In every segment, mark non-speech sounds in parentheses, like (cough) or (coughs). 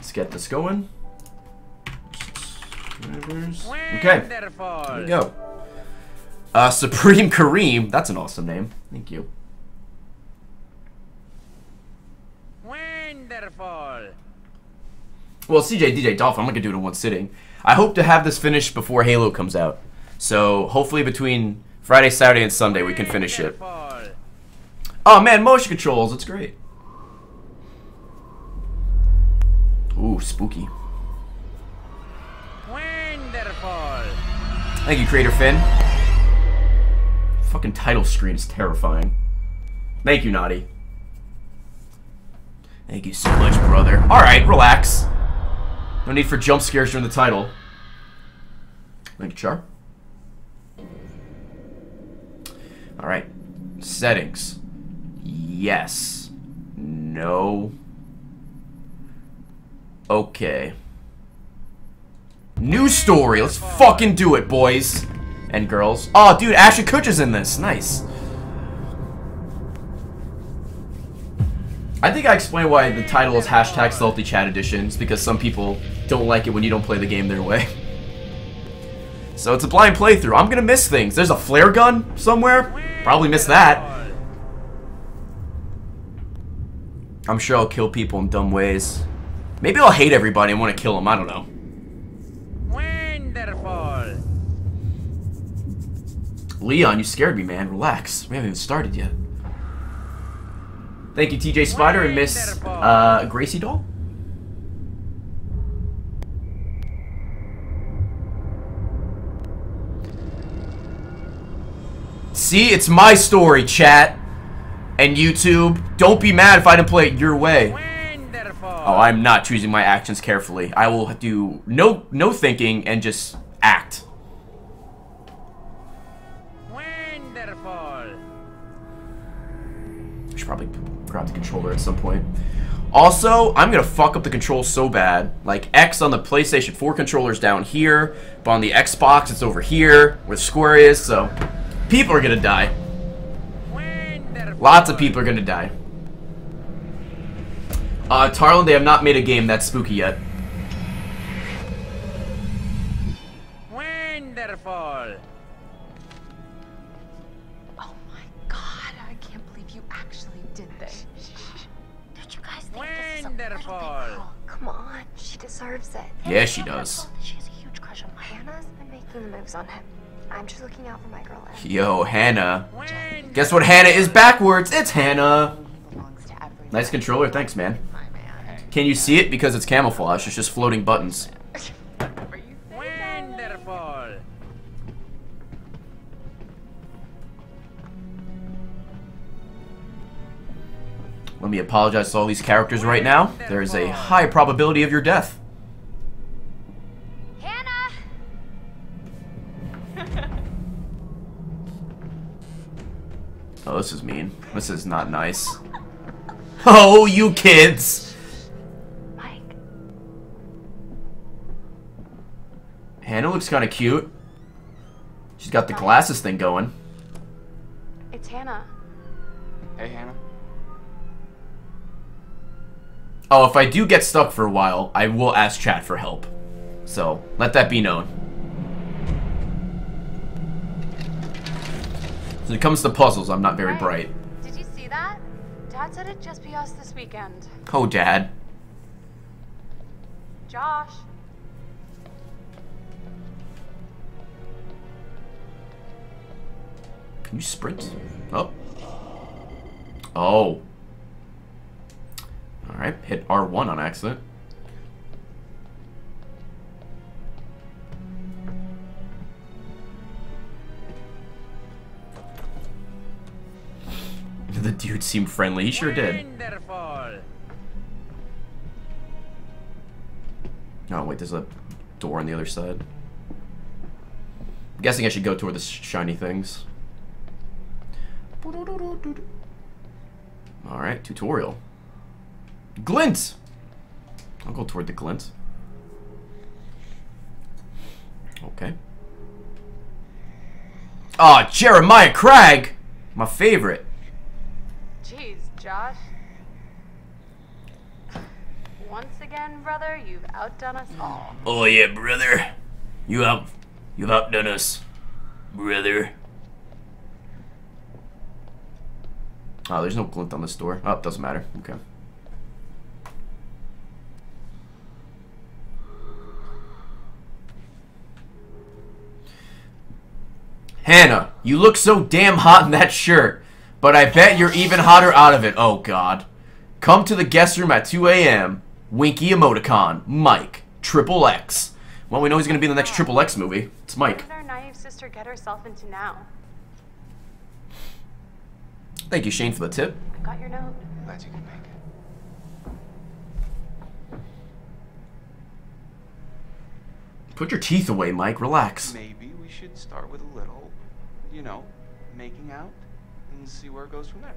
Let's get this going. Okay. There we go. Uh, Supreme Kareem. That's an awesome name. Thank you. Wonderful. Well, CJ DJ Dolphin, I'm not gonna do it in one sitting. I hope to have this finished before Halo comes out. So hopefully between Friday, Saturday, and Sunday we can finish it. Oh man, motion controls. It's great. Ooh, spooky. Wonderful. Thank you, Creator Finn. Fucking title screen is terrifying. Thank you, Naughty. Thank you so much, brother. Alright, relax. No need for jump scares during the title. Thank you, Char. Alright. Settings. Yes. No. Okay. New story. Let's fucking do it, boys. And girls. Oh, dude, Ashton Kutcher's in this. Nice. I think I explained why the title is hashtag Salty Chat Editions, because some people don't like it when you don't play the game their way. So it's a blind playthrough. I'm gonna miss things. There's a flare gun somewhere. Probably miss that. I'm sure I'll kill people in dumb ways. Maybe I'll hate everybody and want to kill them. I don't know. Wonderful. Leon, you scared me, man. Relax. We haven't even started yet. Thank you, TJ Spider and Miss uh, Gracie Doll. See, it's my story, chat. And YouTube, don't be mad if I didn't play it your way. Oh, I'm not choosing my actions carefully. I will do no no thinking and just act. Wonderful. I should probably grab the controller at some point. Also, I'm gonna fuck up the controls so bad. Like X on the PlayStation 4 controllers down here, but on the Xbox it's over here where the square is. So people are gonna die. Lots of people are gonna die. Uh, Tarlin, they have not made a game that's spooky yet. Wonderful. Oh my god, I can't believe you actually did this. Don't you guys think this is a little girl? Come on, she deserves it. Yeah, she does. She has a huge crush on Hannah's been making the moves on him. I'm just looking out for my girl. Yo, Hannah. Guess what Hannah is backwards? It's Hannah. Nice controller, thanks, man. Can you see it? Because it's camouflage. It's just floating buttons. Wonderful. Let me apologize to all these characters right now. There is a high probability of your death. Hannah! oh, this is mean. This is not nice. (laughs) Oh, you kids! Hannah looks kind of cute. She's got the glasses thing going. It's Hannah. Hey, Hannah. Oh, if I do get stuck for a while, I will ask chat for help. So, let that be known. So when it comes to puzzles, I'm not very Hey, bright. Did you see that? Dad said it'd just be us this weekend. Oh, Dad. Josh. Can you sprint? Oh. Oh. Alright, hit R1 on accident. (laughs) The dude seemed friendly. He sure did. Oh, wait, there's a door on the other side. I'm guessing I should go toward the shiny things. Alright, tutorial. Glint! I'll go toward the glint. Okay. Oh, Jeremiah Cragg! My favorite. Jeez, Josh. Once again, brother. You've outdone us all. Oh yeah, brother. You out you've outdone us. Brother. Oh, there's no glint on this door. Oh, it doesn't matter. Okay. Hannah, you look so damn hot in that shirt, but I bet you're even hotter out of it. Oh, God. Come to the guest room at 2 a.m. Winky emoticon. Mike. Triple X. Well, we know he's going to be in the next Triple X movie. It's What Mike. did our naive sister get herself into now? Thank you, Shane, for the tip. I got your note. Glad you could make it. Put your teeth away, Mike. Relax. Maybe we should start with a little, you know, making out and see where it goes from there.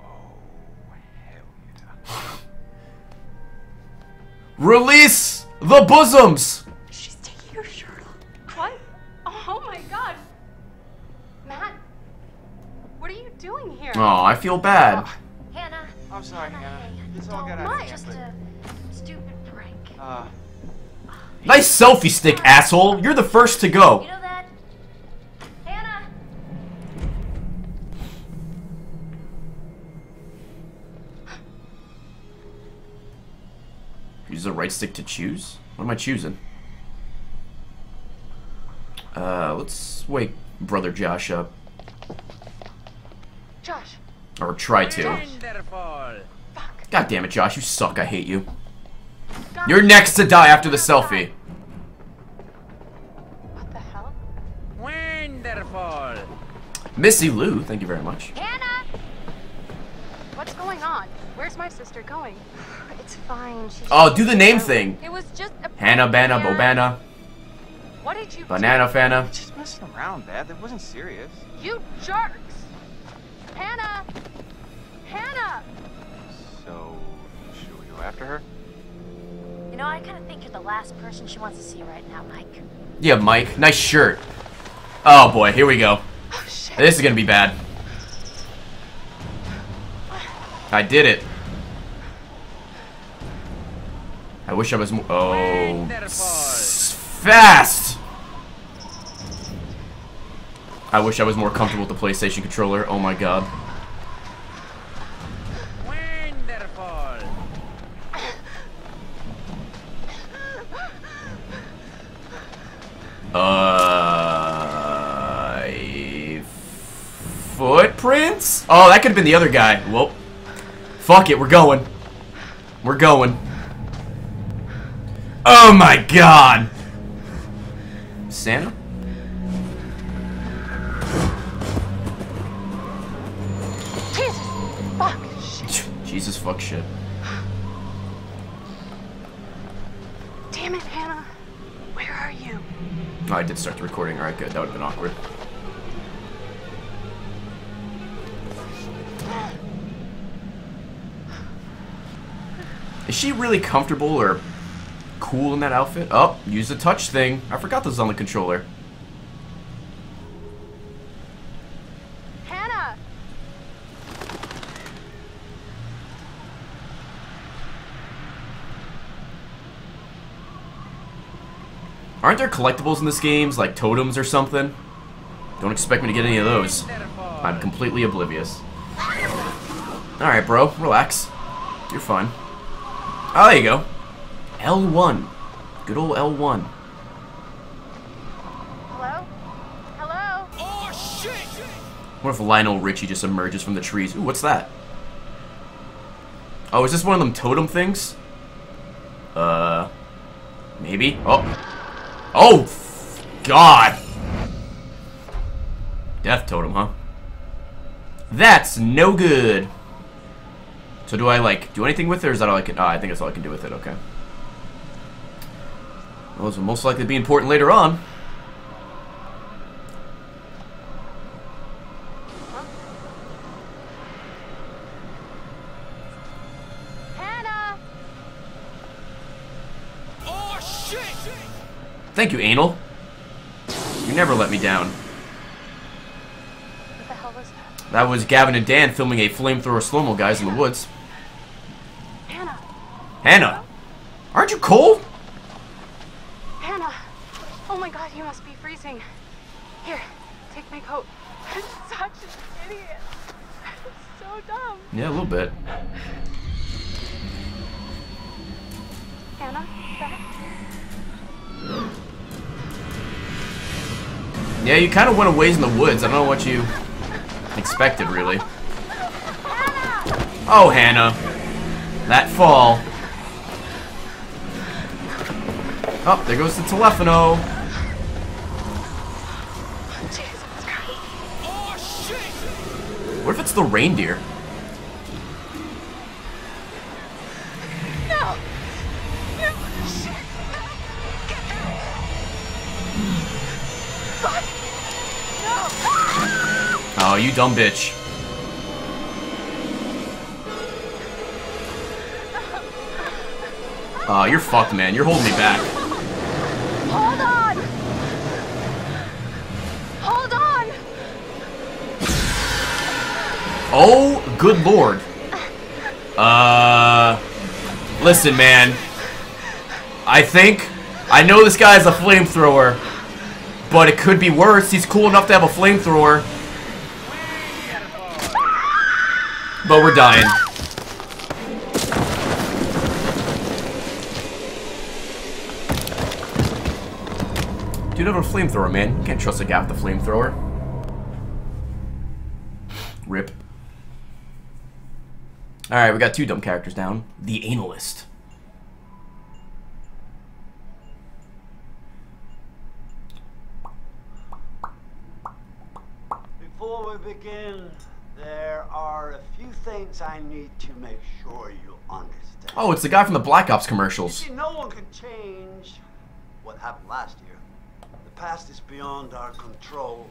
Oh, hell yeah. Release the bosoms! She's taking her shirt off. What? Oh my god. Matt, what are you doing here? Oh, I feel bad. Hannah. I'm sorry, Hannah, Hannah. hey, This all got don't- out of Mike. Just a stupid prank. uh, Nice selfie stick, asshole. You're the first to You go. know that? Hannah. Use the right stick to choose? What am I choosing? Uh, let's wake Brother Josh up. Josh, Or try to. Wonderful. God damn it, Josh. You suck. I hate you. God. You're next to die after the selfie. What the hell? Wonderful. Missy Lou, thank you very much. Hannah. What's going on? Where's my sister going? (sighs) It's fine. She's Oh, do the name thing. It was just a Hannah, Banna, prank, Bobana, What did you Banana Fana. just messing around, Dad. That wasn't serious. You jerks! Hannah! Hannah! So, should we go after her? You know, I kind of think you're the last person she wants to see right now, Mike. Yeah, Mike. Nice shirt. Oh boy, here we go. Oh shit. This is gonna be bad. I did it. I wish I was more. Oh. Fast! I wish I was more comfortable with the PlayStation controller. Oh my god. Wonderful. Uh. Footprints? Oh, that could have been the other guy. Well, fuck it, we're going. We're going. Oh my god! Santa? Jesus fuck shit. Damn it, Hannah. Where are you? Oh, I did start the recording. Alright, good. That would have been awkward. Is she really comfortable or cool in that outfit? Oh, use the touch thing. I forgot this on the controller. Hannah! Aren't there collectibles in this game, like totems or something? Don't expect me to get any of those. I'm completely oblivious. Alright, bro. Relax. You're fine. Oh, there you go. L1. Good old L1. Hello? Hello? Oh, shit! What if Lionel Richie just emerges from the trees? Ooh, what's that? Oh, is this one of them totem things? Uh, maybe? Oh. Oh, God. Death totem, huh? That's no good. So do I, like, do anything with it, or is that all I can... Oh, I think that's all I can do with it, okay. Those will most likely be important later on. Thank you, Anal. You never let me down. What the hell was that? That was Gavin and Dan filming a flamethrower slow-mo guys in the woods. Hannah, Hannah, aren't you cold? Hannah. Oh my god, you must be freezing. Here, take my coat. (laughs) I'm such an idiot. I'm so dumb. Yeah, a little bit. Hannah, back. Yeah, you kind of went a ways in the woods. I don't know what you expected, really. Oh, Hannah. That fall. Oh, there goes the telephono. What if it's the reindeer? No! No! Shit! Get! Oh, you dumb bitch. Oh, you're fucked, man. You're holding me back. Hold on! Hold on! Oh, good lord. Uh, listen, man. I think I know this guy has a flamethrower, but it could be worse. He's cool enough to have a flamethrower, but we're dying. Dude, have a flamethrower, man. You can't trust a guy with a flamethrower. Rip. Alright, we got two dumb characters down. The Analyst. Before we begin, there are a few things I need to make sure you understand. Oh, it's the guy from the Black Ops commercials. see, no one can change what happened last year. The past is beyond our control.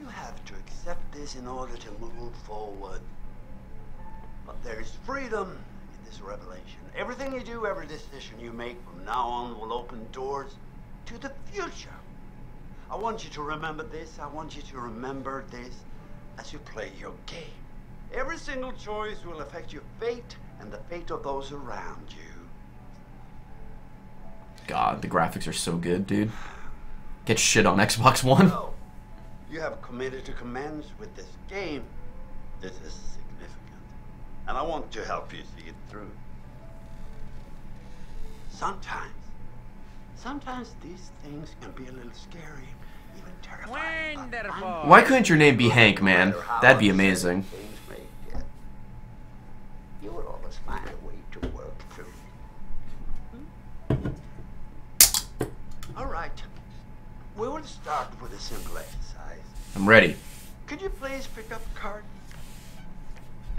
You have to accept this in order to move forward. But there is freedom in this revelation. Everything you do, every decision you make from now on will open doors to the future. I want you to remember this. I want you to remember this as you play your game. Every single choice will affect your fate and the fate of those around you. God, the graphics are so good, dude. Get shit on Xbox One. So, you have committed to commence with this game. This is significant. And I want to help you see it through. Sometimes, sometimes these things can be a little scary, even terrifying. but Wonderful. Why couldn't your name be Hank, man? That'd be amazing. things may get, You will always find a way to work through. Hmm? All right. We will start with a simple exercise. I'm ready. Could you please pick up a card?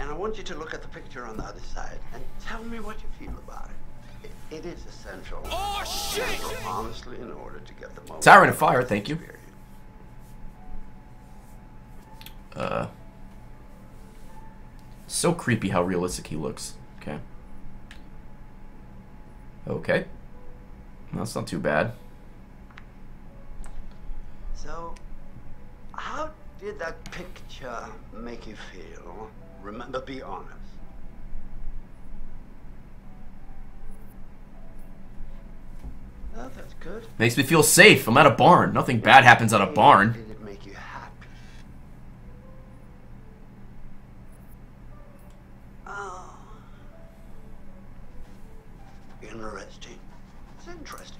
And I want you to look at the picture on the other side and tell me what you feel about it. It, it is essential. Oh shit! Honestly, in order to get the most. Siren of Fire, thank you. experience. Uh, so creepy how realistic he looks. Okay. Okay. That's not too bad. So, how did that picture make you feel? Remember, be honest. Oh, that's good. Makes me feel safe. I'm at a barn. Nothing bad happens at a barn. Did it make you happy? Oh. Interesting. It's interesting.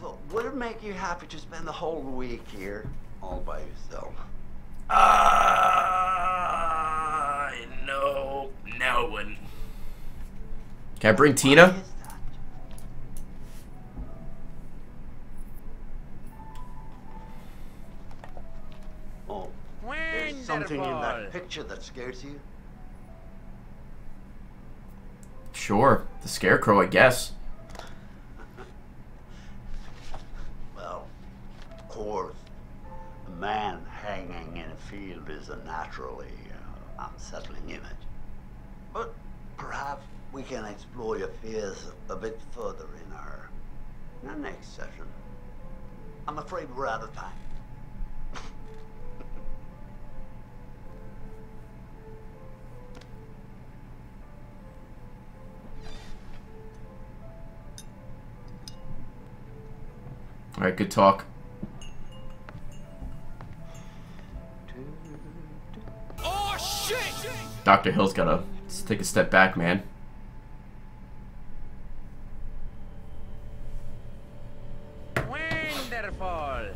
So, would it make you happy to spend the whole week here all by yourself? Uh, no, no one. Can I bring Why Tina? is that? Oh, there's something in that picture that scares you? Sure, the scarecrow, I guess. Well, of course, a man hanging in a field is a naturally uh, unsettling image. But perhaps we can explore your fears a bit further in our, in our next session. I'm afraid we're out of time. Alright, good talk. Dr. Hill's gotta take a step back, man. Wonderful.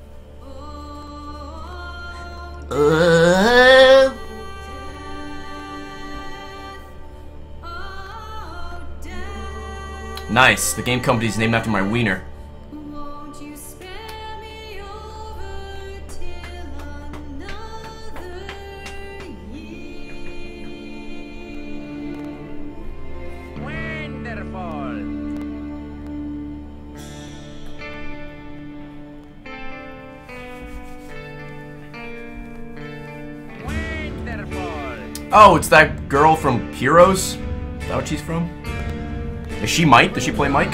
Nice. The game company's named after my wiener. Oh, it's that girl from Heroes? Is that what she's from? Is she Mike? Does she play Mike?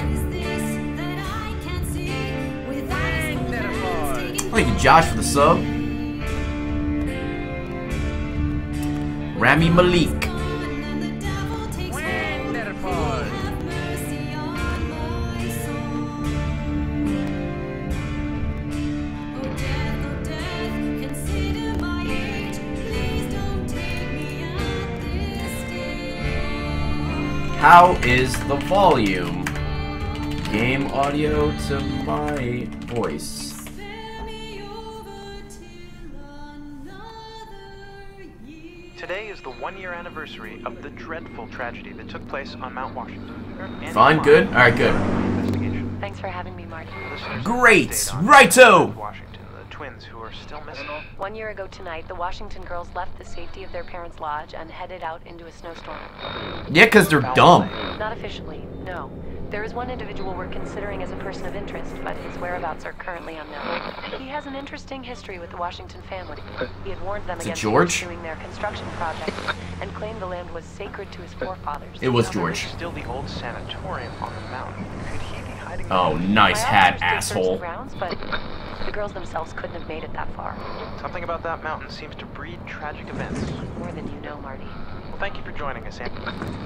Thank you, Josh, for the sub. Rami Malek. How is the volume? Game audio to my voice. Spare me over till another year. Today is the one year anniversary of the dreadful tragedy that took place on Mount Washington. Andy Fine, Klein good? Alright, good. Thanks for having me, Marty. Great! update on Righto! Washington, the twins who are still missing. One year ago tonight, the Washington girls left the safety of their parents' lodge and headed out into a snowstorm. Yeah, because they're dumb. Not officially, no. There is one individual we're considering as a person of interest, but his whereabouts are currently unknown. He has an interesting history with the Washington family. He had warned them Is against George? pursuing their construction project and claimed the land was sacred to his forefathers. It was Now, there is George. Still the old sanatorium on the mountain. Could he be hiding? Oh, nice hat, Biologists did search the asshole. grounds, but the girls themselves couldn't have made it that far. Something about that mountain seems to breed tragic events. More than you know, Marty. Well, thank you for joining us, Andy.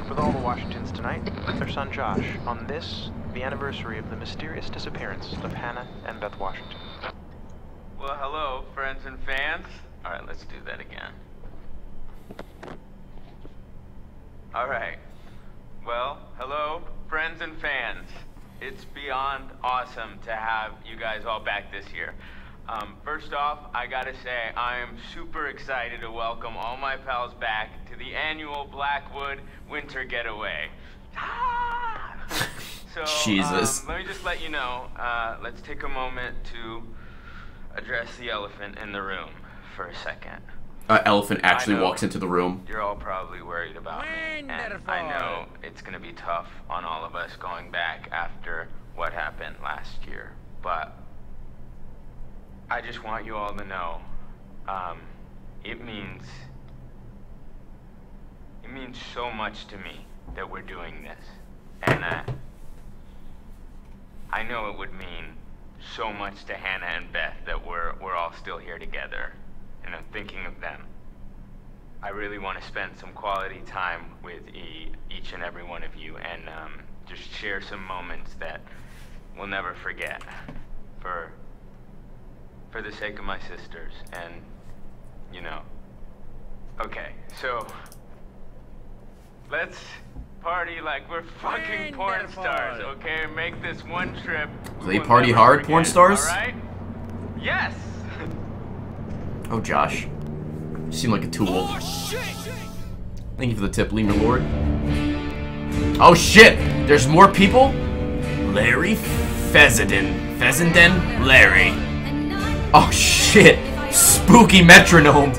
With all the Washingtons tonight, with their son Josh, on this, the anniversary of the mysterious disappearance of Hannah and Beth Washington. Well, hello, friends and fans. All right, let's do that again. All right. Well, hello, friends and fans. It's beyond awesome to have you guys all back this year. Um, first off, I gotta say, I am super excited to welcome all my pals back to the annual Blackwood Winter Getaway. Ah! (laughs) so, Jesus. um, let me just let you know, uh, let's take a moment to address the elephant in the room for a second. Uh, elephant actually walks into the room. You're all probably worried about me, and I know it's gonna be tough on all of us going back after what happened last year. But I just want you all to know, um, it means it means so much to me that we're doing this, and uh, I know it would mean so much to Hannah and Beth that we're we're all still here together, and I'm thinking of them. I really want to spend some quality time with e- each and every one of you, and um, just share some moments that we'll never forget, for for the sake of my sisters, and you know. Okay, so let's party like we're fucking porn stars, okay? Make this one trip. we They party never hard, porn stars? All right? Yes. Oh, Josh. You seem like a tool. Thank you for the tip, Lemur Lord. Oh shit! There's more people? Larry Fessenden. Fessenden? Larry. Oh shit! Spooky metronome!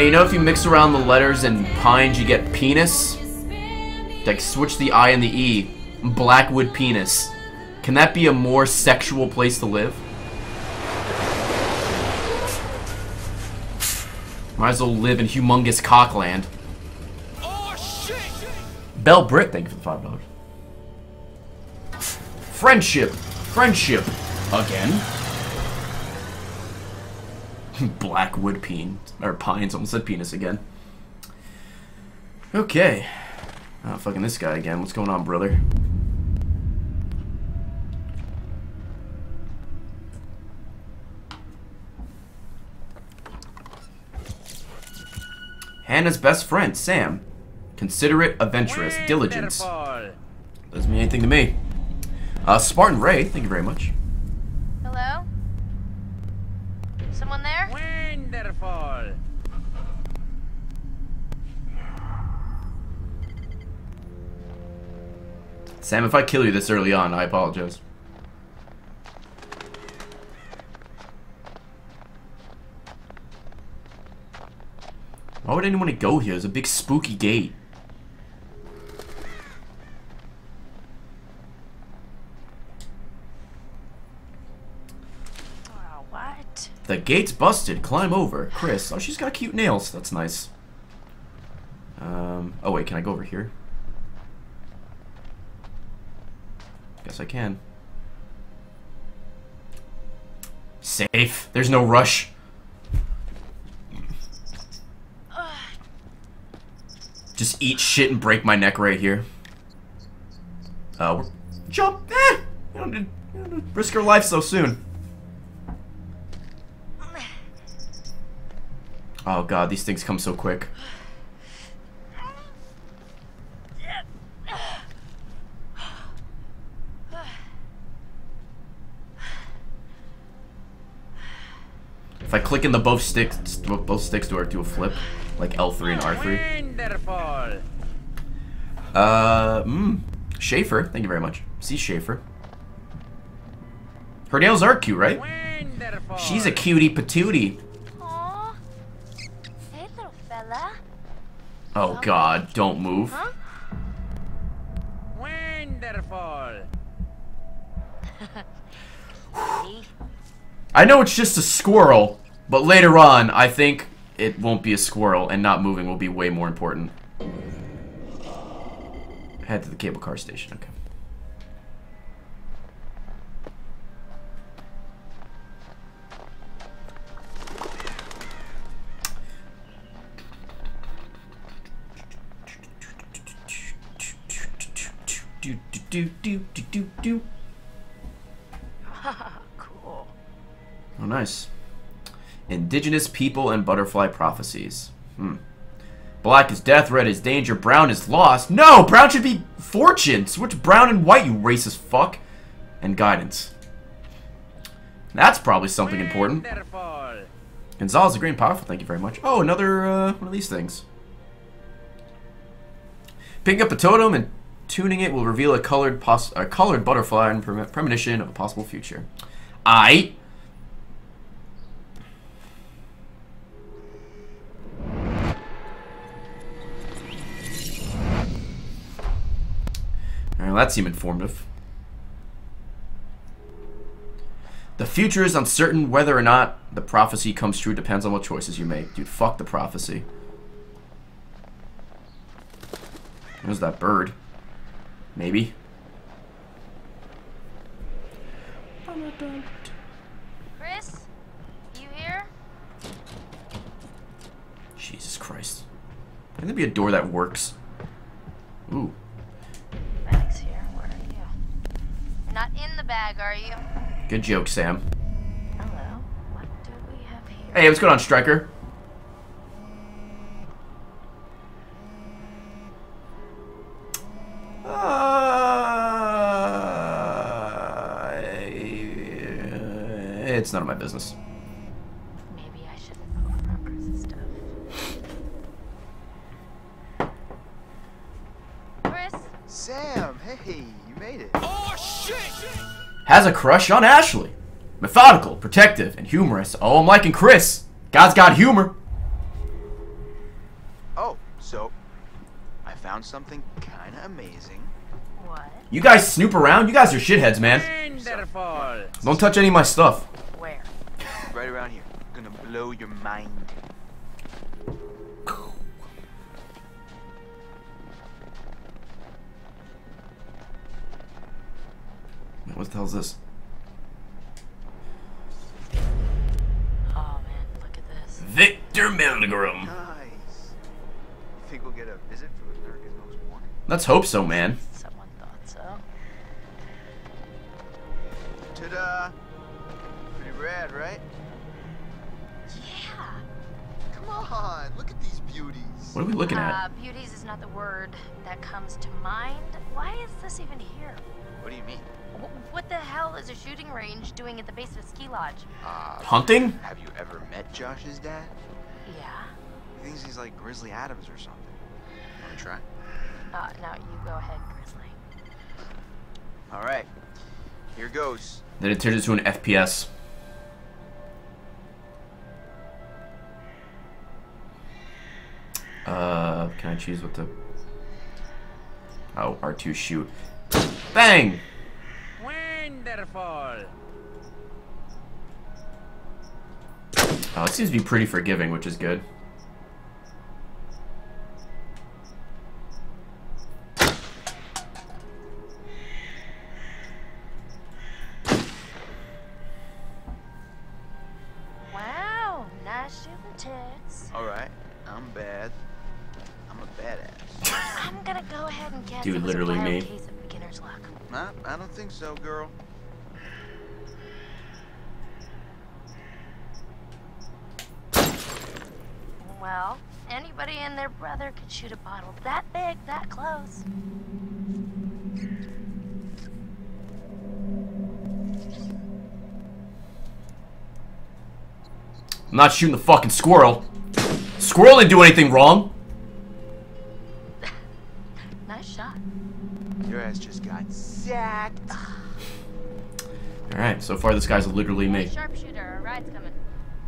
You know if you mix around the letters and pines, you get penis? Like, switch the I and the E. Blackwood penis. Can that be a more sexual place to live? Might as well live in humongous cockland. Oh, shit. Bell Britt, thank you for the five dollars. Friendship, friendship, again. (laughs) Blackwood peen or pines. Almost said penis again. Okay. Oh, fucking this guy again. What's going on, brother? Hannah's best friend, Sam. Considerate, adventurous, diligence. Wonderful. Doesn't mean anything to me. Uh, Spartan Ray, thank you very much. Hello? Someone there? Wonderful. Sam, if I kill you this early on, I apologize. Why would anyone go here? There's a big spooky gate. Oh, what? The gate's busted. Climb over. Chris. Oh, she's got cute nails. That's nice. Um, oh, wait. Can I go over here? Guess I can. Safe. There's no rush. Just eat shit and break my neck right here. Uh, jump! Eh! You don't, don't risk your life so soon. Oh god, these things come so quick. If I click in the both sticks, both sticks do I do a flip, like L3 and R3. Wonderful. Uh, mm, Schaefer, thank you very much. See Schaefer. Her nails are cute, right? Wonderful. She's a cutie patootie. Aw. Hey, little fella. Oh god, don't move. Huh? Wonderful. (laughs) I know it's just a squirrel, but later on, I think it won't be a squirrel, and not moving will be way more important. Head to the cable car station, okay. Do, do, do, do, do, do, (laughs) do. cool. Oh, nice. Indigenous people and butterfly prophecies. Hmm. Black is death, red is danger, brown is lost. No, brown should be fortune. Switch brown and white, you racist fuck. And guidance. That's probably something important. Wonderful. Gonzalez the Green Powerful, thank you very much. Oh, another uh, one of these things. Picking up a totem and tuning it will reveal a colored a colored butterfly and prem- premonition of a possible future. I. Alright, that seemed informative. The future is uncertain whether or not the prophecy comes true depends on what choices you make. Dude, fuck the prophecy. There's that bird. Maybe. Chris? You here? Jesus Christ. Can there be a door that works? Ooh. Bag's here. Where are you? Not in the bag, are you? Good joke, Sam. Hello. What do we have here? Hey, what's going on, Striker? Uh, it's none of my business. Maybe I shouldn't open Chris's stuff. Chris? Sam, hey, you made it. Oh, shit! Has a crush on Ashley. Methodical, protective, and humorous. Oh, I'm liking Chris. God's got humor. found something kind of amazing. What? You guys snoop around? You guys are shitheads, man. Wonderful. Don't touch any of my stuff. Where? right around here. Gonna blow your mind. What the hell is this? Oh man, look at this. Victor Meldegrum. Nice. Think we'll get a visit Let's hope so, man. Someone thought so. Ta-da! Pretty rad, right? Yeah. Come on, look at these beauties. What are we looking Uh, at? beauties is not the word that comes to mind. Why is this even here? What do you mean? Wh- What the hell is a shooting range doing at the base of a ski lodge? Uh, Hunting? have you ever met Josh's dad? Yeah. He thinks he's like Grizzly Adams or something. Wanna try? Uh, no, you go ahead, Grizzly. All right. Here goes. Then it turns into an FPS. Uh, can I choose what to... Oh, R2 shoot. Bang! Wonderful. Oh, it seems to be pretty forgiving, which is good. Dude, literally a me. case of beginner's luck. nah, I don't think so, girl. Well, anybody and their brother could shoot a bottle that big, that close. I'm not shooting the fucking squirrel. Squirrel didn't do anything wrong. Your ass just got sacked. Alright, so far this guy's literally Hey, sharpshooter, our ride's coming.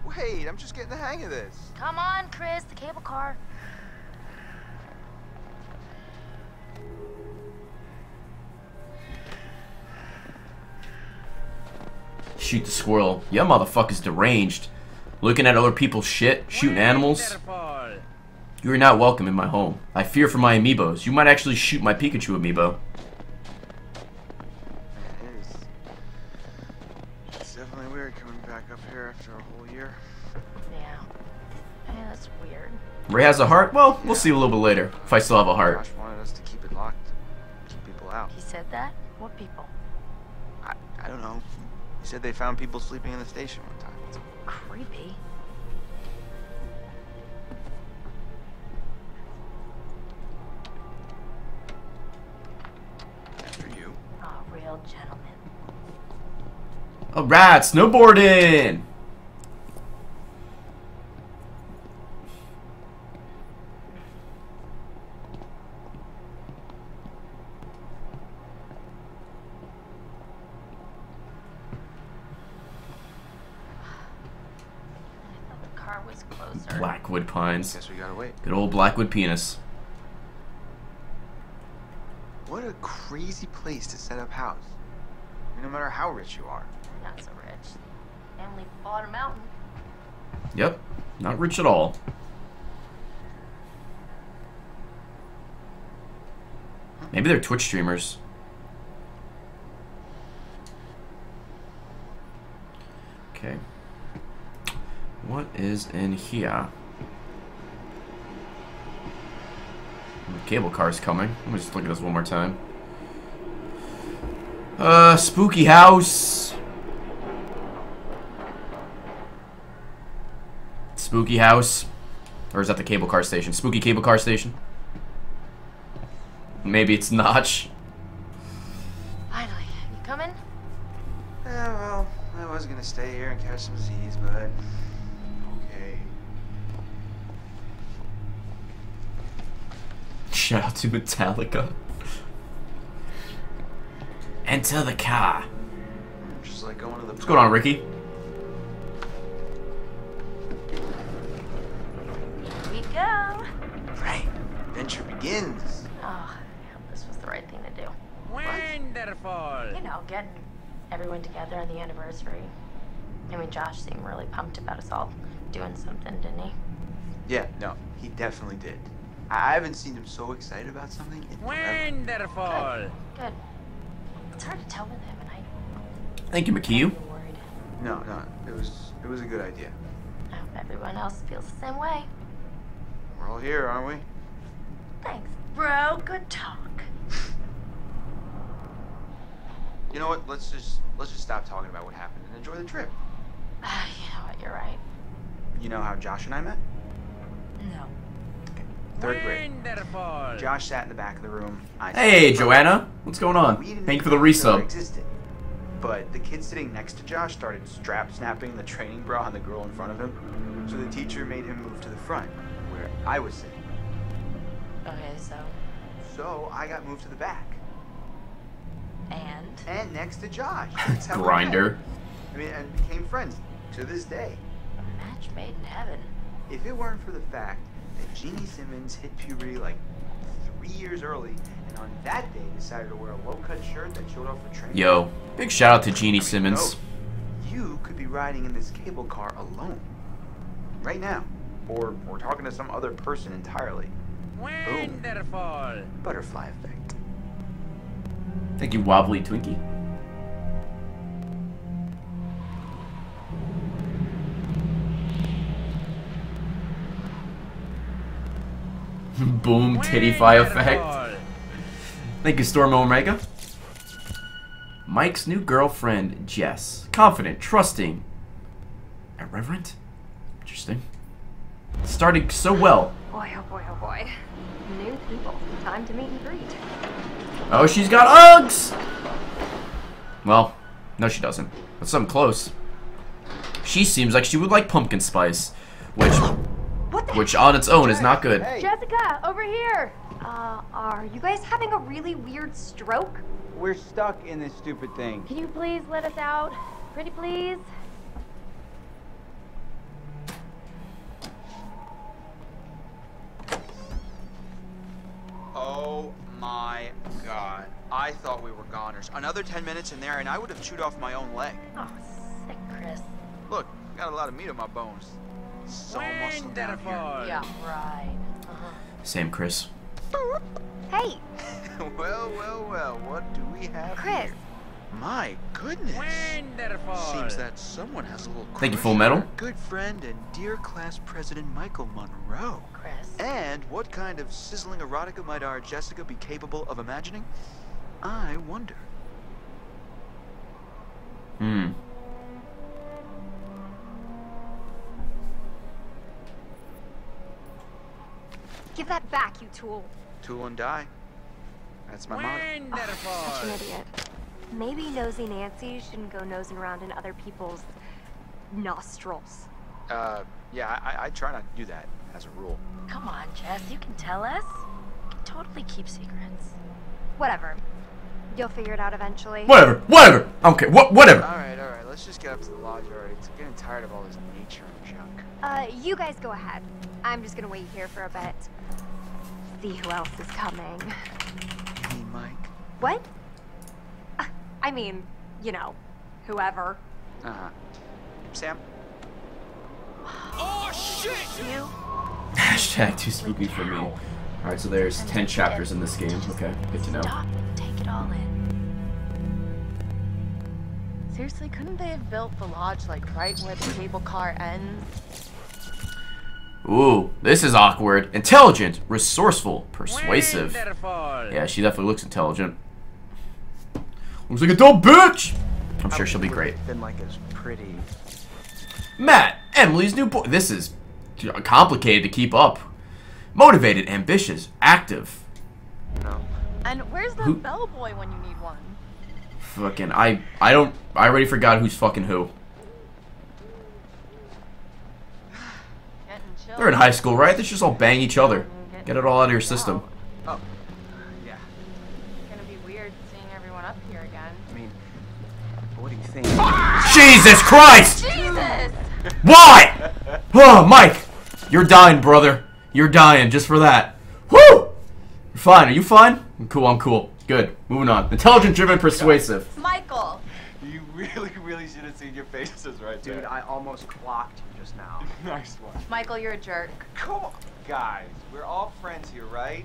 Wait, I'm just getting the hang of this. Come on, Chris, the cable car. Shoot the squirrel. Yeah, motherfucker's deranged. Looking at other people's shit, shooting animals. You are not welcome in my home. I fear for my amiibos. You might actually shoot my Pikachu amiibo. Ray has a heart? Well, we'll see a little bit later. If I still have a heart. Josh wanted us to keep it locked, keep people out. He said that? What people? I, I don't know. He said they found people sleeping in the station one time. It's creepy. After you. Oh, real gentleman. Oh, Alright, snowboarding! Car was closer. Blackwood Pines. Guess we gotta wait. Good old Blackwood penis. What a crazy place to set up house. I mean, no matter how rich you are. Not so rich. Family bought a mountain. Yep, not rich at all. Maybe they're Twitch streamers. Okay. What is in here? The cable car's coming. Let me just look at this one more time. Uh, spooky house. Spooky house. Or is that the cable car station? Spooky cable car station? Maybe it's (laughs) Notch. Metallica. Enter the car. Just like going to the. What's going on, Ricky? Here we go. Right. Adventure begins. Oh, I hope this was the right thing to do. Wonderful. You know, getting everyone together on the anniversary. I mean, Josh seemed really pumped about us all doing something, didn't he? Yeah, no, he definitely did. I I haven't seen him so excited about something in forever. Wonderful. Good. It's hard to tell with him, and I Thank you, McKew. You're worried. No, no, it was it was a good idea. I hope everyone else feels the same way. We're all here, aren't we? Thanks, bro. Good talk. You know what? Let's just let's just stop talking about what happened and enjoy the trip. Ah, (sighs) you know what? You're right. You know how Josh and I met? No. Third grade. Wonderful. Josh sat in the back of the room. I Hey, in. Joanna. What's going on? Thank you for the even resub. Existed. But the kid sitting next to Josh started strap snapping the training bra on the girl in front of him. So the teacher made him move to the front, where I was sitting. Okay, so So I got moved to the back. and And next to Josh. (laughs) That's how we met. Grinder. I mean, and became friends to this day. a match made in heaven. If it weren't for the fact that Jeannie Simmons hit puberty like three years early, and on that day decided to wear a low-cut shirt that showed off her training. Yo, big shout out to Jeannie Simmons. You could be riding in this cable car alone. Right now. Or we're talking to some other person entirely. Wonderful. Butterfly effect. Thank you, Wobbly Twinkie. (laughs) Boom, tittyfy effect. Thank you, Storm Omega. Mike's new girlfriend, Jess. Confident, trusting, irreverent. Interesting. Started so well. Boy, oh boy, oh boy. New people. Time to meet and greet. Oh, she's got Uggs! Well, no, she doesn't. But something close. She seems like she would like pumpkin spice, which, What the? Which on its own is not good. Hey, Jessica, over here. Uh, are you guys having a really weird stroke? we're stuck in this stupid thing. Can you please let us out? Pretty please? Oh my god. I thought we were goners. Another 10 minutes in there and I would have chewed off my own leg. Oh, sick, Chris. Look, got a lot of meat on my bones. So muscle down here. Wonderful. Yeah, right. Same, Chris. Hey, (laughs) well, well, well, what do we have Chris. here? My goodness. Wonderful. Seems that someone has a little Thank you, Full Metal. Good friend and dear class president Michael Monroe. Chris. And what kind of sizzling erotica might our Jessica be capable of imagining? I wonder. Hmm. Give that back, you tool. Tool and die. That's my motto. Such an idiot. Maybe nosy Nancy shouldn't go nosing around in other people's nostrils. Uh, yeah, I, I try not to do that as a rule. Come on, Jess, you can tell us. You can totally keep secrets. Whatever. You'll figure it out eventually. Whatever, whatever. Okay, what, whatever. All right, all right. Let's just get up to the lodge already. It's getting tired of all this nature and junk. Uh, you guys go ahead. I'm just gonna wait here for a bit. See who else is coming. Hey, Mike. What? Uh, I mean, you know, whoever. Uh huh. Sam. Oh, shit! You? Hashtag too spooky for me. Alright, so there's 10 chapters in this game. Okay, good to know. Stop and take it all in. Seriously, couldn't they have built the lodge like right where the cable car ends? Ooh, this is awkward. Intelligent, resourceful, persuasive. Wonderful. Yeah, she definitely looks intelligent. Looks like a dumb bitch! I'm sure she'll be great. Been like as pretty. Matt, Emily's new boy. This is complicated to keep up. Motivated, ambitious, active. No. And where's the Who- bellboy when you need one? Fucking, I, I don't, I already forgot who's fucking who. Getting chill. They're in high school, right? They should just all bang each other. Get it all out of your system. Oh. oh. Yeah. It's Gonna be weird seeing everyone up here again. I mean, what do you think? Jesus Christ! Jesus! Why? Oh, Mike, you're dying, brother. You're dying just for that. Woo! You're fine. Are you fine? I'm cool. I'm cool. Good. Moving on. Intelligent, driven, persuasive. Michael! You really, really should have seen your faces right Dude, I almost clocked you just now. (laughs) nice one. Michael, you're a jerk. Come on, guys. We're all friends here, right?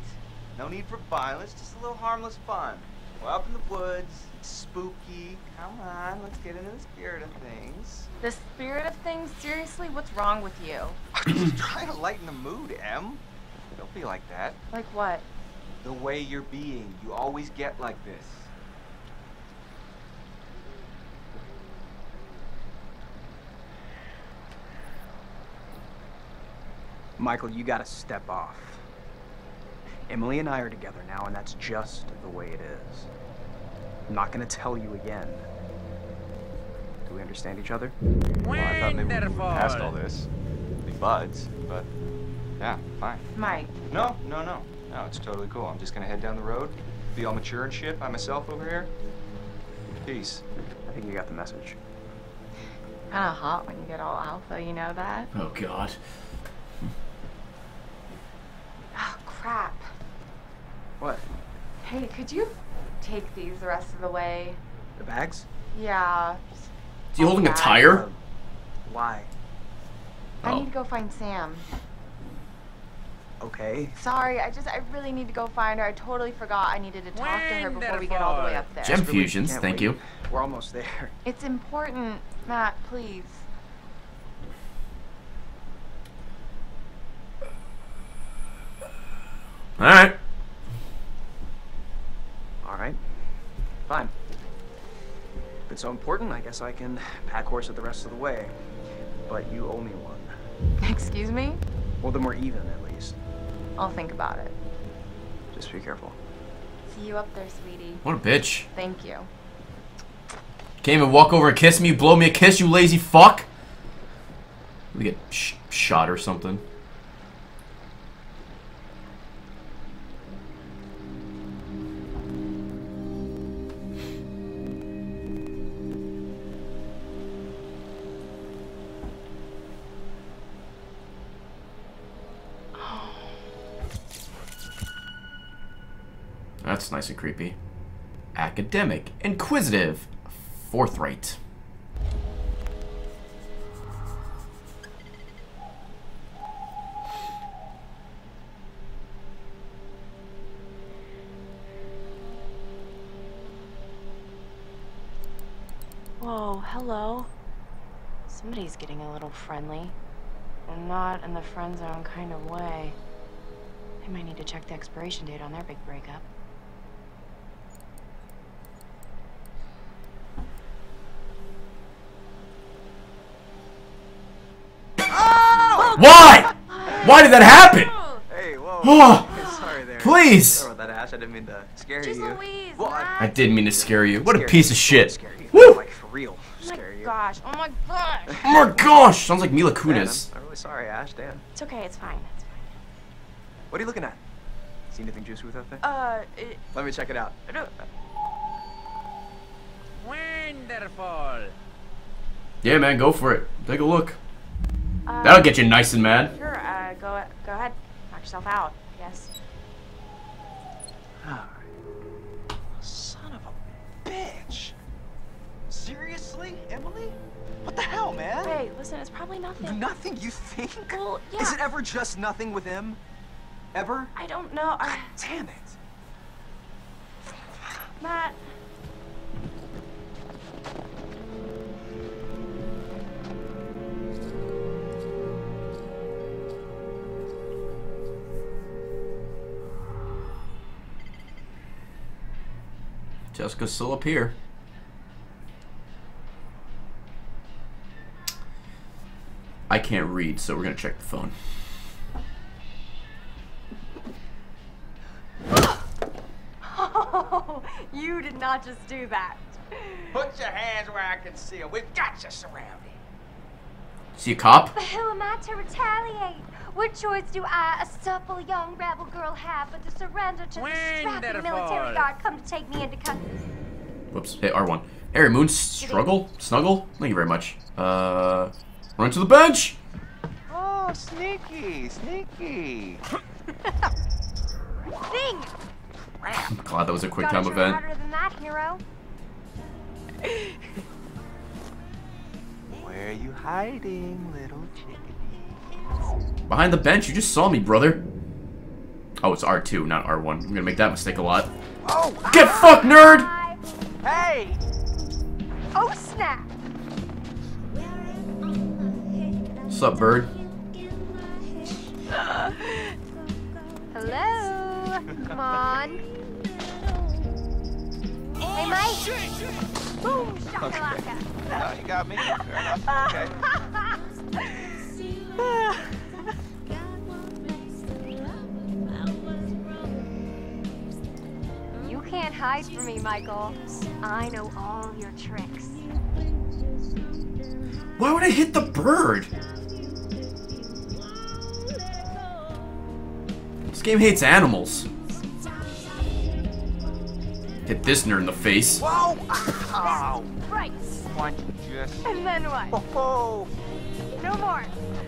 No need for violence, just a little harmless fun. We're up in the woods. It's spooky. Come on, let's get into the spirit of things. The spirit of things? Seriously, what's wrong with you? (coughs) I'm just trying to lighten the mood, Em. Don't be like that. Like what? The way you're being, you always get like this. Michael, you gotta step off. Emily and I are together now, and that's just the way it is. I'm not gonna tell you again. Do we understand each other? Well, I thought maybe we moved past all Wonderful. this. Be buds, but yeah, fine. Mike. No, no, no. No, it's totally cool. I'm just gonna head down the road, be all mature and shit by myself over here. Peace. I think you got the message. Kinda hot when you get all alpha, you know that? Oh god. Oh, crap. What? Hey, could you take these the rest of the way? The bags? Yeah. Is he holding a Okay. Oh, tire? Why? I Oh. need to go find Sam. Okay. Sorry, I just, I really need to go find her. I totally forgot I needed to talk to her before we get all the way up there. Gem fusions, can't thank wait. you. We're almost there. It's important, Matt, please. Alright. All it's so important, I guess I can pack horse it the rest of the way. But you owe me one. (laughs) Excuse me? Well, then we're even at least. I'll think about it. Just be careful. See you up there, sweetie. What a bitch. Thank you. Can't even walk over and kiss me, blow me a kiss, you lazy fuck. We get sh shot or something. That's nice and creepy. Academic, inquisitive, forthright. Whoa, hello. Somebody's getting a little friendly. And not in the friend zone kind of way. They might need to check the expiration date on their big breakup. Why? Why did that happen? Hey, whoa. (sighs) Oh, Sorry there. please. Sorry about that, Ash. I didn't mean to scare Jeez you. Louise, Well, I- I didn't mean to scare you. What a piece of shit. Scare you. Woo! Like, for real. Oh Scare my you. gosh, oh my gosh. Oh my gosh! Sounds like Mila Dan, Kunis. I'm, I'm really sorry, Ash. Dan. It's okay, it's fine. It's fine. What are you looking at? See anything juicy with that thing? Uh, it, Let me check it out. Wonderful. Yeah, man, go for it. Take a look. Uh, That'll get you nice and mad. Sure, uh, go, go ahead. Knock yourself out, yes. Alright. Son of a bitch. Seriously, Emily? What the hell, man? Hey, listen, it's probably nothing. Nothing, you think? Well, yeah. Is it ever just nothing with him? Ever? I don't know. I, Damn it. Matt. Jessica's still up here. I can't read, so we're gonna check the phone. (laughs) Oh, you did not just do that. Put your hands where I can see them. We've got you surrounded. See a cop? But who am I to retaliate? What choice do I, a supple young rebel girl, have but to surrender to the strapping military guard come to take me into custody? Whoops. Hey, R1. Harry Moon, struggle? Snuggle? Thank you very much. Uh, run to the bench! Oh, sneaky, sneaky. (laughs) Thing! I'm glad that was a quick Gotta time try event. harder than that, hero. (laughs) Where are you hiding, little chickadee? Behind the bench, you just saw me, brother. Oh, it's R2, not R1. I'm gonna make that mistake a lot. Oh! Get ah! fucked, nerd! Hey! Oh, snap! What's up, bird? (gasps) Hello? Come on. Hey, oh, Mike. Boom, oh, shakalaka. No, you got me. Fair enough. Okay. (laughs) You can't hide from me, Michael. I know all your tricks. Why would I hit the bird? This game hates animals. Hit this nerd in the face. Whoa! Ow! Right. Why don't you just... And then what? Oh, No more.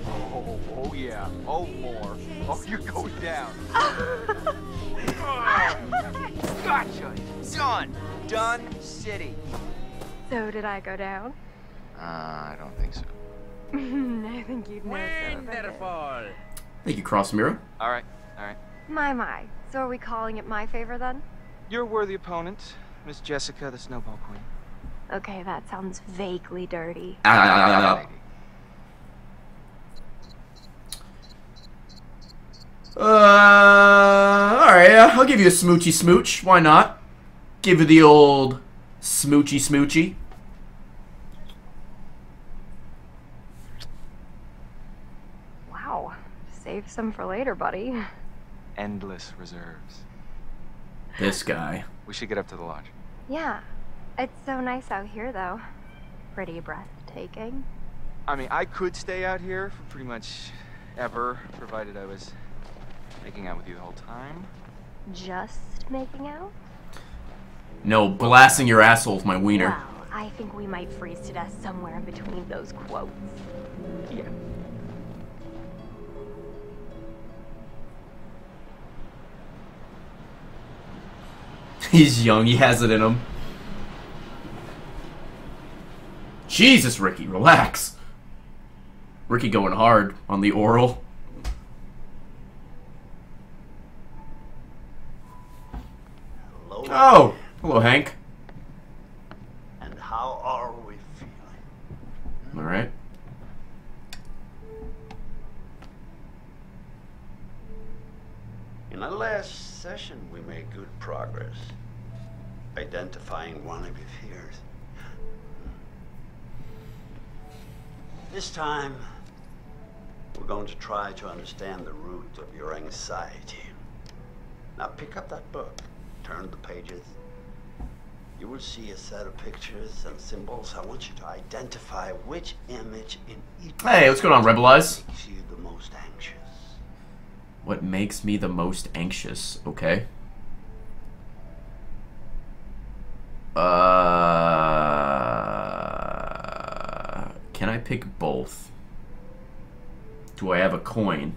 oh, oh yeah. Oh, more. Oh, you go down. (laughs) Gotcha. Done. Done city. So did I go down? Uh, I don't think so. (laughs) I think you'd know so if I. Wonderful. Thank you, Cross Mirror. All right. All right. My, my. So are we calling it my favor then? Your worthy opponent, Miss Jessica, the Snowball Queen. Okay, that sounds vaguely dirty. Ah, ah, ah. Uh, alright, I'll give you a smoochy smooch. Why not? Give you the old smoochy smoochy. Wow. Save some for later, buddy. Endless reserves. This guy. We should get up to the lodge. Yeah. It's so nice out here, though. Pretty breathtaking. I mean, I could stay out here for pretty much ever, provided I was making out with you the whole time. Just making out? No, blasting your asshole with my wiener. Well, I think we might freeze to death somewhere in between those quotes. Yeah. (laughs) He's young, he has it in him. Jesus, Ricky, relax. Ricky going hard on the oral. Hello. Oh, hello, Hank. And how are we feeling? All right. In the last session, we made good progress. Identifying one of your fears. This time, we're going to try to understand the root of your anxiety. Now pick up that book, turn the pages. You will see a set of pictures and symbols. I want you to identify which image in each Hey, what's going on, Rebel Eyes? makes you the most anxious. What makes me the most anxious? Okay. Uh, can I pick both? Do I have a coin?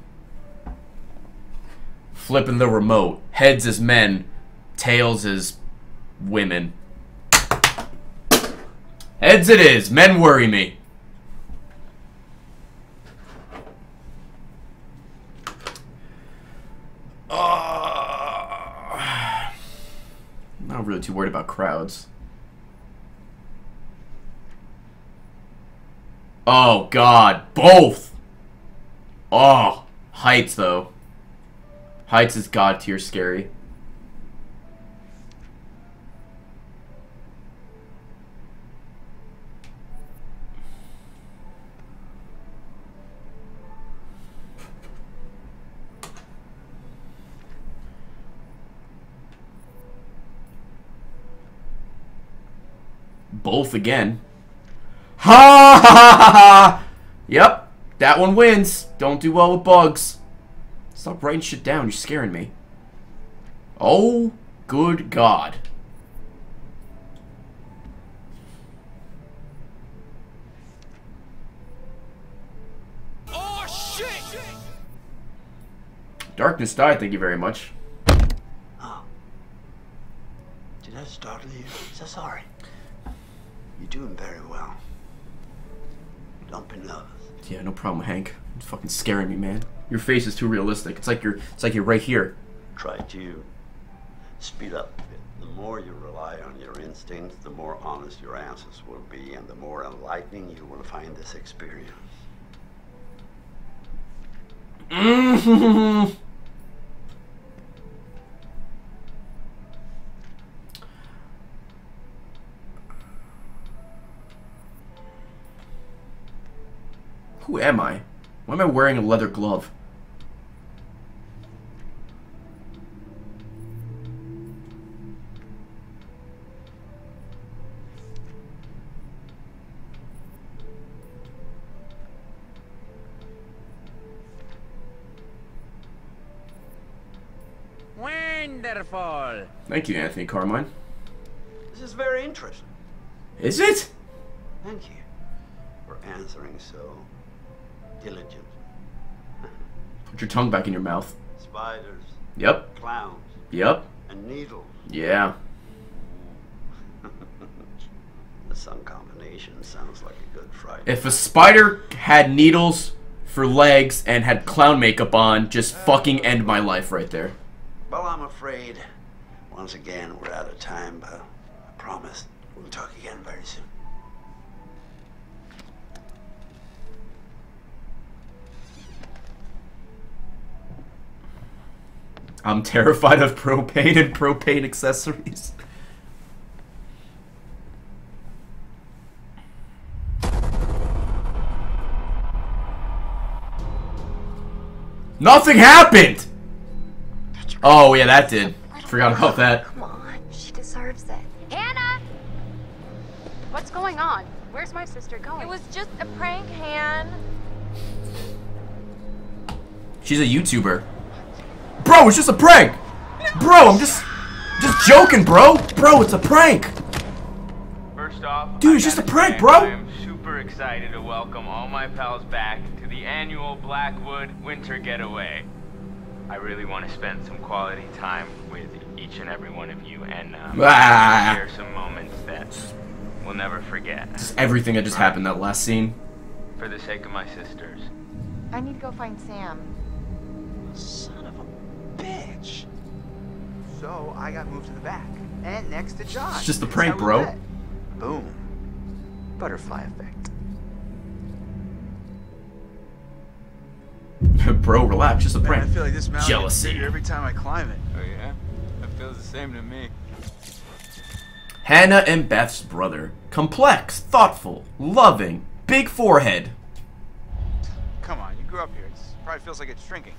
Flipping the remote. Heads is men, tails is women. Heads it is. Men worry me. Uh, I'm not too worried about crowds. Oh god, both. Oh, heights though. Heights is god tier scary. Both again. Ha ha ha ha ha! Yep, that one wins. Don't do well with bugs. Stop writing shit down. You're scaring me. Oh, good God. Oh shit! Darkness died. Thank you very much. Oh. Did I startle you? So sorry. You're doing very well. Don't be nervous. Yeah, no problem, Hank. It's fucking scaring me, man. Your face is too realistic. It's like you're. It's like you're right here. try to speed up a bit. The more you rely on your instincts, the more honest your answers will be, and the more enlightening you will find this experience. (laughs) Who am I? Why am I wearing a leather glove? Wonderful. Thank you, Anthony Carmine. This is very interesting. Is it? Thank you for answering so diligent. Put your tongue back in your mouth. Spiders, Yep. clowns, Yep. and needles. Yeah. (laughs) sun combination sounds like a good Friday. If a spider had needles for legs and had clown makeup on, just fucking end my life right there. Well, I'm afraid once again we're out of time, but I promise we'll talk again very soon. I'm terrified of propane and propane accessories. Nothing happened! Oh, yeah, that did. Forgot about that. Come on, she deserves it. Hannah! What's going on? Where's my sister going? It was just a prank, Han. She's a YouTuber. Bro, it's just a prank! Bro, I'm just... Just joking, bro! Bro, it's a prank! First off, Dude, it's just a prank, bro. I am super excited to welcome all my pals back to the annual Blackwood Winter Getaway. I really want to spend some quality time with each and every one of you and um, (laughs) Ah. share some moments that we'll never forget. Just everything that just happened that last scene. For the sake of my sisters. I need to go find Sam. Son of a bitch. So I got moved to the back and next to Josh. It's just a prank, bro. met. Boom. Butterfly effect. (laughs) bro, relax, just a Man, prank. I feel like this mountain Jealousy. bigger every time I climb it. Oh yeah? That feels the same to me. Hannah and Beth's brother. Complex, thoughtful, loving, big forehead. Come on, you grew up here. It probably feels like it's shrinking.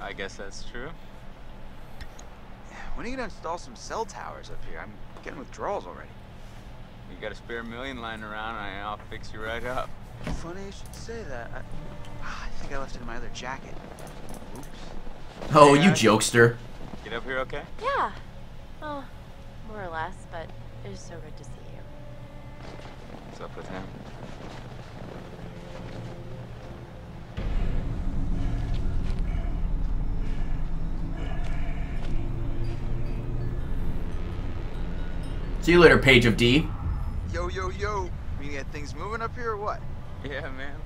I guess that's true. When are you gonna install some cell towers up here? I'm getting withdrawals already. You got a spare million lying around and I'll fix you right up. Funny you should say that. I, Ah, I think I left it in my other jacket. Oops. Oh, Hey, you guys. jokester. Get up here okay? Yeah. Well, more or less, but it is so good to see you. What's up with him? See you later, Page of D. Yo, yo, yo. We got things moving up here or what? Yeah, man.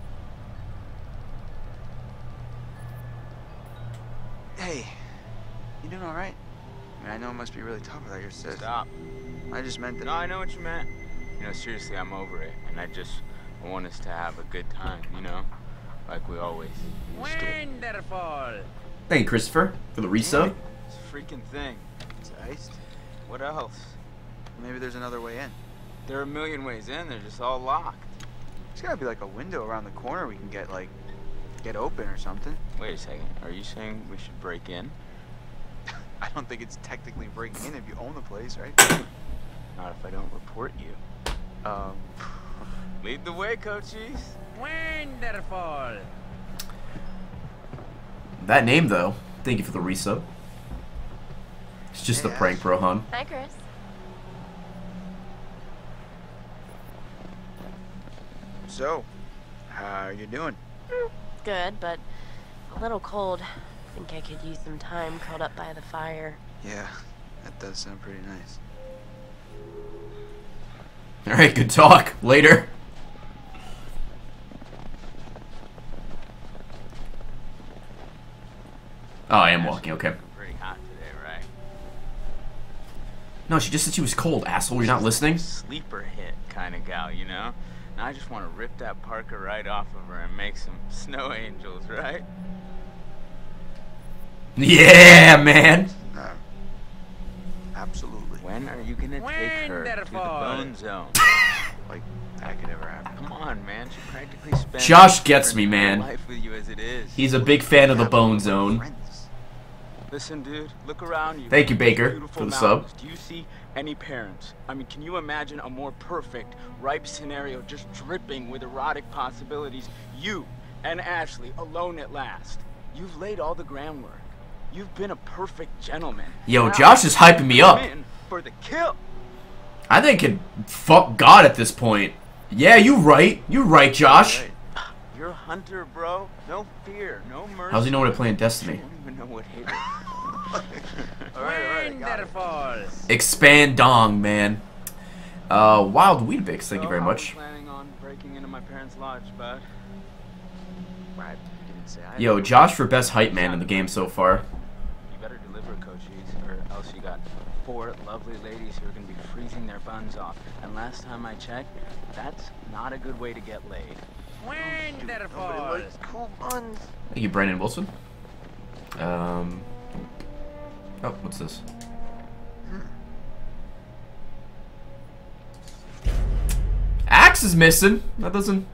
Hey, you doing all right? I mean, I know it must be really tough without your sis. Stop. I just meant that. No, I know what you meant. You know, seriously, I'm over it. And I just want us to have a good time, you know? Like we always used. Wonderful. Thank you, Christopher, for the resub. It's a freaking thing. It's iced. What else? Maybe there's another way in. There are a million ways in, they're just all locked. There's gotta be like a window around the corner we can get like get open or something. Wait a second. Are you saying we should break in? (laughs) I don't think it's technically breaking in if you own the place, right? Not if I don't report you. Um, (sighs) Lead the way, coaches. Wonderful. That name, though. Thank you for the resub. It's just a Hey, prank, Ash. bro, hon. Hi, Chris. So, how are you doing? Good, but a little cold. I Think I could use some time curled up by the fire. Yeah, that does sound pretty nice. Alright, good talk. Later. Oh, I am walking, okay. Pretty hot today. Right? No, she just said she was cold, asshole. You're not listening? Sleeper hit kind of gal, you know? And I just want to rip that Parker right off of her and make some (laughs) snow angels, right? Yeah, man. No. Absolutely. When are you gonna take her to the bone zone? (laughs) Like, that could ever happen. Come on, man. She practically spent Josh gets me, man. life with you as it is. He's a big fan of the Bone Zone. Listen, dude, look around you. Thank you, Look at these Baker, for the sub. Do you see any parents? I mean, can you imagine a more perfect, ripe scenario just dripping with erotic possibilities? You and Ashley alone at last. You've laid all the groundwork. You've been a perfect gentleman. Yo, Now, Josh is hyping me up. For the kill. I think it fuck God at this point. Yeah, you right. You right, Josh. You're a hunter, bro. No fear, no mercy. How's he know when to play in Destiny? I (laughs) don't even know what hate is. (laughs) All right, all right. I got it. Wonderful. Expand dong, man. Uh, Wild Weedbix, thank you very much. Planning on breaking into my parents' lodge, but Right. Didn't say I Yo, Josh for best hype man in the game so far. you better deliver, Cochise, or else you got four lovely ladies who are gonna be freezing their buns off. And last time I checked, that's not a good way to get laid. Wonderful. Nobody likes cool buns. Thank you, Brandon Wilson. Um. Oh, what's this? Axe is missing. That doesn't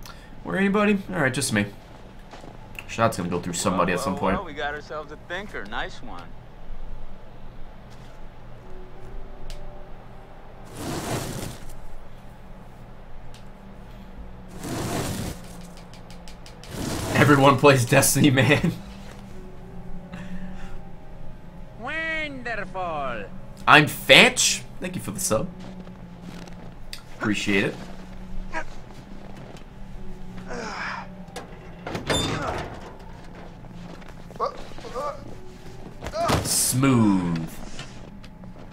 worry anybody. All right, just me. Shot's gonna go through somebody Well, at some point. well, we got ourselves a thinker. Nice one. Everyone plays Destiny, man. Wonderful. I'm Fanch. Thank you for the sub. Appreciate it. Smooth.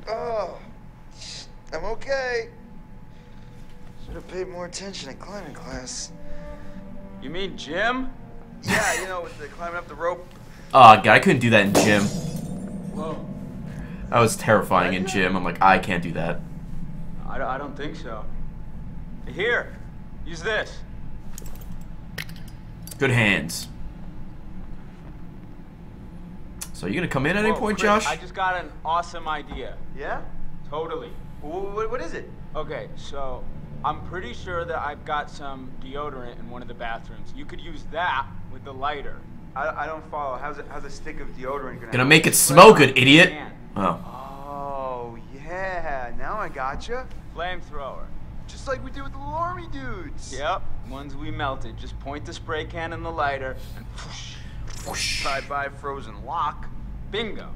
Oh, I'm okay. Should have paid more attention in climbing class. You mean gym? Yeah, you know, with the climbing up the rope. Oh god, I couldn't do that in gym. Whoa. That was terrifying in gym. I'm like, I can't do that. I, don't- I don't think so. Here, use this. Good hands. So you gonna come in at any point, Chris, Josh? I just got an awesome idea. Yeah? Totally. What, what is it? Okay, so I'm pretty sure that I've got some deodorant in one of the bathrooms. You could use that with the lighter. I, I don't follow. How's, it, how's a stick of deodorant gonna Gonna make it smell good, idiot. Oh. Oh, yeah. Now I gotcha. Flamethrower. Just like we did with the little army dudes. Yep, ones we melted. Just point the spray can in the lighter and whoosh. Bye-bye frozen lock. Bingo.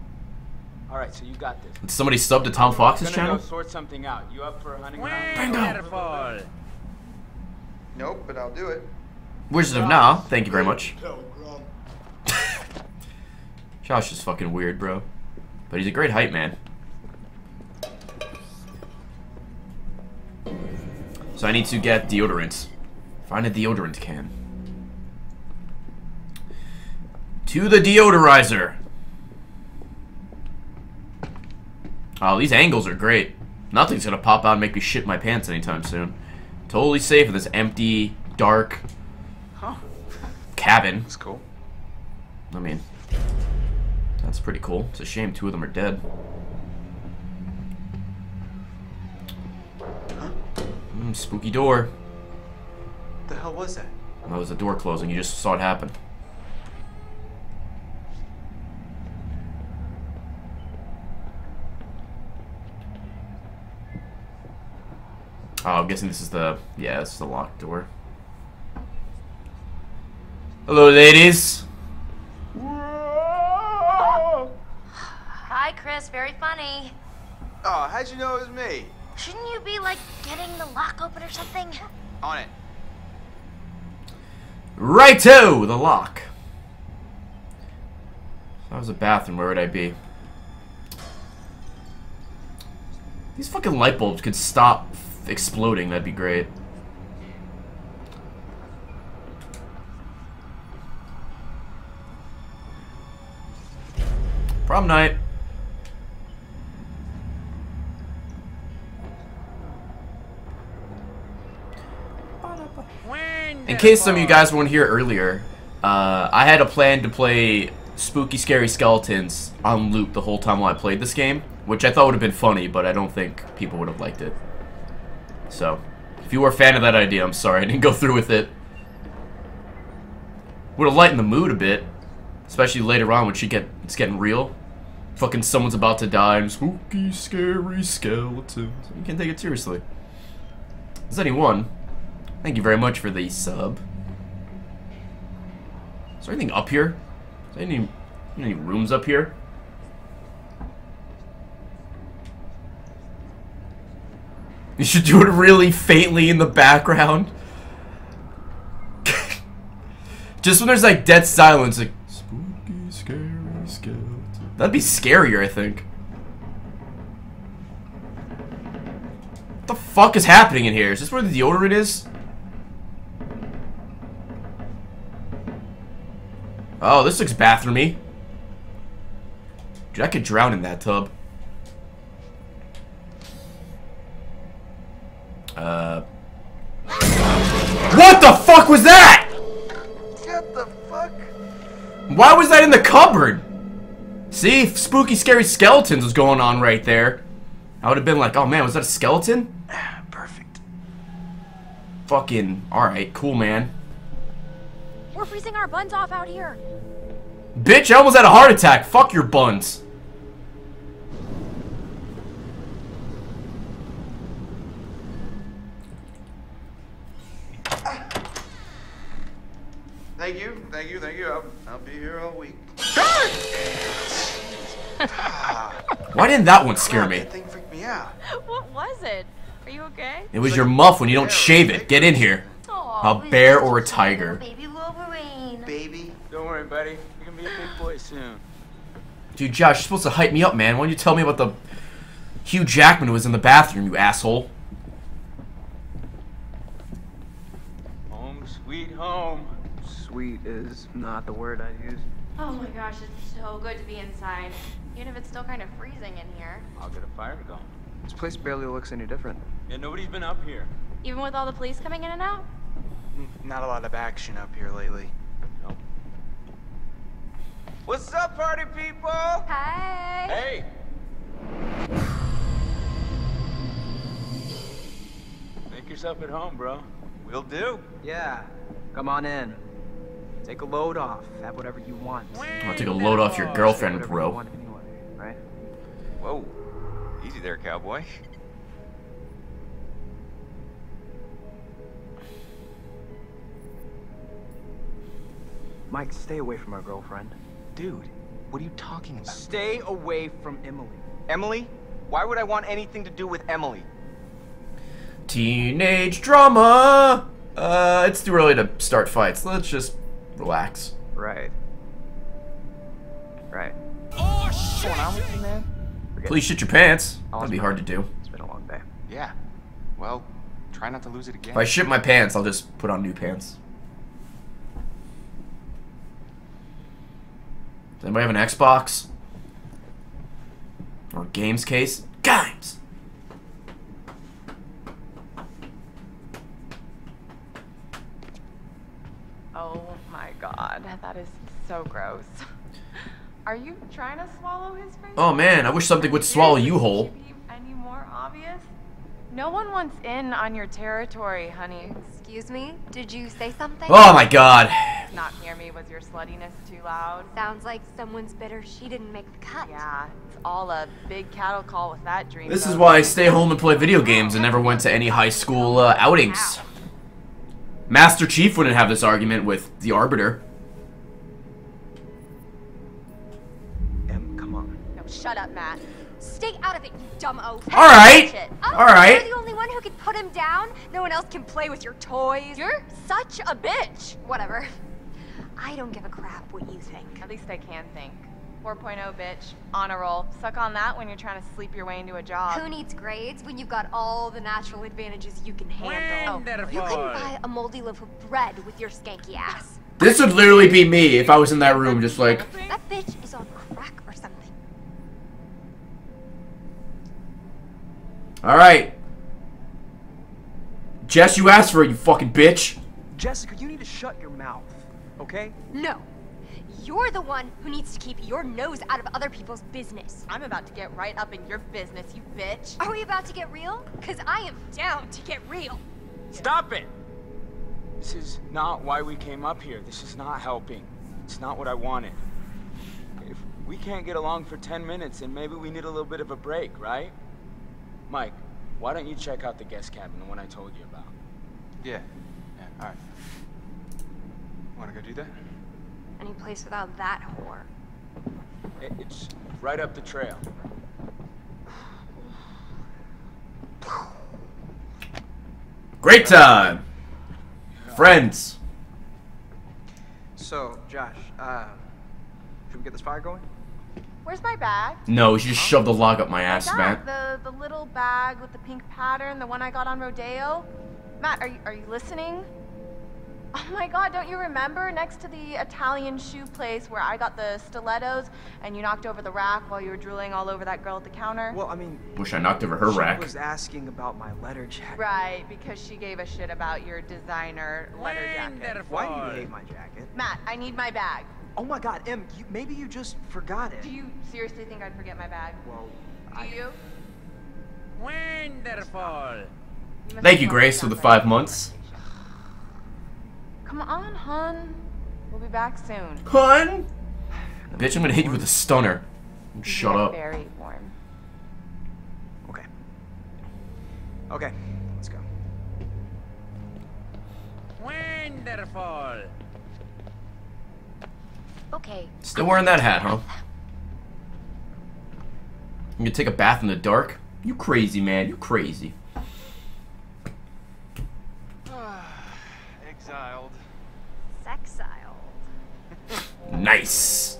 All right, so you got this. Did somebody sub to Tom Fox's I'm gonna channel? go sort something out. You up for hunting around? Wonderful. Nope, but I'll do it. Wizard of Nah, thank you very much. (laughs) Josh is fucking weird, bro. But he's a great hype man. So I need to get deodorant. Find a deodorant can. To the deodorizer. Oh, these angles are great. Nothing's gonna pop out and make me shit my pants anytime soon. Totally safe in this empty, dark. Cabin. That's cool. I mean, that's pretty cool. It's a shame two of them are dead. Mm, spooky door. What the hell was that? That was the door closing. You just saw it happen. Oh, I'm guessing this is the... Yeah, this is the locked door. Hello, ladies. Hi, Chris. Very funny. Oh, how'd you know it was me? Shouldn't you be, like, getting the lock open or something? On it. Righto! The lock. If I was a bathroom, where would I be? These fucking light bulbs could stop exploding. That'd be great. Prom night. In case some of you guys weren't here earlier, uh, I had a plan to play Spooky Scary Skeletons on loop the whole time while I played this game, which I thought would have been funny, but I don't think people would have liked it. So, if you were a fan of that idea, I'm sorry I didn't go through with it. Would have lightened the mood a bit, especially later on when she get it's getting real. Fucking someone's about to die and spooky scary skeletons. You can't take it seriously. There's anyone. Thank you very much for the sub. Is there anything up here? Is there any, any rooms up here? (laughs) You should do it really faintly in the background. (laughs) Just when there's like dead silence, like. That'd be scarier, I think. What the fuck is happening in here? Is this where the deodorant is? Oh, this looks bathroomy. Dude, I could drown in that tub. Uh. What the fuck was that? What the fuck? Why was that in the cupboard? See, if spooky, scary skeletons was going on right there. I would have been like, oh man, was that a skeleton? (sighs) Perfect. Fucking, alright, cool, man. We're freezing our buns off out here. Bitch, I almost had a heart attack. Fuck your buns. Thank you, thank you, thank you. I'll, I'll be here all week. (laughs) Why didn't that one scare me? That thing freaked me out. What was it? Are you okay? It was your muff when you don't shave it. Get in here. A bear or a tiger. Baby Wolverine. Baby. Don't worry, buddy. You're gonna be a big boy soon. Dude, Josh, you're supposed to hype me up, man. Why don't you tell me about the Hugh Jackman who was in the bathroom, you asshole? Home sweet home. Sweet is not the word I use. Oh my gosh, it's so good to be inside. Even if it's still kind of freezing in here. I'll get a fire going. This place barely looks any different. Yeah, nobody's been up here. Even with all the police coming in and out? Not a lot of action up here lately. Nope. What's up, party people? Hi. Hey. Make yourself at home, bro. Will do. Yeah, come on in. Take a load off. Have whatever you want. I'll take a load off your girlfriend, Whatever you bro. want anyway, right? Whoa. Easy there, cowboy. Mike, stay away from our girlfriend. Dude, what are you talking about? Stay away from Emily. Emily? Why would I want anything to do with Emily? Teenage drama! Uh, it's too early to start fights. Let's just relax. Right. Right. What's going on with you, man? Forget Please it. shit your pants. I'll That'd be hard to do. It's been a long day. Yeah. Well, try not to lose it again. If I shit my pants, I'll just put on new pants. Does anybody have an Xbox? Or games case? Games! Oh my god, that is so gross. (laughs) Are you trying to swallow his face? Oh man, I wish something would swallow you whole. Any more obvious? No one wants in on your territory, honey. Excuse me? Did you say something? Oh my god. Not near me was your sluttiness too loud. Sounds like someone's bitter she didn't make the cut. Yeah, it's all a big cattle call with that dream. This is why I stay home and play video games and never went to any high school uh, outings. Master Chief wouldn't have this argument with the Arbiter. Em, come on. No, shut up, Matt. Stay out of it, you dumb oaf. All right. Oh, All right. You're the only one who can put him down. No one else can play with your toys. You're such a bitch. Whatever. I don't give a crap what you think. At least I can think. 4.0 bitch, on a roll. Suck on that when you're trying to sleep your way into a job. Who needs grades when you've got all the natural advantages you can handle? Oh, You couldn't buy a moldy loaf of bread with your skanky ass. This would literally be me if I was in that room, just like, That bitch is on crack or something. all right. Jess, you asked for it, you fucking bitch. Jessica, you need to shut your mouth, okay? No. You're the one who needs to keep your nose out of other people's business. I'm about to get right up in your business, you bitch. Are we about to get real? Because I am down to get real. Stop it! This is not why we came up here. This is not helping. It's not what I wanted. If we can't get along for 10 minutes, then maybe we need a little bit of a break, right? Mike, why don't you check out the guest cabin, the one I told you about? Yeah. Yeah, alright. Wanna go do that? Any place without that whore. It's right up the trail. Great time. Friends. So, Josh, uh, should we get this fire going? Where's my bag? No, she just shoved the log up my ass, That, Matt. the the little bag with the pink pattern, the one I got on Rodeo. Matt, are you are you listening? Oh my God! Don't you remember next to the Italian shoe place where I got the stilettos and you knocked over the rack while you were drooling all over that girl at the counter? Well, I mean, Wish I knocked over her she rack. was asking about my letter jacket. Right, because she gave a shit about your designer letter jacket. Why do you hate my jacket? Matt, I need my bag. Oh my God, Em, you, maybe you just forgot it. Do you seriously think I'd forget my bag? Well, Do you? Wonderful. must Thank you, Grace, for the five months. Come on, hun. We'll be back soon. Hun? Bitch, I'm gonna hit you with a stunner. Shut up. Very warm. Okay. Okay, let's go. Wonderful. Okay. Still wearing that hat, huh? You gonna take a bath in the dark? You crazy, man. You crazy. Nice.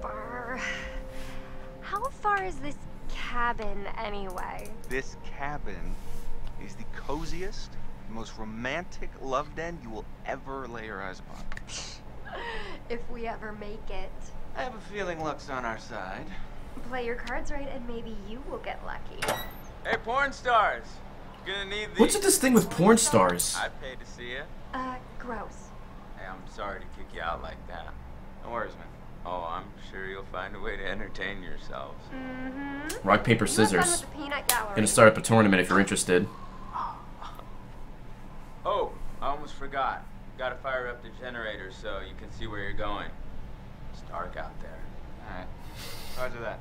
Brr. How far is this cabin anyway? This cabin is the coziest, most romantic love den you will ever lay your eyes upon. (laughs) If we ever make it. I have a feeling luck's on our side. Play your cards right and maybe you will get lucky. Hey, porn stars. You're Gonna need the. What's with this thing with porn stars? I paid to see you. Uh, gross. Hey, I'm sorry to kick you out like that. No worries, man. Oh, I'm sure you'll find a way to entertain yourselves. Mm-hmm. Rock, paper, You have fun scissors. with the peanut gallery. Gonna start up a tournament if you're interested. (laughs) Oh, I almost forgot. Gotta fire up the generator so you can see where you're going. It's dark out there. Alright. Roger that.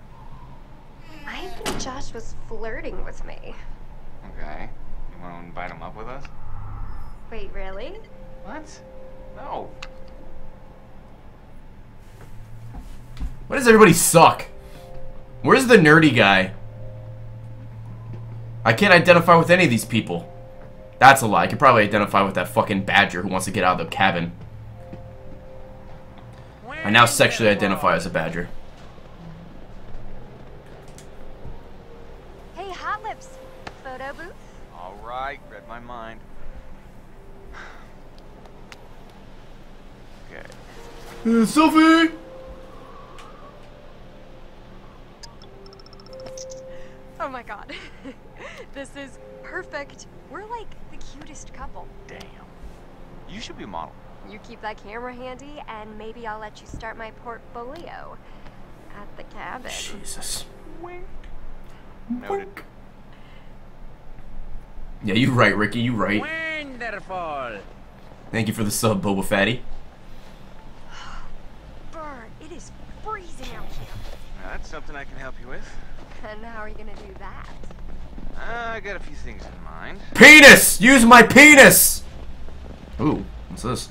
I think Josh was flirting with me. Okay. You want to invite him up with us? Wait, really? What? No. Why does everybody suck? Where's the nerdy guy? I can't identify with any of these people. That's a lie. I could probably identify with that fucking badger who wants to get out of the cabin. I now sexually identify as a badger. Hey, Hot Lips. Photo booth? Alright, read my mind. Okay. Uh, Sophie! Oh my god. (laughs) this is perfect. We're like the cutest couple. Damn. You should be a model. You keep that camera handy, and maybe I'll let you start my portfolio at the cabin. Jesus. Noted. Yeah, you're right, Ricky. You're right. Wonderful. Thank you for the sub, Boba Fatty. Burr, it is freezing out here. That's something I can help you with. And how are you gonna do that? Uh, I got a few things in mind. Penis! Use my penis! Ooh, what's this?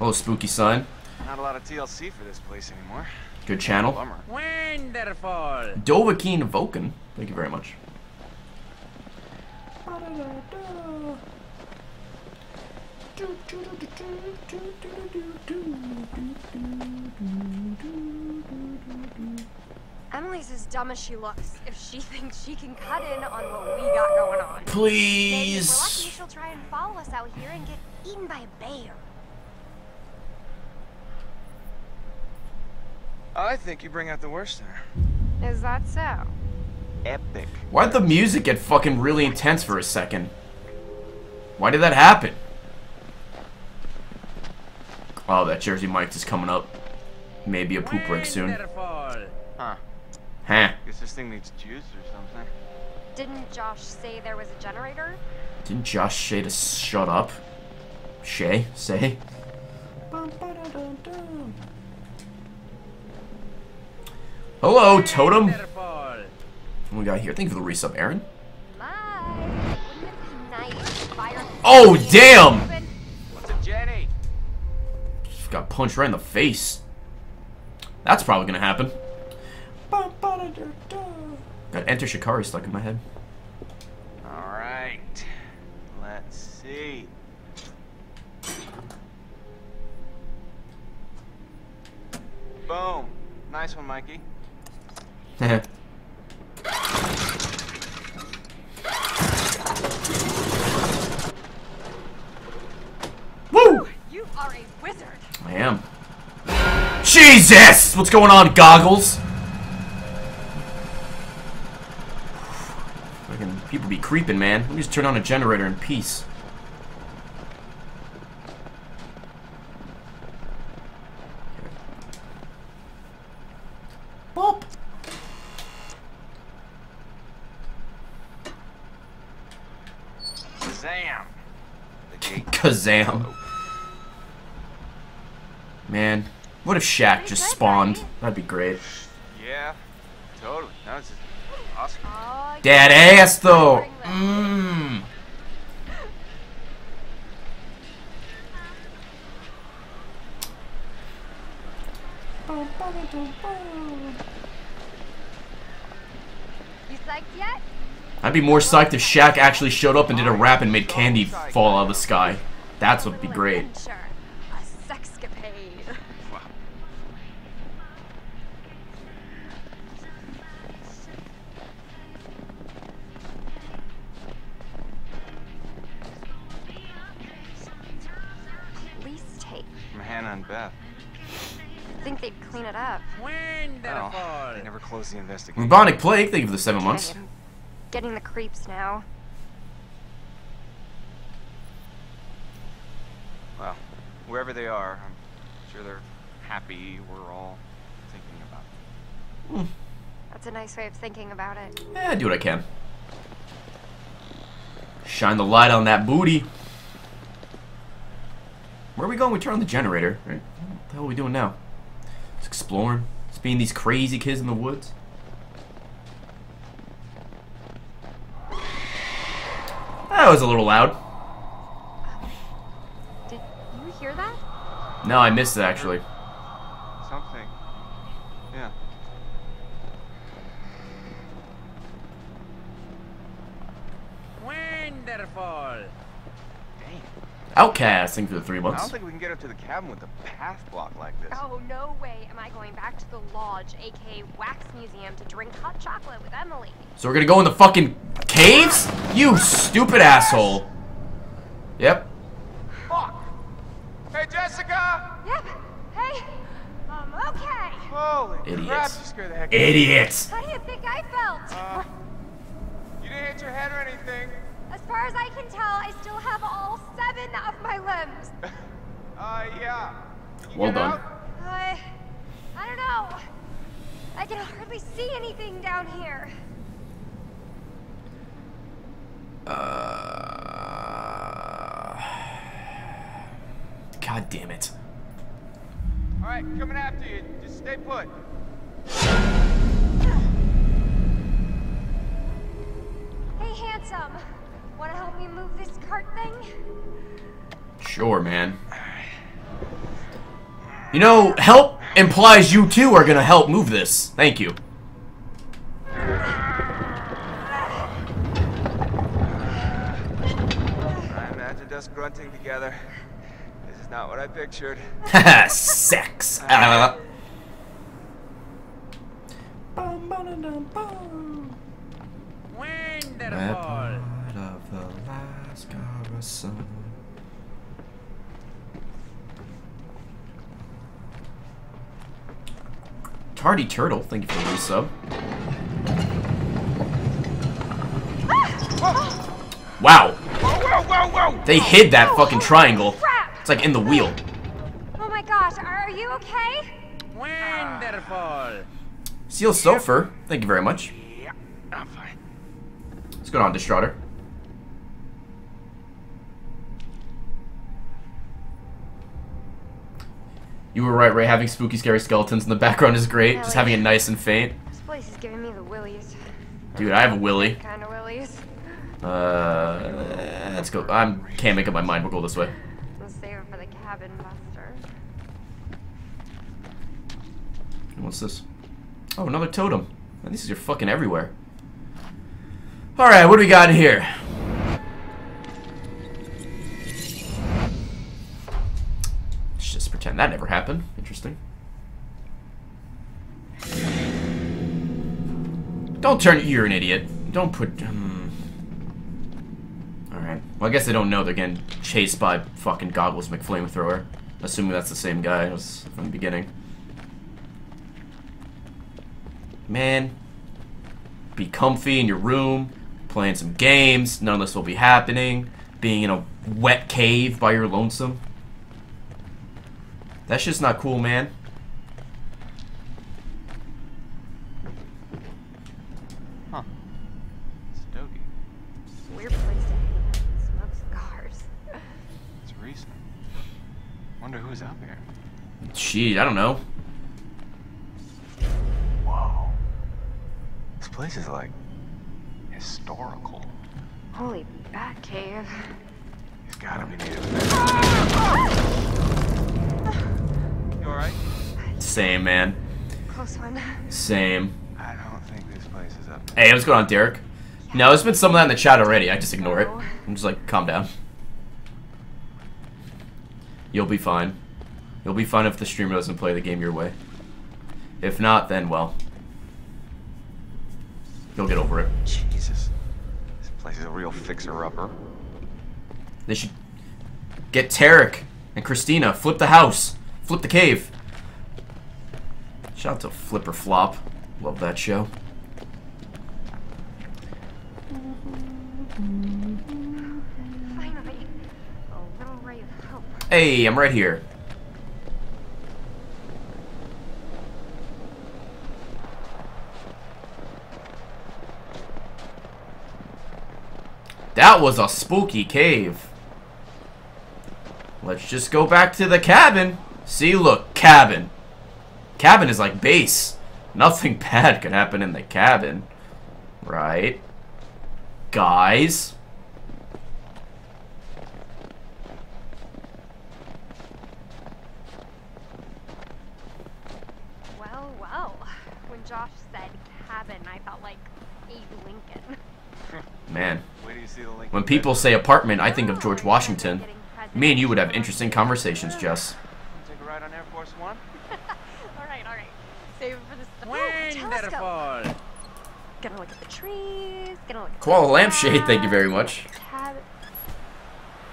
Oh, spooky sign. Not a lot of TLC for this place anymore. Good channel. Bummer. Wonderful. Dovahkiin Vulcan. Thank you very much. Emily's as dumb as she looks if she thinks she can cut in on what we got going on. Maybe we're Please. lucky, she'll try and follow us out here and get eaten by a bear. I think you bring out the worst in her. Is that so? Epic. Why'd the music get fucking really intense for a second? Why did that happen? Oh, that Jersey Mike's is coming up. Maybe a poop break soon. Huh. Huh. Guess this thing needs juice or something. Didn't Josh say there was a generator? Didn't Josh say to shut up? Shay, say. Hello, Totem. What we got here? Thank you for the resub, Aaron. Mike, wouldn't it be nice if fire Oh, damn! Got punched right in the face. That's probably gonna happen. Got Enter Shikari stuck in my head. All right. Let's see. Boom. Nice one, Mikey. (laughs) Woo! You are a wizard. I am. Jesus! What's going on, goggles? (sighs) Fucking people be creeping, man. Let me just turn on a generator in peace. Boop. Zam. The gate. Kazam. (laughs) Man, what if Shaq just spawned? That'd be great. Yeah. Totally. That was awesome. Oh, Dead ass though. Mmm. You psyched yet? I'd be more psyched if Shaq actually showed up and did a rap and made candy fall out of the sky. That's what'd be great. And Beth. Think they'd clean it up. Oh, they never closed the investigation. Bubonic plague, thank you for the seven months. I'm getting the creeps now. Well, wherever they are, I'm sure they're happy. We're all thinking about them. That's a nice way of thinking about it. Eh, do what I can. Shine the light on that booty. Where are we going? We turn on the generator. Right? What the hell are we doing now? Just exploring. Just being these crazy kids in the woods. That was a little loud. Did you hear that? No, I missed it actually. Something. Yeah. Wonderful. Dang. Outcast, thank you for the three months. I don't think we can get up to the cabin with a path block like this. Oh, no way am I going back to the lodge, aka Wax Museum, to drink hot chocolate with Emily. So we're gonna go in the fucking caves? You stupid asshole. Yep. Fuck. Hey, Jessica. Yep. Hey, I'm okay. Holy crap! Idiots. You scared the heck out of me. Idiots. How do you think I felt? Uh, you didn't hit your head or anything. As far as I can tell, I still have all seven of my limbs. (laughs) Uh, yeah. Can Well done. out? I, I don't know. I can hardly see anything down here. Uh... God damn it. All right, coming after you. Just stay put. Hey, handsome. Want to help me move this cart thing? Sure, man. You know, help implies you two are gonna help move this. Thank you. I imagined us grunting together. This is not what I pictured. Haha, (laughs) sex. Ah. Wonderful. Of the last carousel. Tardy Turtle, thank you for the resub. Wow, Whoa, whoa, whoa, whoa! they hid that fucking triangle. Crap! It's like in the wheel. Oh my gosh, are you okay? Wonderful. Seal Sulfur. Thank you very much. Yeah, I'm fine. What's going on, Destructor? You were right, Ray. Having spooky, scary skeletons in the background is great. Just having it nice and faint. This place is giving me the willies. Dude, I have a willy. Kind of willies. Uh, let's go. I can't make up my mind. We'll go this way. Let's save it for the cabin buster. What's this? Oh, another totem. Man, these are fucking everywhere. Alright, what do we got in here? Let's just pretend that never happened. Interesting. Don't turn. You're an idiot. Don't put. Hmm. Alright. Well, I guess they don't know they're getting chased by fucking Goggles McFlamethrower. Assuming that's the same guy as from the beginning. Man, be comfy in your room, playing some games. None of this will be happening. Being in a wet cave by your lonesome. That's just not cool, man. Huh. Stogie. Weird place to hang out and smoke cigars. It's recent. Wonder who's out here. Gee, I don't know. Whoa. This place is like historical. Holy bat cave. He's gotta be native. You Same, man. Close one. Same. I don't think this place is up. Hey, what's going on, Derek? No, there's been some of that in the chat already. I just ignore it. I'm just like, calm down. You'll be fine. You'll be fine if the streamer doesn't play the game your way. If not, then, well. You'll get over it. Jesus. This place is a real fixer-upper. They should get Tarek and Christina. Flip the house. Flip the cave. Shout out to Flip or Flop. Love that show. Finally. A little ray of hope. Hey, I'm right here. That was a spooky cave. Let's just go back to the cabin. See, look, cabin. Cabin is like base. Nothing (laughs) bad could happen in the cabin. Right? Guys? Well, well. When Josh said cabin, I felt like Abe Lincoln. (laughs) Man. Wait till you see the link. When people say apartment, I think of George oh, Washington. Me and you would have interesting conversations, Jess. Take a ride on Air Force One? alright, alright. Save it for the Ooh, telescope. Wonderful. Gonna look at the trees. Gonna look at Koala the lampshade, thank you very much. Cab-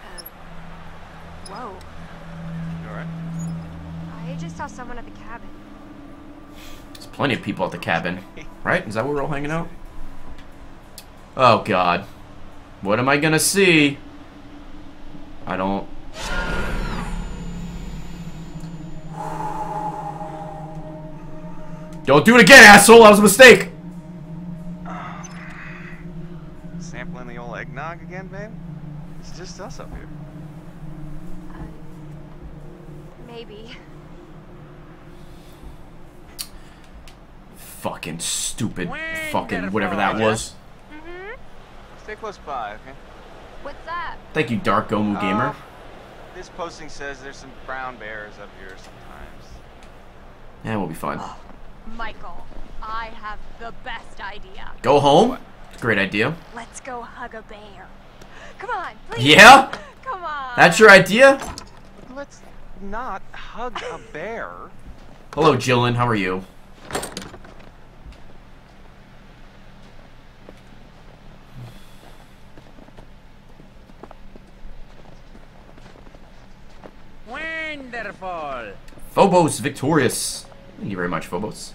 uh, whoa. You alright? I just saw someone at the cabin. There's plenty of people at the cabin. (laughs) Right? Is that where we're all hanging out? Oh, God. What am I gonna see? I don't... Don't do it again, asshole! That was a mistake! Sampling the old eggnog again, babe? It's just us up here. Maybe. Fucking stupid fucking whatever that was. Mm-hmm. Stay close by, okay? What's that? Thank you, Dark Gomu Gamer. Uh, this posting says there's some brown bears up here sometimes. Yeah, we'll be fine. Michael, I have the best idea. Go home? Great idea. Let's go hug a bear. Come on, please. Yeah? Come on. That's your idea? Let's not hug a bear. Hello, Jillian. How are you? Wonderful. Phobos victorious. Thank you very much, Phobos.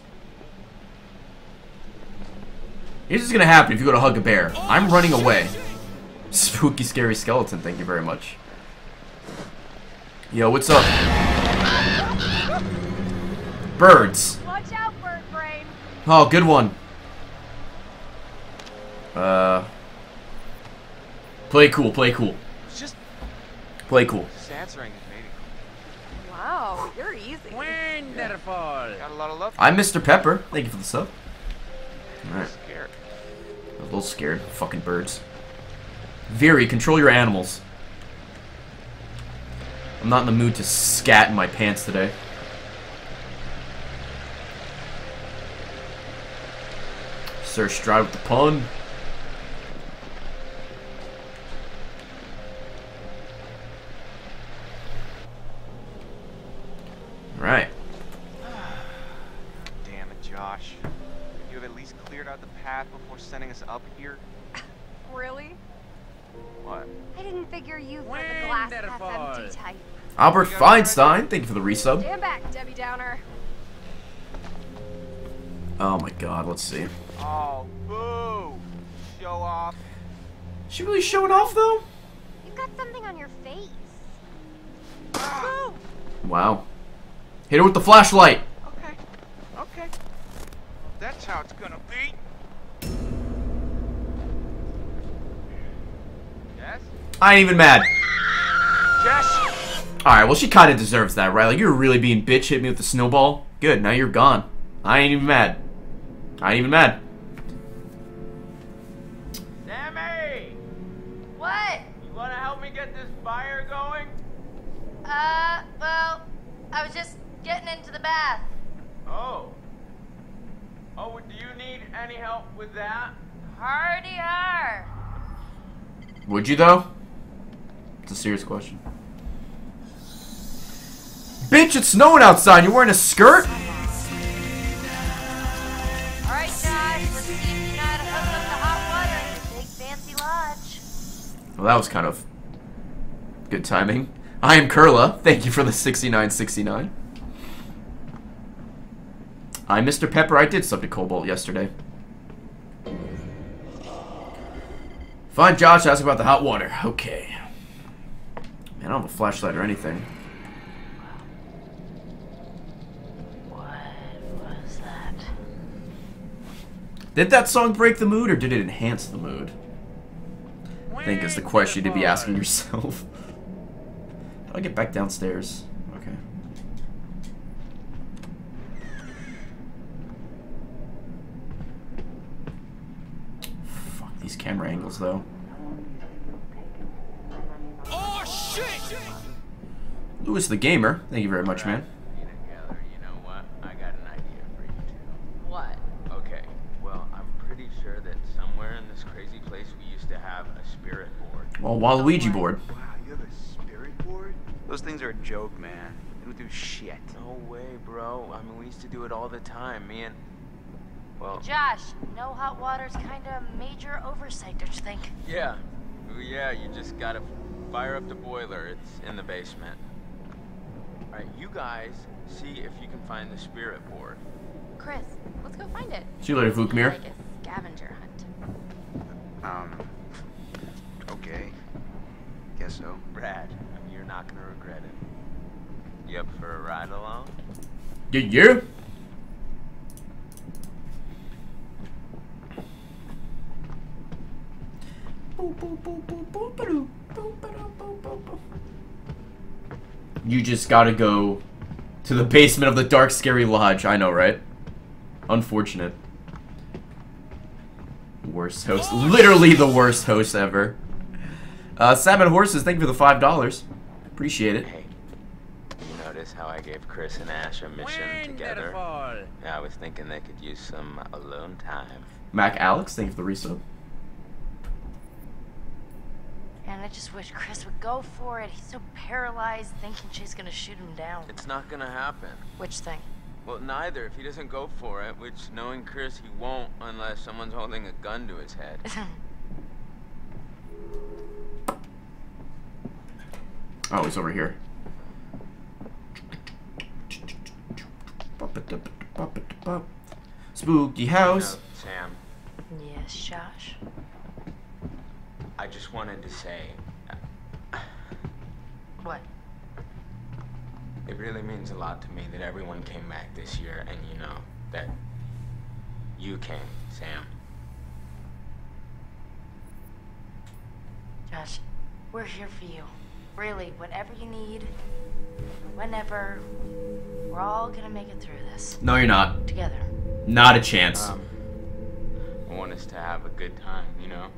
Here's what's gonna happen if you go to hug a bear. I'm running away. (laughs) Spooky, scary skeleton. Thank you very much. Yo, what's up? Birds. Watch out, bird brain. Oh, good one. Uh. Play cool, play cool. Just, Play cool. just answering is. Wow, you're easy. Wonderful. Got a lot of love. I'm Mr. Pepper. Thank you for the sub. Alright. scared. I was a little scared. Fucking birds. Very, control your animals. I'm not in the mood to scat in my pants today. Sir Stride with the pun. Right. (sighs) Damn it, Josh. Could you have at least cleared out the path before sending us up here? (laughs) Really? What? I didn't figure you were the glass half empty type. Albert Feinstein, thank you for the resub. Stand back, Debbie Downer. Oh my god, let's see. Oh, boo! Show off. She really showing off though? You've got something on your face. Ah. Wow. Hit her with the flashlight. Okay. Okay. That's how it's gonna be. Yes? I ain't even mad. Jess? Alright, well she kinda deserves that, right? Like you were really being bitch, hit me with the snowball. Good, now you're gone. I ain't even mad. I ain't even mad. Sammy! What? You wanna help me get this fire going? Uh, well, I was just getting into the bath. Oh. Oh, do you need any help with that? Hardy har. Would you though? It's a serious question. Bitch, it's snowing outside. You're wearing a skirt? All right, Josh, let's see if you know how to hook up the hot water in your big fancy lodge. Well, that was kind of good timing. I am Kurla. Thank you for the 6969. Uh, I'm Mr. Pepper. I did sub to Cobalt yesterday. Fine, Josh. Ask about the hot water. Okay. Man, I don't have a flashlight or anything. What was that? Did that song break the mood or did it enhance the mood? I think is the question to be asking yourself. (laughs) How do I get back downstairs? Okay. Fuck these camera angles though. Oh, shit! Lewis the Gamer, thank you very much, man. Together, you know what? I got an idea for you two. What? Okay, well, I'm pretty sure that somewhere in this crazy place we used to have a spirit board. Well, Waluigi board. Wow, you have a spirit board? Those things are a joke, man. They don't do shit. No way, bro. I mean, we used to do it all the time. Me and. Well, Josh, no hot water's kind of a major oversight, don't you think? yeah. Ooh, Yeah, you just gotta fire up the boiler. It's in the basement. Alright, you guys see if you can find the spirit board. Chris, let's go find it. See you later, Vukmir. Like a scavenger hunt. Um. Okay. Guess so. Brad, you're not gonna regret it. You up for a ride along? Yeah, yeah. You just gotta go to the basement of the dark, scary lodge. I know, right? Unfortunate. Worst host. Literally the worst host ever. Uh, Salmon Horses, thank you for the $5. Appreciate it. Hey, you notice how I gave Chris and Ash a mission together? Yeah, I was thinking they could use some alone time. Mac Alex, thank you for the resub. And I just wish Chris would go for it. He's so paralyzed thinking she's gonna shoot him down. It's not gonna happen. Which thing? Well, neither. If he doesn't go for it, which knowing Chris, he won't unless someone's holding a gun to his head. (laughs) Oh, he's over here. Spooky house. No, Sam, yes, Josh. I just wanted to say, What? It really means a lot to me that everyone came back this year, and you know that you came, Sam. Josh, we're here for you. Really, whatever you need, whenever, we're all gonna make it through this. No, you're not. Together. Not a chance. Um, I want us to have a good time, you know?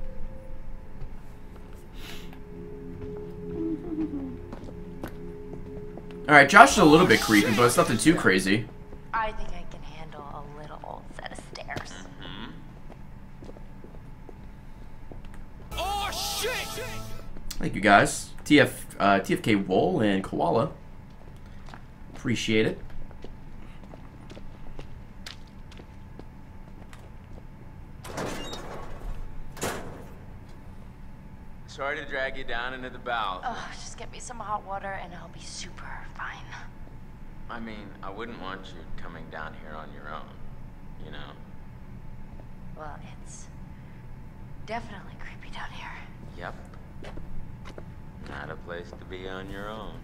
Alright, Josh is a little bit creepy, but it's nothing too crazy. I think I can handle a little old set of stairs. Hmm? Thank you guys. TF, uh, TFK Wool and Koala. Appreciate it. Sorry to drag you down into the bowels. Oh, just get me some hot water and I'll be super fine. I mean, I wouldn't want you coming down here on your own, you know? Well, it's definitely creepy down here. Yep. Not a place to be on your own.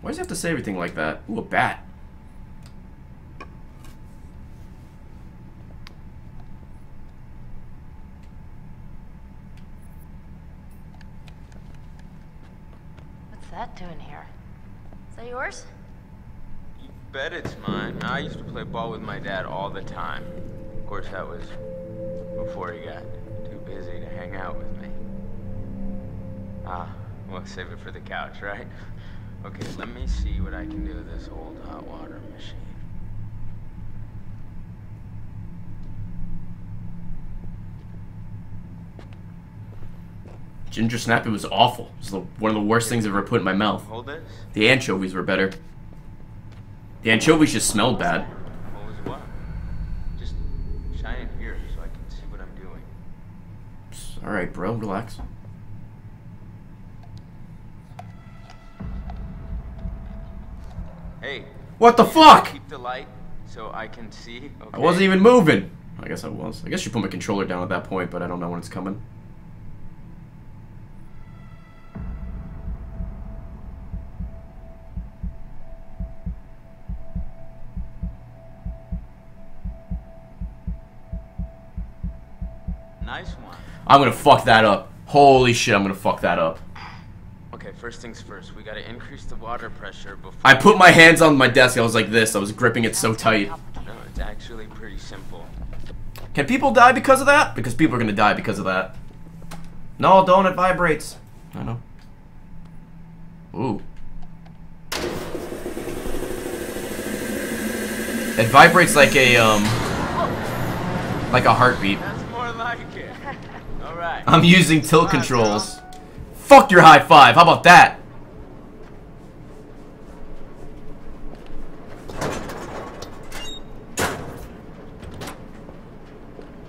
Why does he have to say everything like that? Ooh, a bat. That doing here? Is that yours? You bet it's mine. I used to play ball with my dad all the time. Of course, that was before he got too busy to hang out with me. Ah, we'll save it for the couch, right? Okay, let me see what I can do with this old hot water machine. Ginger Snappy was awful. It was the, one of the worst things I've ever put in my mouth. Hold this. The anchovies were better. The anchovies just smelled bad. What was what? Just shine it here so I can see what I'm doing. Alright, bro, relax. Hey. What the fuck? Keep the light so I can see. Okay. I wasn't even moving. I guess I was. I guess you put my controller down at that point, but I don't know when it's coming. Nice one. I'm gonna fuck that up. Holy shit, I'm gonna fuck that up. Okay, first things first. We gotta increase the water pressure before. I put my hands on my desk, I was like this. I was gripping it so tight. No, it's actually pretty simple. Can people die because of that? Because people are gonna die because of that. No, don't, it vibrates. I know. Ooh. It vibrates like a, um... Like a heartbeat. That's more like it. I'm using tilt controls. Fuck your high five, how about that?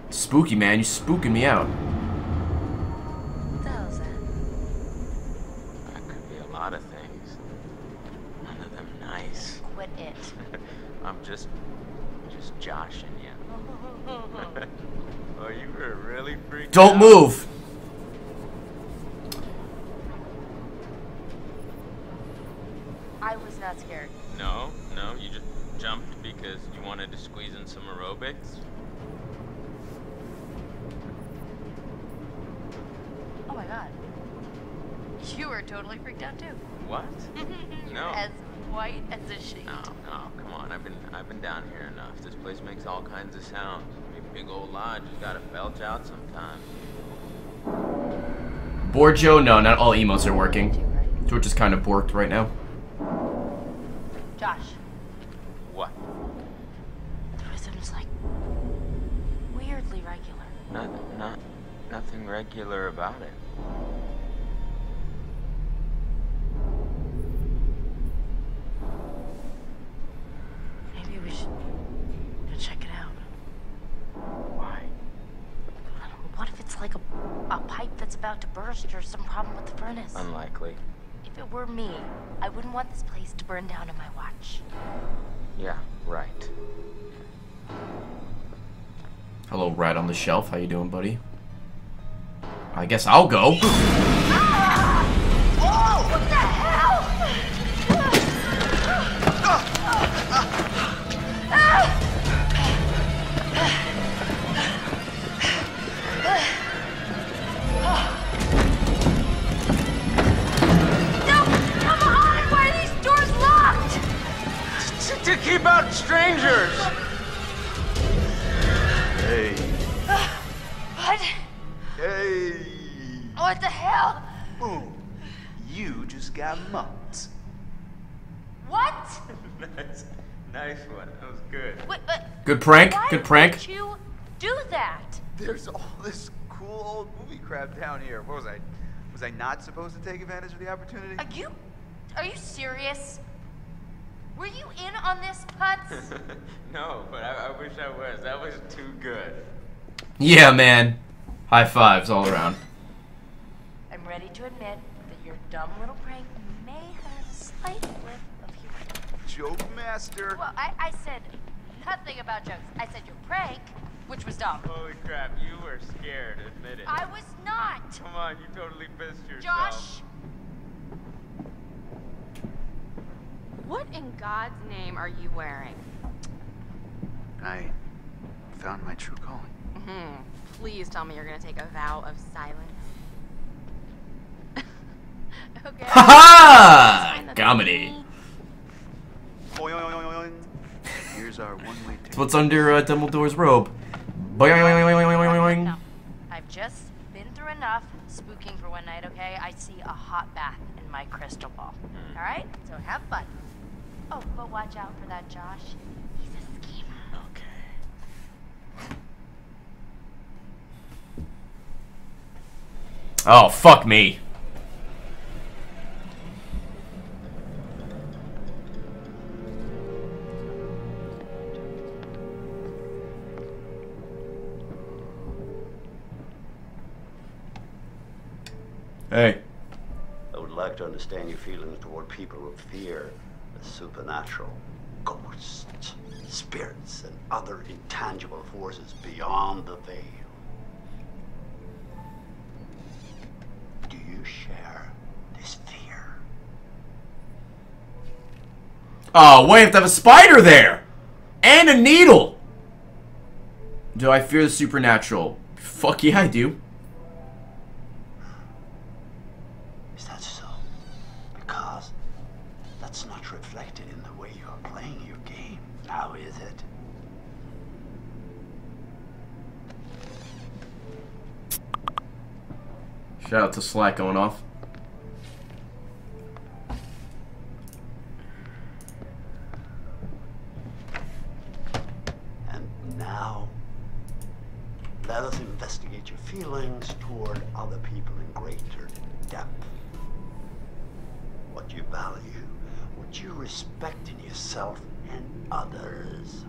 Spooky, man, You're spooking me out. What the hell is that? That could be a lot of things. None of them nice. Quit it. I'm just, just joshing you. oh, you were really freaking Don't move! I was not scared. No, no, you just jumped because you wanted to squeeze in some aerobics. Oh my god. You were totally freaked out too. What? (laughs) No. as white as a sheet. No, no, come on. I've been, I've been down here enough. This place makes all kinds of sounds. I mean, big old lodge has got to belch out sometimes. Borjo, no, not all emotes are working. Twitch is kind of borked right now. Josh, What? the rhythm's like weirdly regular. Not, not, nothing regular about it. Maybe we should What if it's like a, a pipe that's about to burst or some problem with the furnace? Unlikely. If it were me, I wouldn't want this place to burn down in my watch. Yeah, right. Hello, Rat on the Shelf. How you doing, buddy? I guess I'll go. Ah! Oh, what the hell? Ah! ah! ah! ah! No! Come on! Why are these doors locked? T to keep out strangers. Hey. Uh, what? Hey. What the hell? Boom. You just got mucked. What? (laughs) nice, nice one. That was good. Wait, good prank. Why good prank. Why would you do that? There's all this cool old movie crap down here. What was I? Was I not supposed to take advantage of the opportunity? Are you? Are you serious? Were you in on this, Putz? (laughs) no, but I, I wish I was. That was too good. Yeah, man. High fives all around. I'm ready to admit that your dumb little prank may have a slight whiff of humor. Joke master. Well, I, I said nothing about jokes. I said your prank, which was dumb. Holy crap, you were scared. Admit it. I was not. Come on, you totally pissed yourself. Josh. What in God's name are you wearing? I found my true calling. Mm -hmm. Please tell me you're gonna take a vow of silence. (laughs) okay. Ha ha! Comedy. Here's our one-way ticket. It's what's under uh, Dumbledore's robe. Boing. No. I've just been through enough spooking for one night, okay? I see a hot bath in my crystal ball. Hmm. All right? So have fun. Oh, but watch out for that Josh. He's a schemer. Okay. Oh, fuck me. Hey. I would like to understand your feelings toward people who fear the supernatural, ghosts, spirits, and other intangible forces beyond the veil. Do you share this fear? Oh, wait, I have to have a spider there! And a needle! Do I fear the supernatural? Fuck yeah, I do. Is that so? Because that's not reflected in the way you are playing your game. Now is it? Shout out to Slack going off. And now, let us investigate your feelings toward other people in greater depth. What you value, what you respect in yourself and others.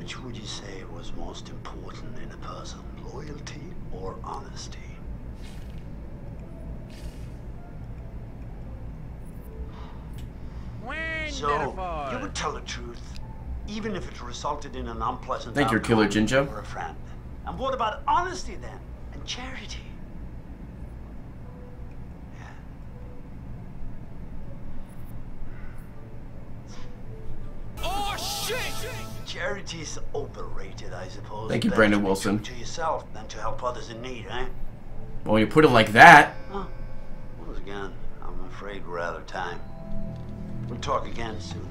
Which would you say was most important in a person, loyalty or honesty? So, you would tell the truth, even if it resulted in an unpleasant Thank you, Killer outcome Jinjo. for a friend. And what about honesty then? And charity? Oh shit! Charity's overrated, I suppose. Thank you, Better Brandon Wilson. true To yourself than to help others in need, eh? Well, you put it like that, Well, once again, I'm afraid we're out of time. We'll talk again soon.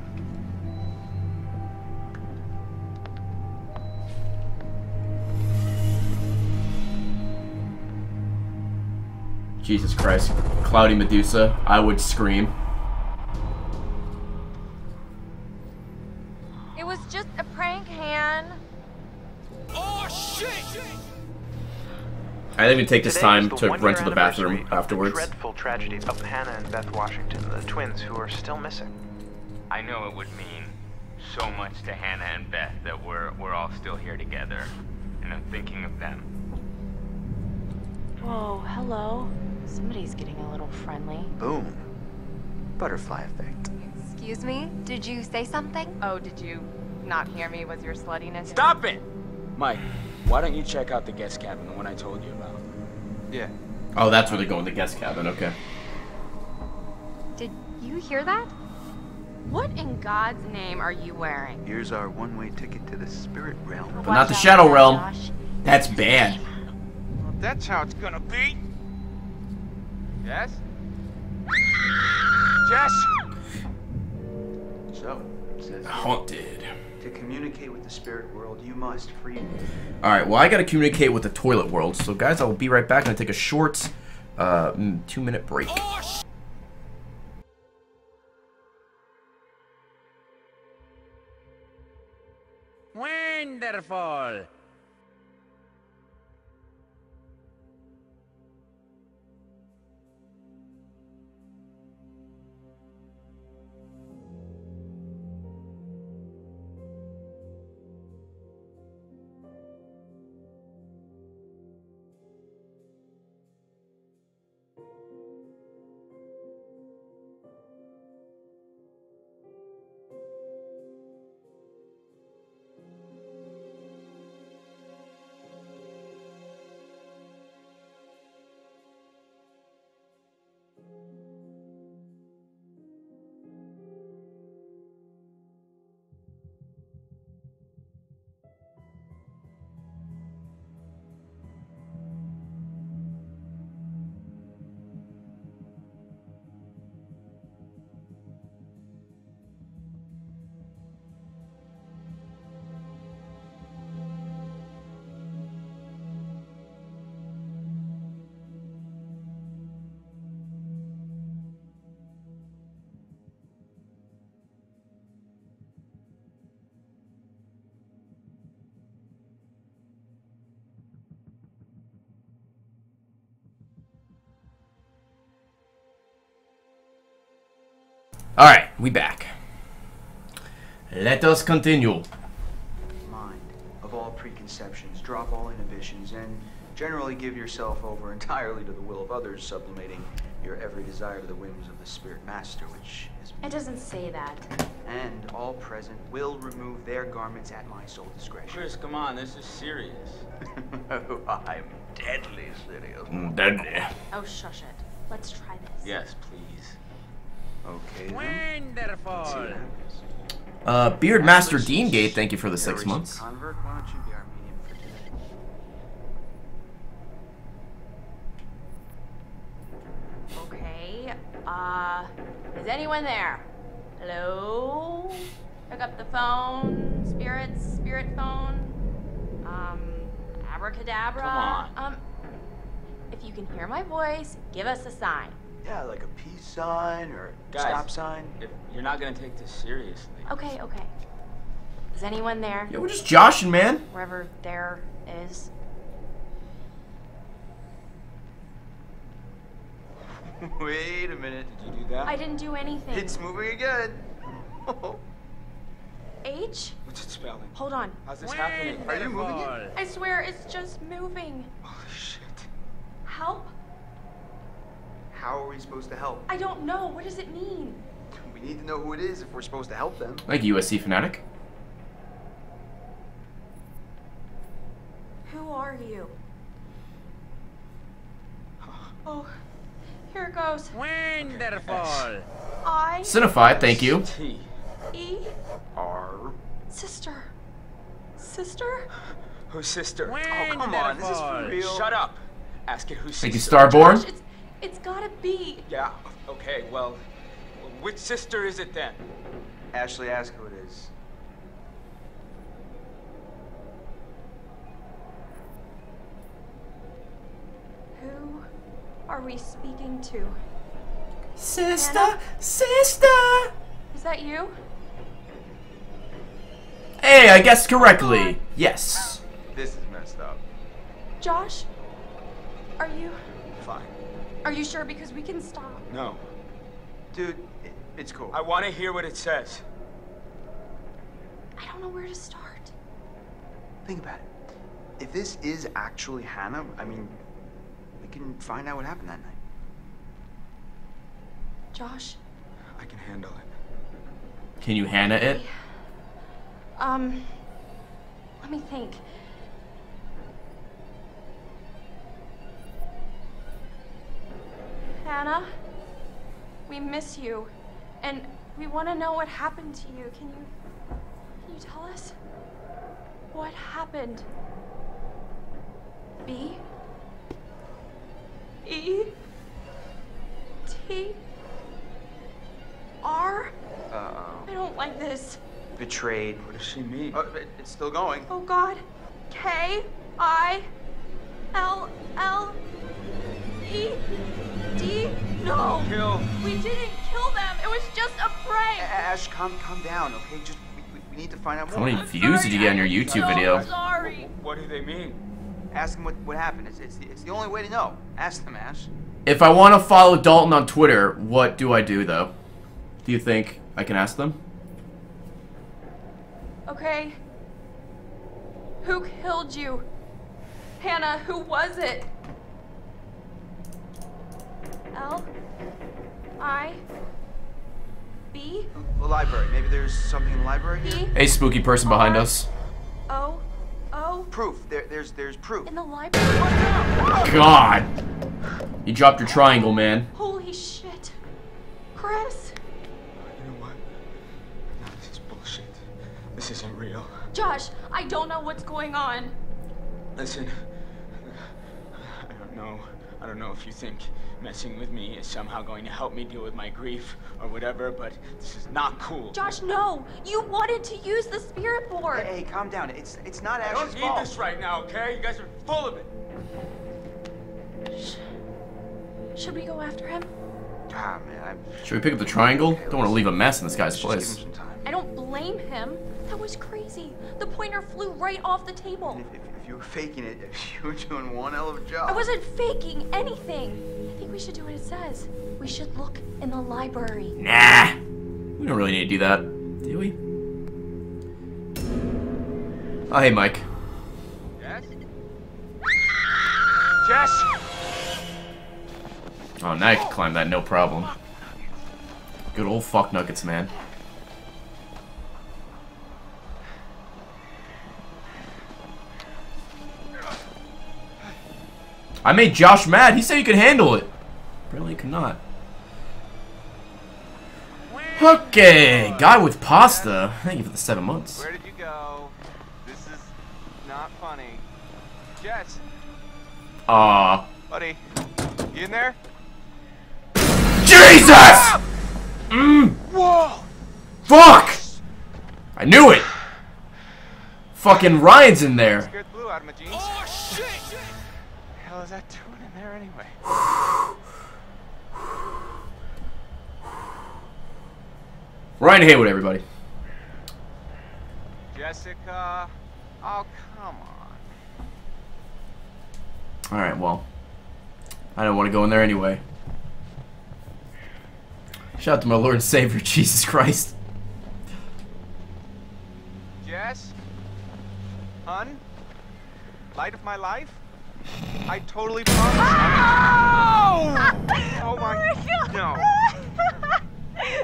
Jesus Christ, Cloudy Medusa, I would scream. Prank, Oh shit! I didn't even take this Today time to run to the bathroom afterwards. The dreadful tragedy of Hannah and Beth Washington, the twins who are still missing. I know it would mean so much to Hannah and Beth that we're we're all still here together, and I'm thinking of them. Whoa, hello. Somebody's getting a little friendly. Boom. Butterfly effect. Excuse me? Did you say something? Oh, did you not hear me? Was your sluttiness? Stop it! Mike, why don't you check out the guest cabin, the one I told you about? Yeah. Oh, that's where they're going, the guest cabin, okay. Did you hear that? What in God's name are you wearing? Here's our one-way ticket to the spirit realm. But not the Shadow Realm. That's bad. Well, that's how it's gonna be. Yes? Jess? So, it says Haunted. To communicate with the spirit world, you must free. All right. Well, I gotta communicate with the toilet world. So, guys, I will be right back. I'm gonna take a short, uh, mm, two-minute break. Wonderful. All right, we back. Let us continue. Mind of all preconceptions, drop all inhibitions, and generally give yourself over (laughs) entirely to the will of others, sublimating your every desire to the whims of the spirit master, which is It doesn't say that. and all present will remove their garments at my sole discretion. Chris, come on, this is serious. (laughs) oh, I'm deadly serious. Mm, Deadly. Oh, shush it. Let's try this. Yes, please. Okay then. Let's Wonderful. Uh, Beard Master Deangate, thank you for the six months. Convert, why don't you be our medium for today? Okay. Uh, is anyone there? Hello? Pick up the phone. Spirits, spirit phone. Um, abracadabra. Come on. Um, if you can hear my voice, give us a sign. Yeah, like a peace sign or a Guys. stop sign. If you're not gonna take this seriously. Okay, okay. Is anyone there? Yeah, we're just joshing, man. Wherever there is. (laughs) Wait a minute. Did you do that? I didn't do anything. It's moving again. (laughs) H? What's it spelling? Hold on. How's this happening? Are you moving it? I swear it's just moving. Holy shit. Help? How are we supposed to help? I don't know. What does it mean? We need to know who it is if we're supposed to help them. Like USC fanatic. Who are you? Oh, here it goes. Wonderful. I Cinefied, thank you. T. E R. sister. Sister? Whose sister? Oh, come on. This is for real. Shut up. Ask it who's sister. Thank you, Starborn. Gosh, it's it's gotta be. Yeah. Okay. Well, which sister is it then? Ashley, ask who it is. Who are we speaking to? Sister, sister. Is that you? Hey, I guessed correctly. Yes. This is messed up. Josh? Are you Fine. Are you sure because we can stop? No. Dude, it, it's cool. I want to hear what it says. I don't know where to start. Think about it. If this is actually Hannah, I mean, we can find out what happened that night. Josh? I can handle it. Can you Hannah it? Um let me think. Hannah, we miss you. And we want to know what happened to you. Can you Can you tell us? What happened? B E T R Uh-oh. I don't don't like this. Betrayed. What does she mean? Oh, it- it's still going. Oh God. K I L L E D. No. Kill. We didn't kill them. It was just a prank. Ash, calm, calm down, okay? Just we, we, we need to find out How more. many views did you get on your YouTube video? Sorry. What do they mean? Ask them what, what happened. It's, it's, it's the only way to know. Ask them, Ash. If I want to follow Dalton on Twitter, what do I do though? Do you think I can ask them? Okay. Who killed you? Hannah, who was it? L I B The library. Maybe there's something in the library here. B spooky person behind us. O O Proof. There, there's there's proof. in the library. Oh, no. God! You dropped your triangle, man. Holy shit. Chris. You know what? No, this is bullshit. This isn't real. Josh, I don't know what's going on. Listen, I don't know. I don't know if you think messing with me is somehow going to help me deal with my grief or whatever, but this is not cool. Josh, no! You wanted to use the spirit board! Hey, hey, calm down. It's it's not I Ash's don't need fault. this right now, okay? You guys are full of it. Should we go after him? Ah, man, I'm. Should we pick up the triangle? Don't want to leave a mess in this guy's Just give him place. I don't blame him. That was crazy. The pointer flew right off the table. If, if, if you were faking it, (laughs) you were doing one hell of a job. I wasn't faking anything. I think we should do what it says. We should look in the library. Nah! We don't really need to do that, do we? Oh, hey, Mike. Yes? Jess! Oh, now I can climb that, no problem. Good old fuck nuggets, man. I made Josh mad. He said he could handle it. Apparently he could not. Okay, guy with pasta. Thank you for the seven months. Where did you go? This is not funny. Jess, Aw. buddy, you in there? Jesus! Mm. Whoa! Fuck! I knew it! Fucking Ryan's in there. Scared blue out of my jeans. Oh shit! Hell is that doing in there anyway? Ryan Haywood, everybody. Jessica, oh come on. Alright, well. I don't want to go in there anyway. Shout out to my Lord and Savior, (laughs) Jesus Christ. Jess? Hun? Light of my life? I totally promise. I mean- oh! oh my God. no. (laughs)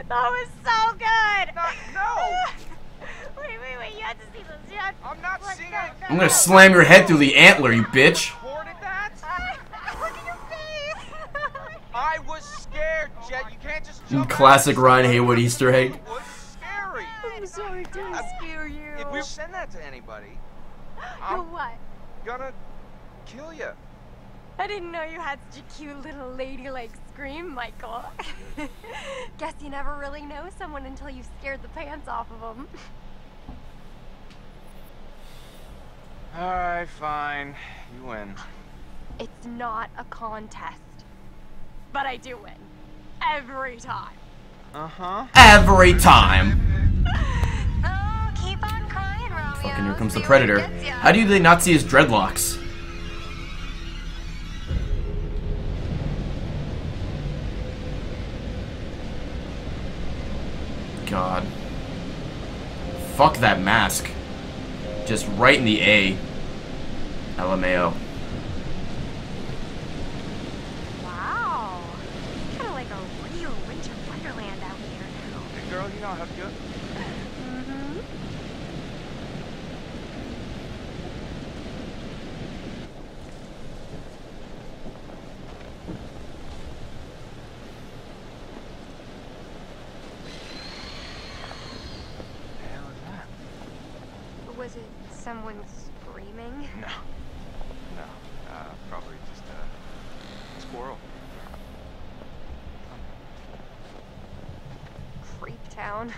that was so good. no. wait, wait, wait. You have to see this. You have. I'm not seeing it. I'm gonna slam your head through the antler, you bitch. (laughs) Look at your face. I was scared, oh Jet. You can't just jump Classic Ryan Haywood Easter egg. It was scary. I'm sorry to scare you. If we send that to anybody, I'm what? gonna kill you. I didn't know you had such a cute little ladylike scream, Michael. (laughs) Guess you never really know someone until you've scared the pants off of them. (laughs) All right, fine. You win. It's not a contest. But I do win. Every time. Uh huh. Every time. (laughs) Oh, keep on crying, Romeo. Fucking here comes the See where predator. How do they not see his dreadlocks? God. Fuck that mask. Just right in the A. LMAO. Wow. Kind of like a real winter wonderland out here now. Hey, girl, you know how to do it. Mm-hmm. The hell is that? Was it someone screaming? No. No. Uh, probably just a squirrel. Creep town.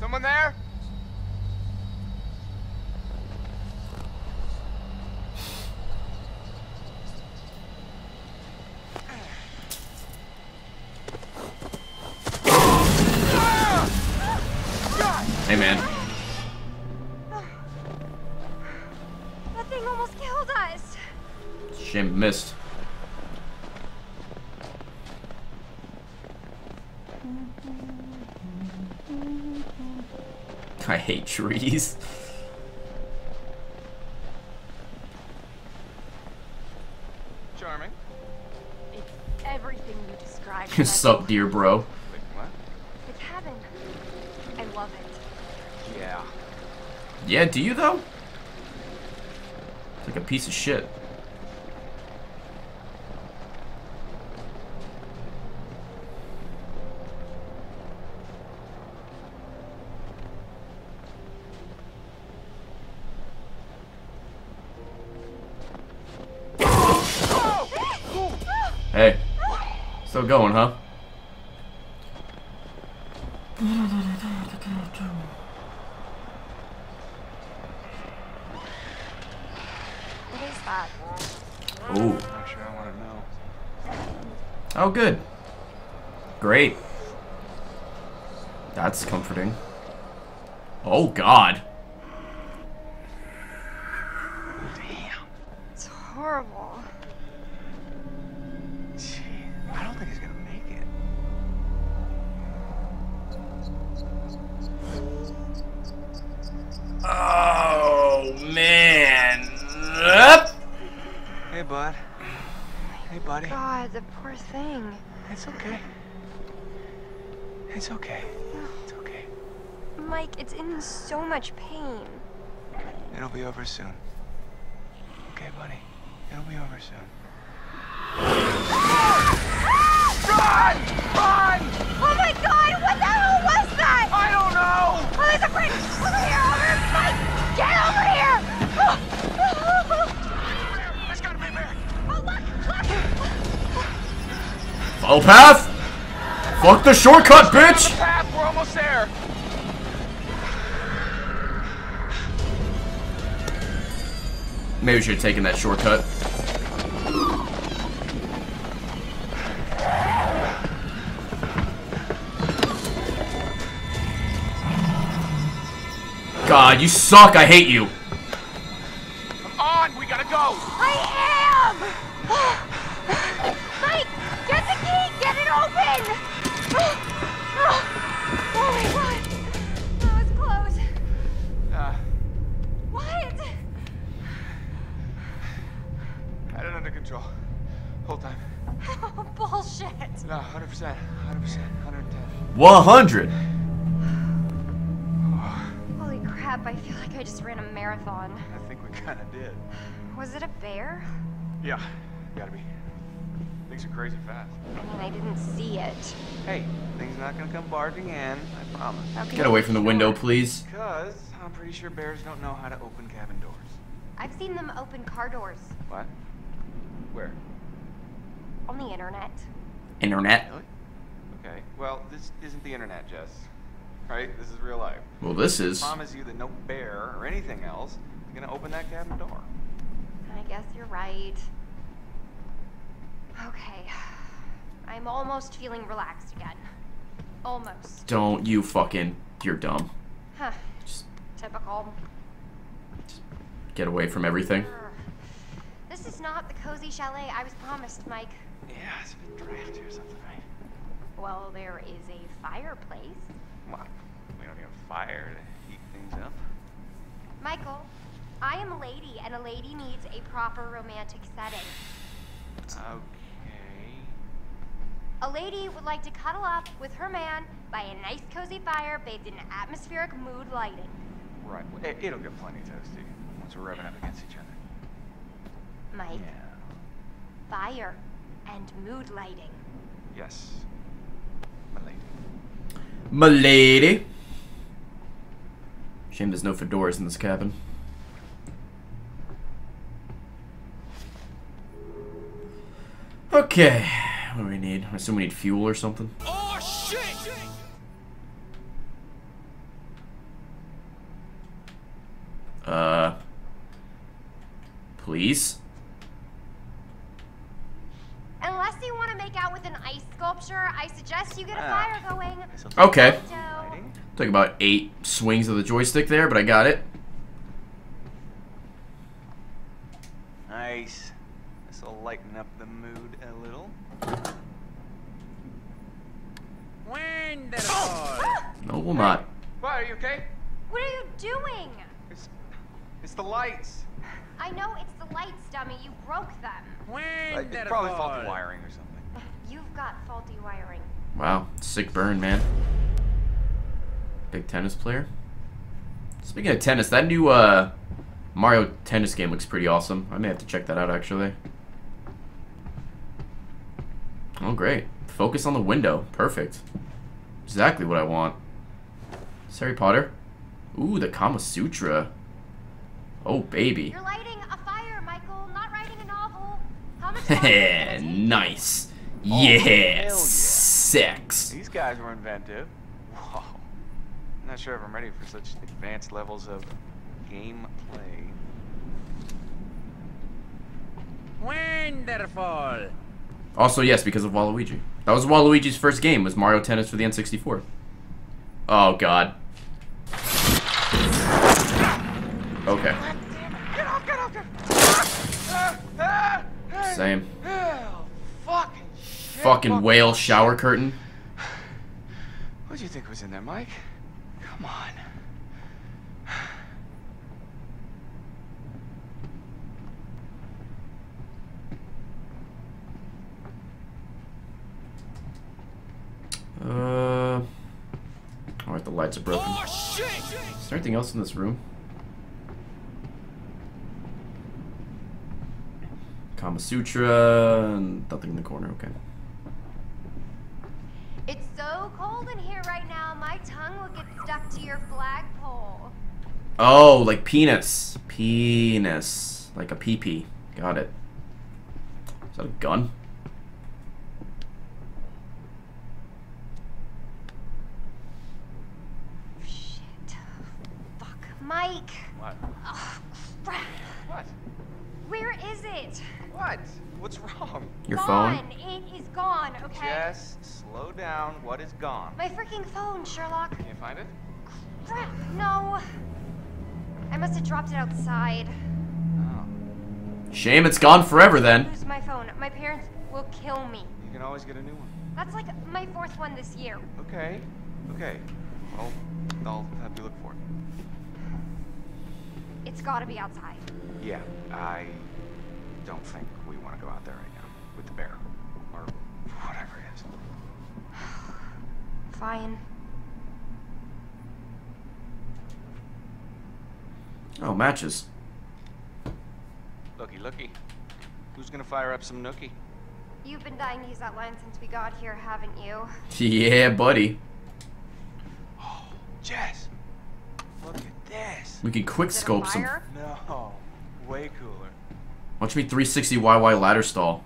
Someone there? Hey, man. That thing almost killed us. Shame missed. (laughs) I hate trees. Charming. It's everything you described. (laughs) Sup, dear bro? It's heaven. I love it. Yeah. Yeah, do you though? It's like a piece of shit. The shortcut, bitch! Path, we're almost there! Maybe we should have taken that shortcut. God, you suck. I hate you. 100. Holy crap, I feel like I just ran a marathon. I think we kinda did. Was it a bear? Yeah, gotta be. Things are crazy fast. I mean, I didn't see it. Hey, things not gonna come barging in, I promise. How can Get away from the window, please. Because I'm pretty sure bears don't know how to open cabin doors. I've seen them open car doors What? Where? on the internet. Internet. Really? Okay. Well, this isn't the internet, Jess. Right? This is real life. Well, this is. I promise you that no bear or anything else is gonna open that cabin door. I guess you're right. Okay. I'm almost feeling relaxed again. Almost. Don't you fucking. You're dumb. Huh. Just Typical. Get away from everything. This is not the cozy chalet I was promised, Mike. Yeah, it's a bit drafty or something, right? Well, there is a fireplace. Well, we don't have fire to heat things up. Michael, I am a lady, and a lady needs a proper romantic setting. Okay. A lady would like to cuddle up with her man by a nice cozy fire bathed in atmospheric mood lighting. Right. Well, it'll get plenty toasty once we're rubbing up against each other. Mike, Yeah. fire and mood lighting. Yes. My lady. Shame there's no fedoras in this cabin. Okay. What do we need? I assume we need fuel or something. Oh shit! Uh. Please? Unless you want to make out with an ice sculpture, I suggest you get a Ah. fire going. Okay. So, Took about eight swings of the joystick there, but I got it. Nice. This will lighten up the mood a little. Wonderful. (gasps) No, we'll not. What, are you okay? what are you doing? It's, it's the lights. I know it's the lights, dummy. You broke them. Uh, it's probably faulty wiring or something. (sighs) You've got faulty wiring. Wow, sick burn, man. Big tennis player. Speaking of tennis, that new uh, Mario tennis game looks pretty awesome. I may have to check that out actually. Oh, great. Focus on the window. Perfect. Exactly what I want. It's Harry Potter. Ooh, the Kama Sutra. Oh, baby. You're lighting a fire, Michael, not writing a novel. How much longer is it gonna take? (laughs) nice. Oh, Yeah, hell yeah. sex. These guys were inventive. Whoa. I'm not sure if I'm ready for such advanced levels of gameplay. Wonderful. Also, yes, because of Waluigi. That was Waluigi's first game, was Mario Tennis for the N64. Oh, God. Okay. Get off, get off, get off. Ah, ah, ah. Same. Oh, fucking shit. Fucking Fuck. whale shower curtain. What'd you think was in there, Mike? Come on. Uh. Alright, the lights are broken. Is there anything else in this room? Kama Sutra, and nothing in the corner, okay. It's so cold in here right now, my tongue will get stuck to your flagpole. Oh, like penis. Penis. Like a pee-pee. Got it. Is that a gun? Shit. Fuck. Mike! What? Ugh, crap. What? Where is it? What? What's wrong? Your gone. phone? It is gone, okay? Just slow down. What is gone? My freaking phone, Sherlock. Can you find it? Crap. No. I must have dropped it outside. Oh. Shame it's gone forever then. Lose my phone. My parents will kill me. You can always get a new one. That's like my fourth one this year. Okay. Okay. Well, I'll have you look for it. It's gotta be outside. Yeah, I don't think we want to go out there right now with the bear or whatever it is. (sighs) Fine. Oh, matches. Looky, looky. Who's gonna fire up some nookie? You've been dying to use that line since we got here, haven't you? (laughs) Yeah, buddy. Oh, Jess, look at this. We can quick Is scope some. No, way cooler. Watch me 360 YY ladder stall.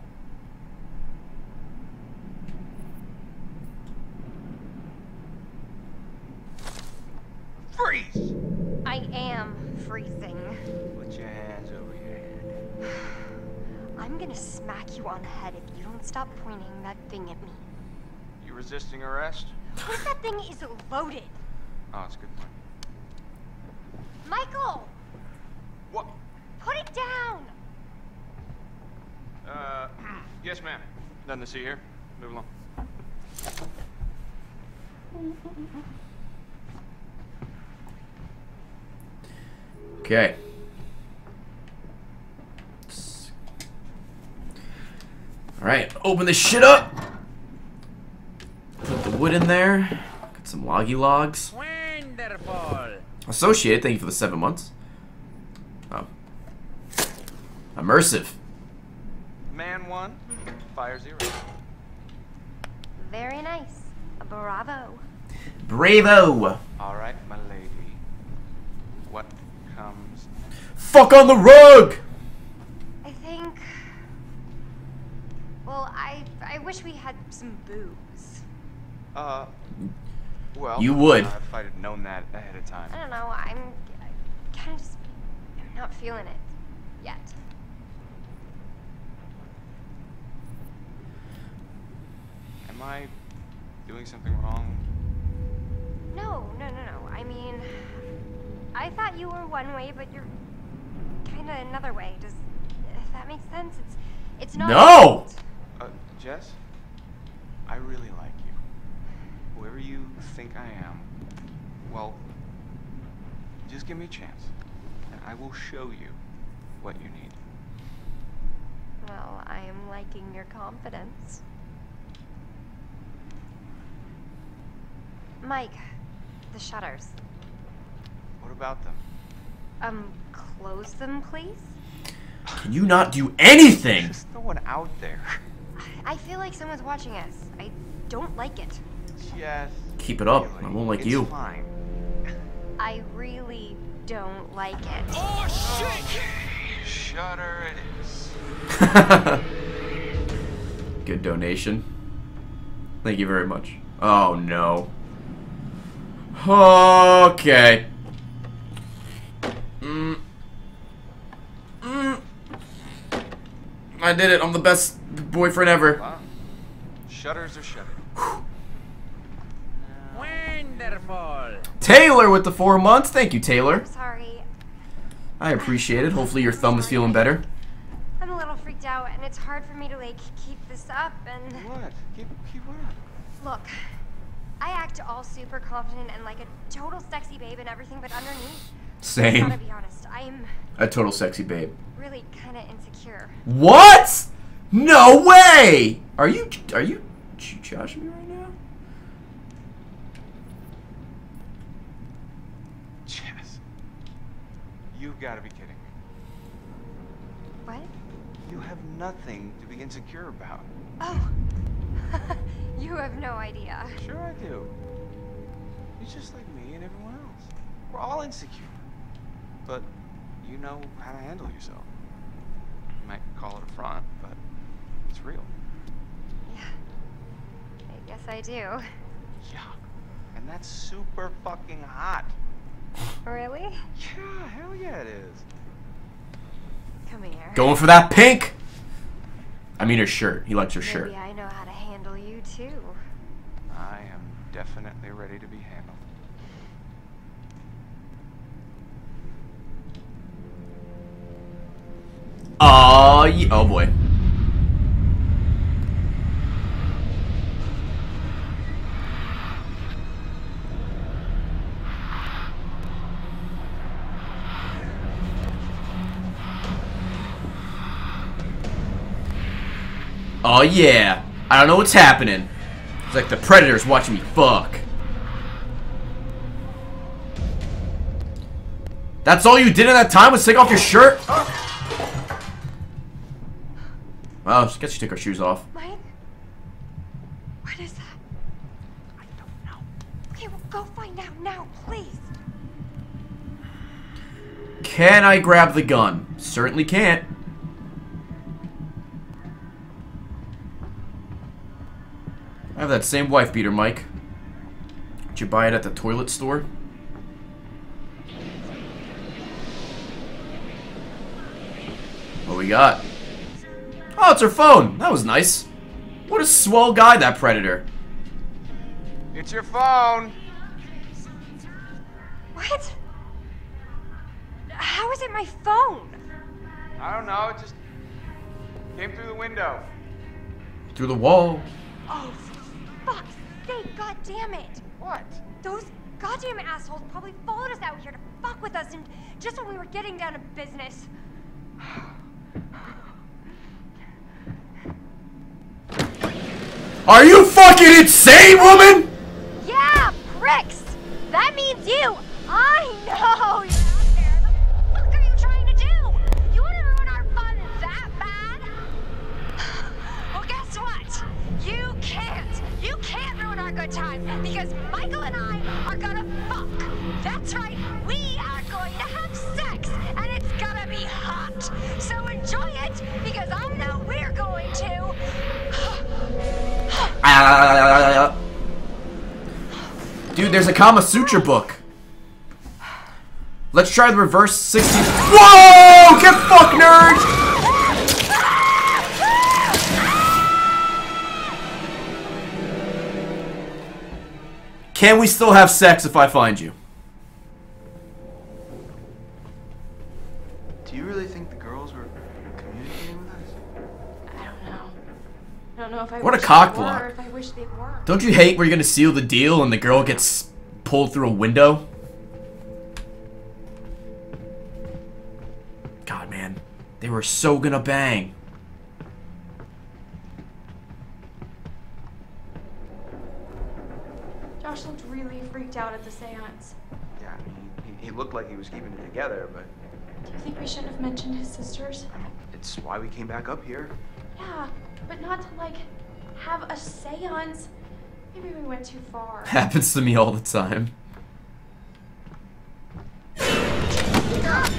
Freeze! I am freezing. Put your hands over your head. (sighs) I'm gonna smack you on the head if you don't stop pointing that thing at me. You resisting arrest? What if that thing is loaded? Ah, oh, it's a good point. Michael! What? Put it down! Uh, yes, ma'am. Nothing to see here. Move along. Okay. Alright, open this shit up. Put the wood in there. Get some loggy logs. Wonderful. Associate, thank you for the seven months. Oh. Immersive. Man one, fire zero. Very nice. Bravo. Bravo! All right, my lady. What comes? Fuck on the rug! I think. Well, I I wish we had some booze. Uh, well. You would. Uh, if I'd have known that ahead of time. I don't know. I'm kind of just not feeling it. Yet. Am I doing something wrong? No, no, no, no. I mean, I thought you were one way, but you're kind of another way. Does if that make sense? It's it's not. No! Uh, Jess, I really like you. Whoever you think I am, well, just give me a chance, and I will show you what you need. Well, I am liking your confidence. Mike, the shutters. What about them? Um, close them, please. Can you not do anything? There's no one out there. (sighs) I feel like someone's watching us. I don't like it. Jess. Keep it up. I won't like it's you. fine. (laughs) I really don't like it. Oh shit! Shutter it is. (laughs) Good donation. Thank you very much. Oh no. Okay. Mm. Mm. I did it. I'm the best boyfriend ever. Wow. Shutters are shuttered. Wonderful. Taylor with the four months. Thank you, Taylor. I'm Sorry, I appreciate it. Hopefully your thumb is feeling better. I'm a little freaked out, and it's hard for me to like keep this up. And What? Keep keep what? look, I act all super confident and like a total sexy babe and everything, but underneath, same. I Same. gotta be honest, I'm A total sexy babe. really kind of insecure. What? No way! Are you are you j- joshing me right now? Jess. You've got to be kidding me. What? You have nothing to be insecure about. Oh, (laughs) you have no idea. Sure I do. You're just like me and everyone else. We're all insecure. But you know how to handle yourself. You might call it a front, but it's real. Yeah, I guess I do. Yeah. And that's super fucking hot. Really? Yeah, hell yeah it is. Come here. Going for that pink. I mean her shirt. He likes her Maybe shirt. I know how to handle you too. I am definitely ready to be handled. Oh, ye- oh boy. Oh yeah. I don't know what's happening. It's like the predator's watching me fuck. That's all you did in that time was take off your shirt? Well, I guess you take her shoes off. Mike? What is that? I don't know. Okay, well, go find out now, please. Can I grab the gun? Certainly can't. I have that same wife beater, Mike. Did you buy it at the toilet store? What we got? Oh, it's her phone. That was nice. What a swell guy, that predator. It's your phone. What? How is it my phone? I don't know, it just came through the window. Through the wall. Oh, for fuck's sake, god damn it. What? Those goddamn assholes probably followed us out here to fuck with us and just when we were getting down to business. Are you fucking insane, woman? Yeah, pricks! That means you! I know you're out there! The fuck are you trying to do? You wanna ruin our fun that bad? Well, guess what? You can't! You can't ruin our good time because Michael and I are gonna fuck! That's right, we are going to have sex and it's gonna be hot! So enjoy it because I know we're going to. (sighs) Dude, there's a Kama Sutra book. Let's try the reverse 60. Whoa! Get fucked, nerd! Can we still have sex if I find you? Do you really think the girls were communicating with us? I don't know. I don't know if I What a wish cock they block. or if I wish they were. Don't you hate where you're gonna seal the deal and the girl gets pulled through a window? God, man. They were so gonna bang. Josh looked really freaked out at the seance. Yeah, I mean, he, he looked like he was keeping it together, but Do you think we shouldn't have mentioned his sisters? it's why we came back up here. Yeah, but not to like have a seance. Maybe we went too far. (laughs) Happens to me all the time. Holy crap!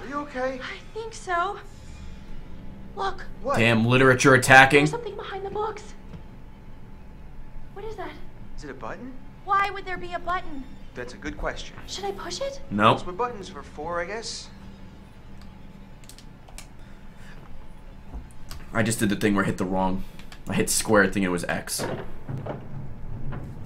Are you okay? I think so. Look, What? Damn literature attacking. there's something behind the books. What is that? Is it a button? Why would there be a button? That's a good question. Should I push it? Nope. That's what buttons were for, I guess. I just did the thing where I hit the wrong. I hit square thinking it was X. Whoa,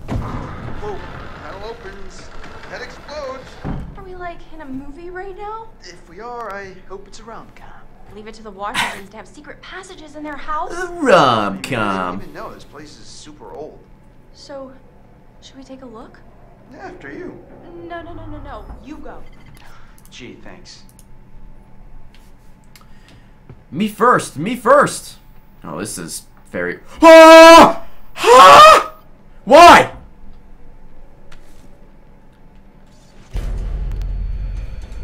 panel opens. Head explodes. Are we like in a movie right now? If we are, I hope it's a rom-com. Leave it to the Washingtons to have secret passages in their house. Uh, I didn't Rom-com. even know this place is super old. So, should we take a look? After you. No, no, no, no, no. You go. Gee, thanks. Me first. Me first. Oh, this is very. Ah! Ah! Why?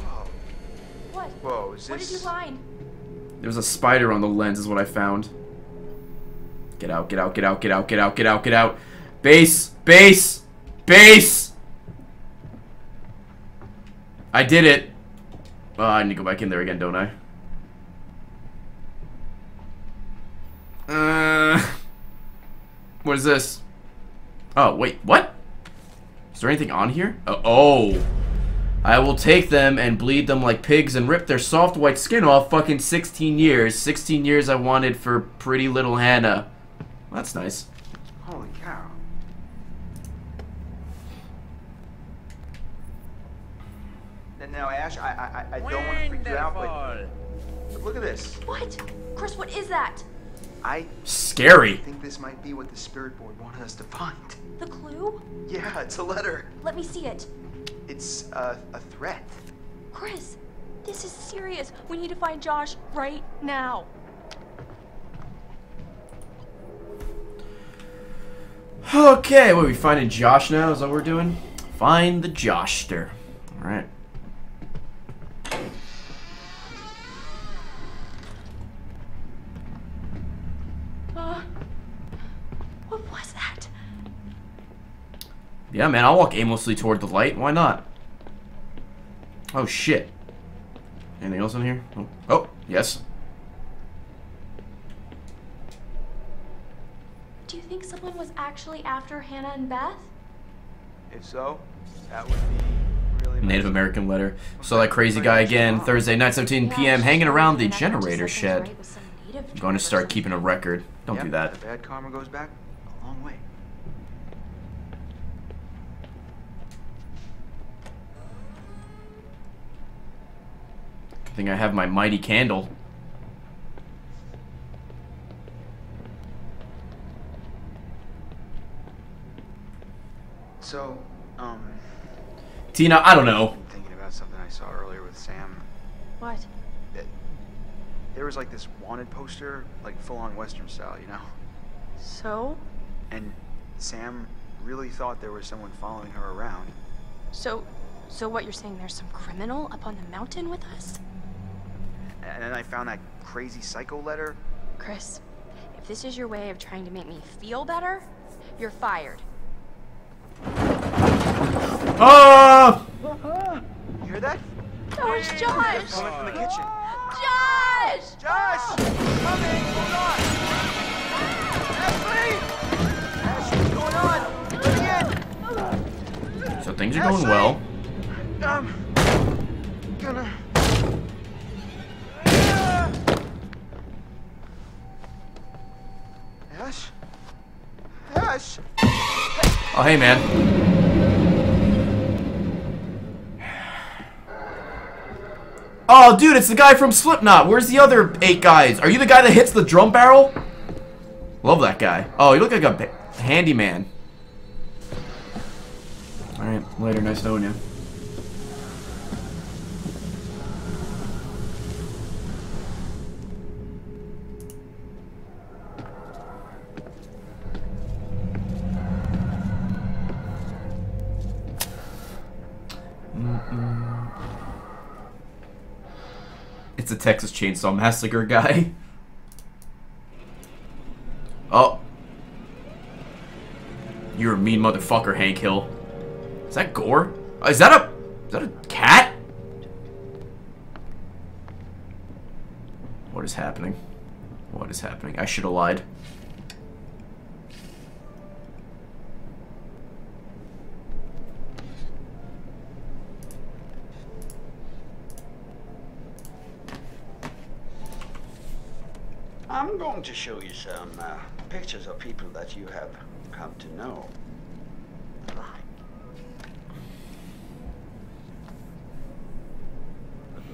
Whoa. What? Whoa, is What did you find? There's a spider on the lens, is what I found. Get out, get out, get out, get out, get out, get out, get out. Base, base, base. I did it. I need to go back in there again, don't I? Uh, (laughs) what is this? Oh, wait, what? Is there anything on here? Uh, oh. I will take them and bleed them like pigs and rip their soft white skin off fucking 16 years. 16 years I wanted for pretty little Hannah. That's nice. Holy cow. And now, Ash, I I, I don't want to freak you out, but, but look at this. What? Chris, what is that? I Scary. I think this might be what the spirit board wanted us to find. The clue? Yeah, it's a letter. Let me see it. It's uh, a threat. Chris, this is serious. We need to find Josh right now. Okay, what are we finding Josh now? Is that what we're doing? Find the Joshster. Alright. Yeah, man, I'll walk aimlessly toward the light. Why not? Oh, shit. Anything else in here? Oh, oh yes. Do you think someone was actually after Hannah and Beth? If so, that would be really Native American letter. So that crazy guy again, Thursday night, 17 p.m., hanging around the generator shed. I'm going to start keeping a record. Don't do that. Bad karma goes back a long way. I think I have my mighty candle. So, um, Tina, I don't know. I'm thinking about something I saw earlier with Sam. What? That there was like this wanted poster, like full on Western style, you know? So? And Sam really thought there was someone following her around. So, so what you're saying? There's some criminal up on the mountain with us? And then I found that crazy psycho letter. Chris, if this is your way of trying to make me feel better, you're fired. Ah! You hear that? That was Josh! Coming from the kitchen. Josh! Josh! Coming! Hold on! Ashley! Ashley, what's going on? Let me in! So things are going well. I'm gonna. Oh, hey, man. Oh, dude, it's the guy from Slipknot. Where's the other eight guys? Are you the guy that hits the drum barrel? Love that guy. Oh, you look like a handyman. Alright, later. Nice knowing you. A Texas Chainsaw Massacre guy. (laughs) Oh. You're a mean motherfucker, Hank Hill. Is that Gore? Uh, Is that a... Is that a cat? What is happening? What is happening? I should have lied. I'm going to show you some uh, pictures of people that you have come to know. But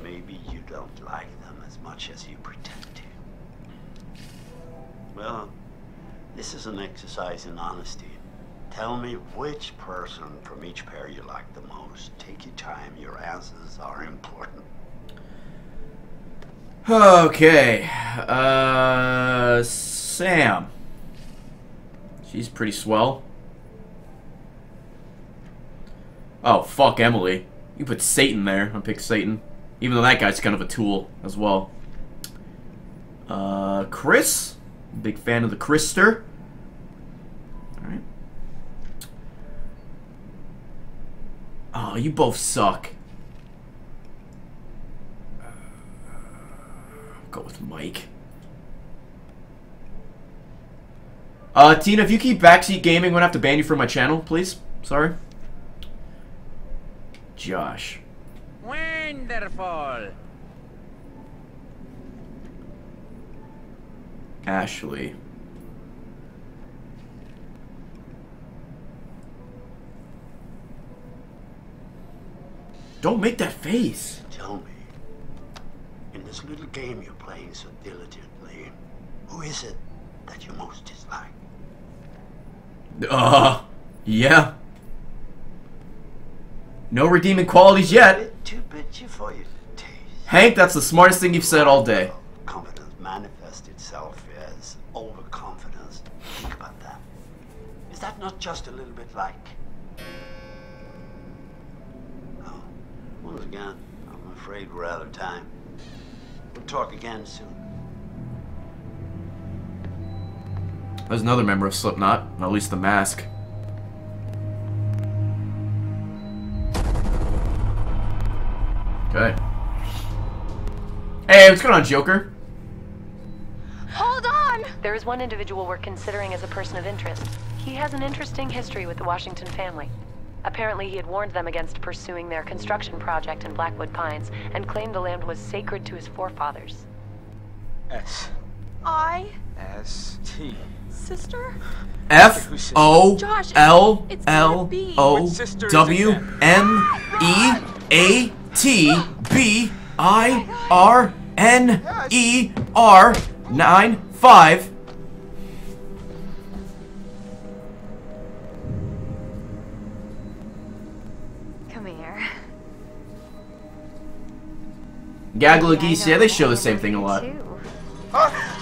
maybe you don't like them as much as you pretend to. Well, this is an exercise in honesty. Tell me which person from each pair you like the most. Take your time, your answers are (laughs) important. Okay. Uh, Sam. She's pretty swell. Oh, fuck Emily. You put Satan there. I'll pick Satan. Even though that guy's kind of a tool as well. Uh, Chris. Big fan of the Krister. Alright. Oh, you both suck. Go with Mike. Uh, Tina, if you keep backseat gaming, I'm gonna have to ban you from my channel, please. Sorry. Josh. Wonderful. Ashley. Don't make that face. Tell me, in this little game you're playing so diligently, who is it that you most dislike? Uh, yeah. No redeeming qualities yet. Too bitchy for you. Hank, that's the smartest thing you've said all day. Confidence manifests itself as overconfidence. Think about that. Is that not just a little bit like? Oh, once again, I'm afraid we're out of time. We'll talk again soon. There's another member of Slipknot, at least the mask. Okay. Hey, what's going on, Joker? Hold on! There is one individual we're considering as a person of interest. He has an interesting history with the Washington family. Apparently he had warned them against pursuing their construction project in Blackwood Pines and claimed the land was sacred to his forefathers. S. I. S. T. Sister? F O L L O W M E A T B I R N E R 9 5 Gaggle of geese, yeah, they show the same thing a lot. (laughs)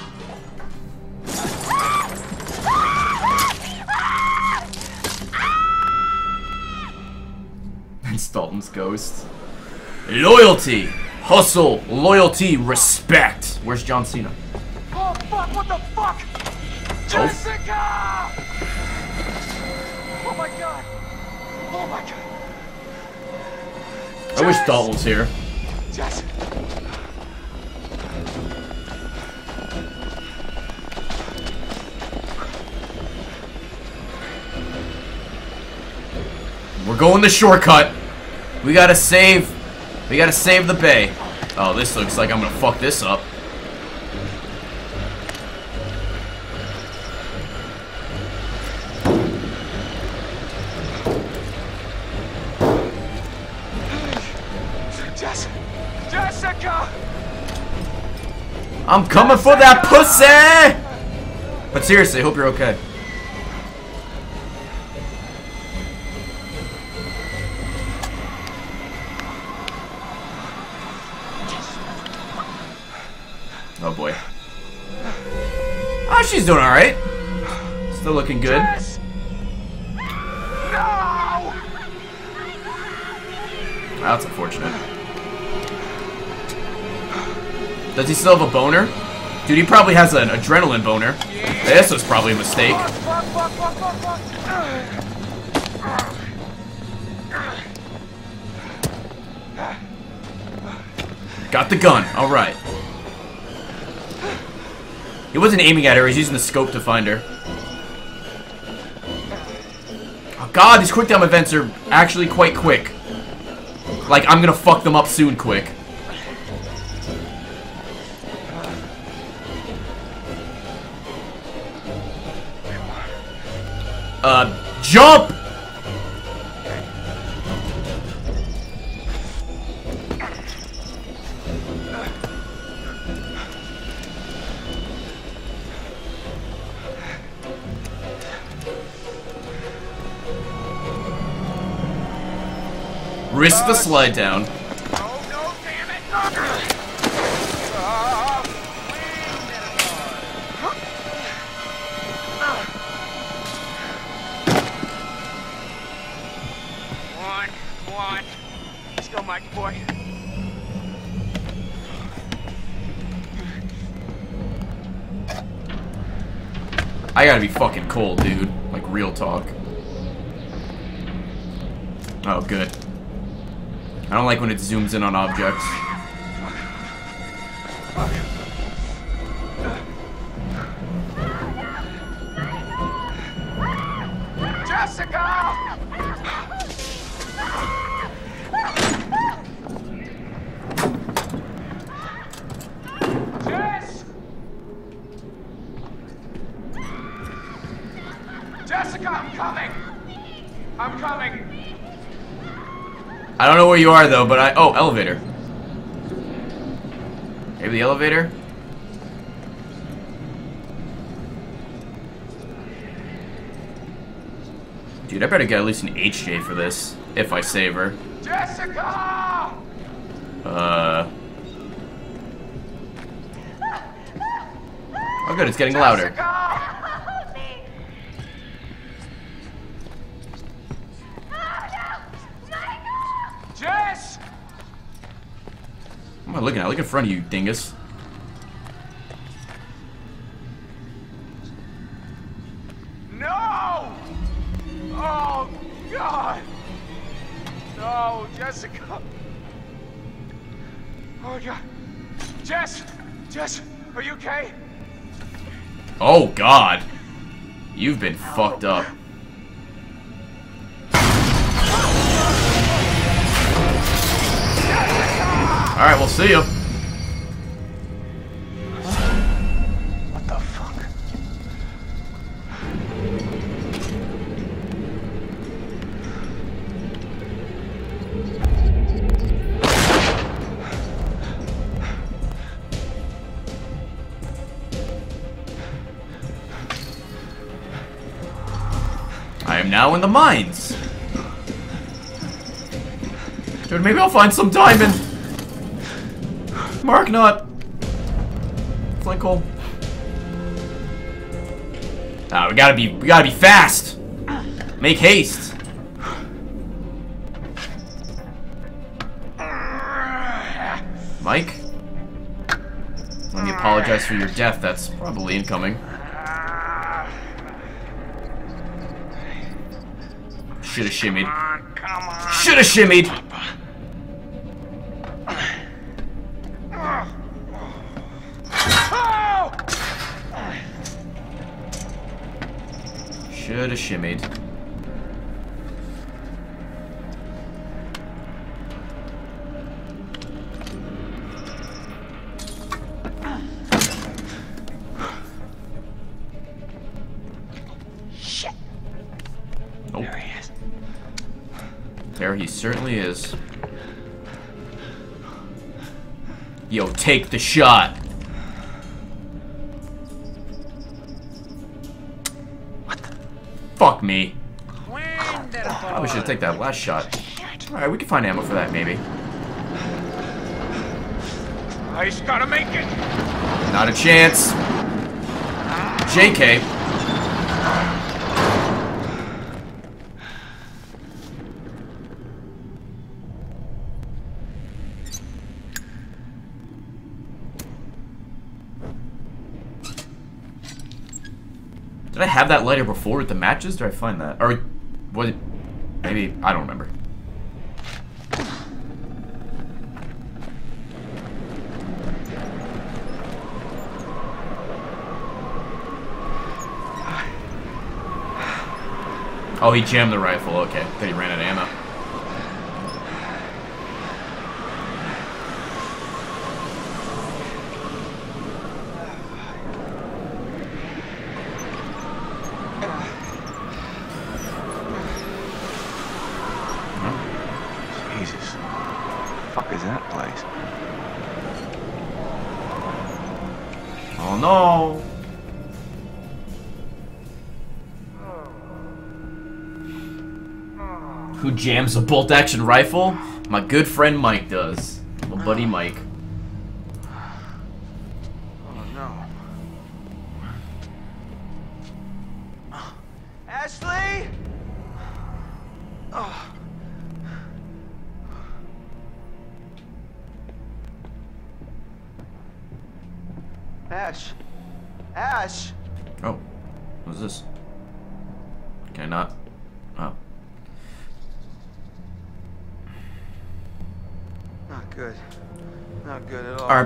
It's Dalton's ghost. Loyalty, hustle, loyalty, respect. Where's John Cena? Oh fuck! What the fuck? Oh. Jessica! Oh my god! Oh my god! I wish Dalton was here. We're going the shortcut. We gotta save. We gotta save the bay. Oh, this looks like I'm gonna fuck this up. I'm coming for that pussy! But seriously, I hope you're okay. Oh boy. Oh, she's doing alright. Still looking good. No! That's unfortunate. Does he still have a boner? Dude, he probably has an adrenaline boner. This was probably a mistake. Got the gun. Alright. He wasn't aiming at her, he's using the scope to find her. Oh god, these quick time events are actually quite quick. Like, I'm gonna fuck them up soon quick. Uh, jump! Risk the slide down. I gotta be fucking cold, dude. Like, real talk. Oh, good. I don't like when it zooms in on objects. Jessica! Jess! Jessica, I'm coming! I'm coming! I don't know where you are, though, but I... Oh, elevator. Maybe the elevator? Dude, I better get at least an HJ for this, if I save her. Jessica! Uh... Oh good, it's getting louder. Am I looking at? Look in front of you, dingus. No! Oh, God! No, Jessica! Oh, God. Jess! Jess, are you okay? Oh, God. You've been fucked up. Alright, we'll see you. What the fuck? I am now in the mines. Dude, maybe I'll find some diamond. Mark not. Flint coal. Ah, we gotta be, we gotta be fast. Make haste. Mike? Let me apologize for your death. That's probably incoming. Shoulda shimmied. Shoulda shimmied! Should have shimmied. Shit. There he is. There he certainly is. Yo, take the shot! Last shot. Alright, we can find ammo for that, maybe. I just gotta make it. Not a chance. JK. Did I have that lighter before with the matches? Did I find that? Or. Maybe... I don't remember. Oh, he jammed the rifle. Okay. Then he ran out of ammo. Jams a bolt action rifle? My good friend Mike does. My buddy ah. Mike.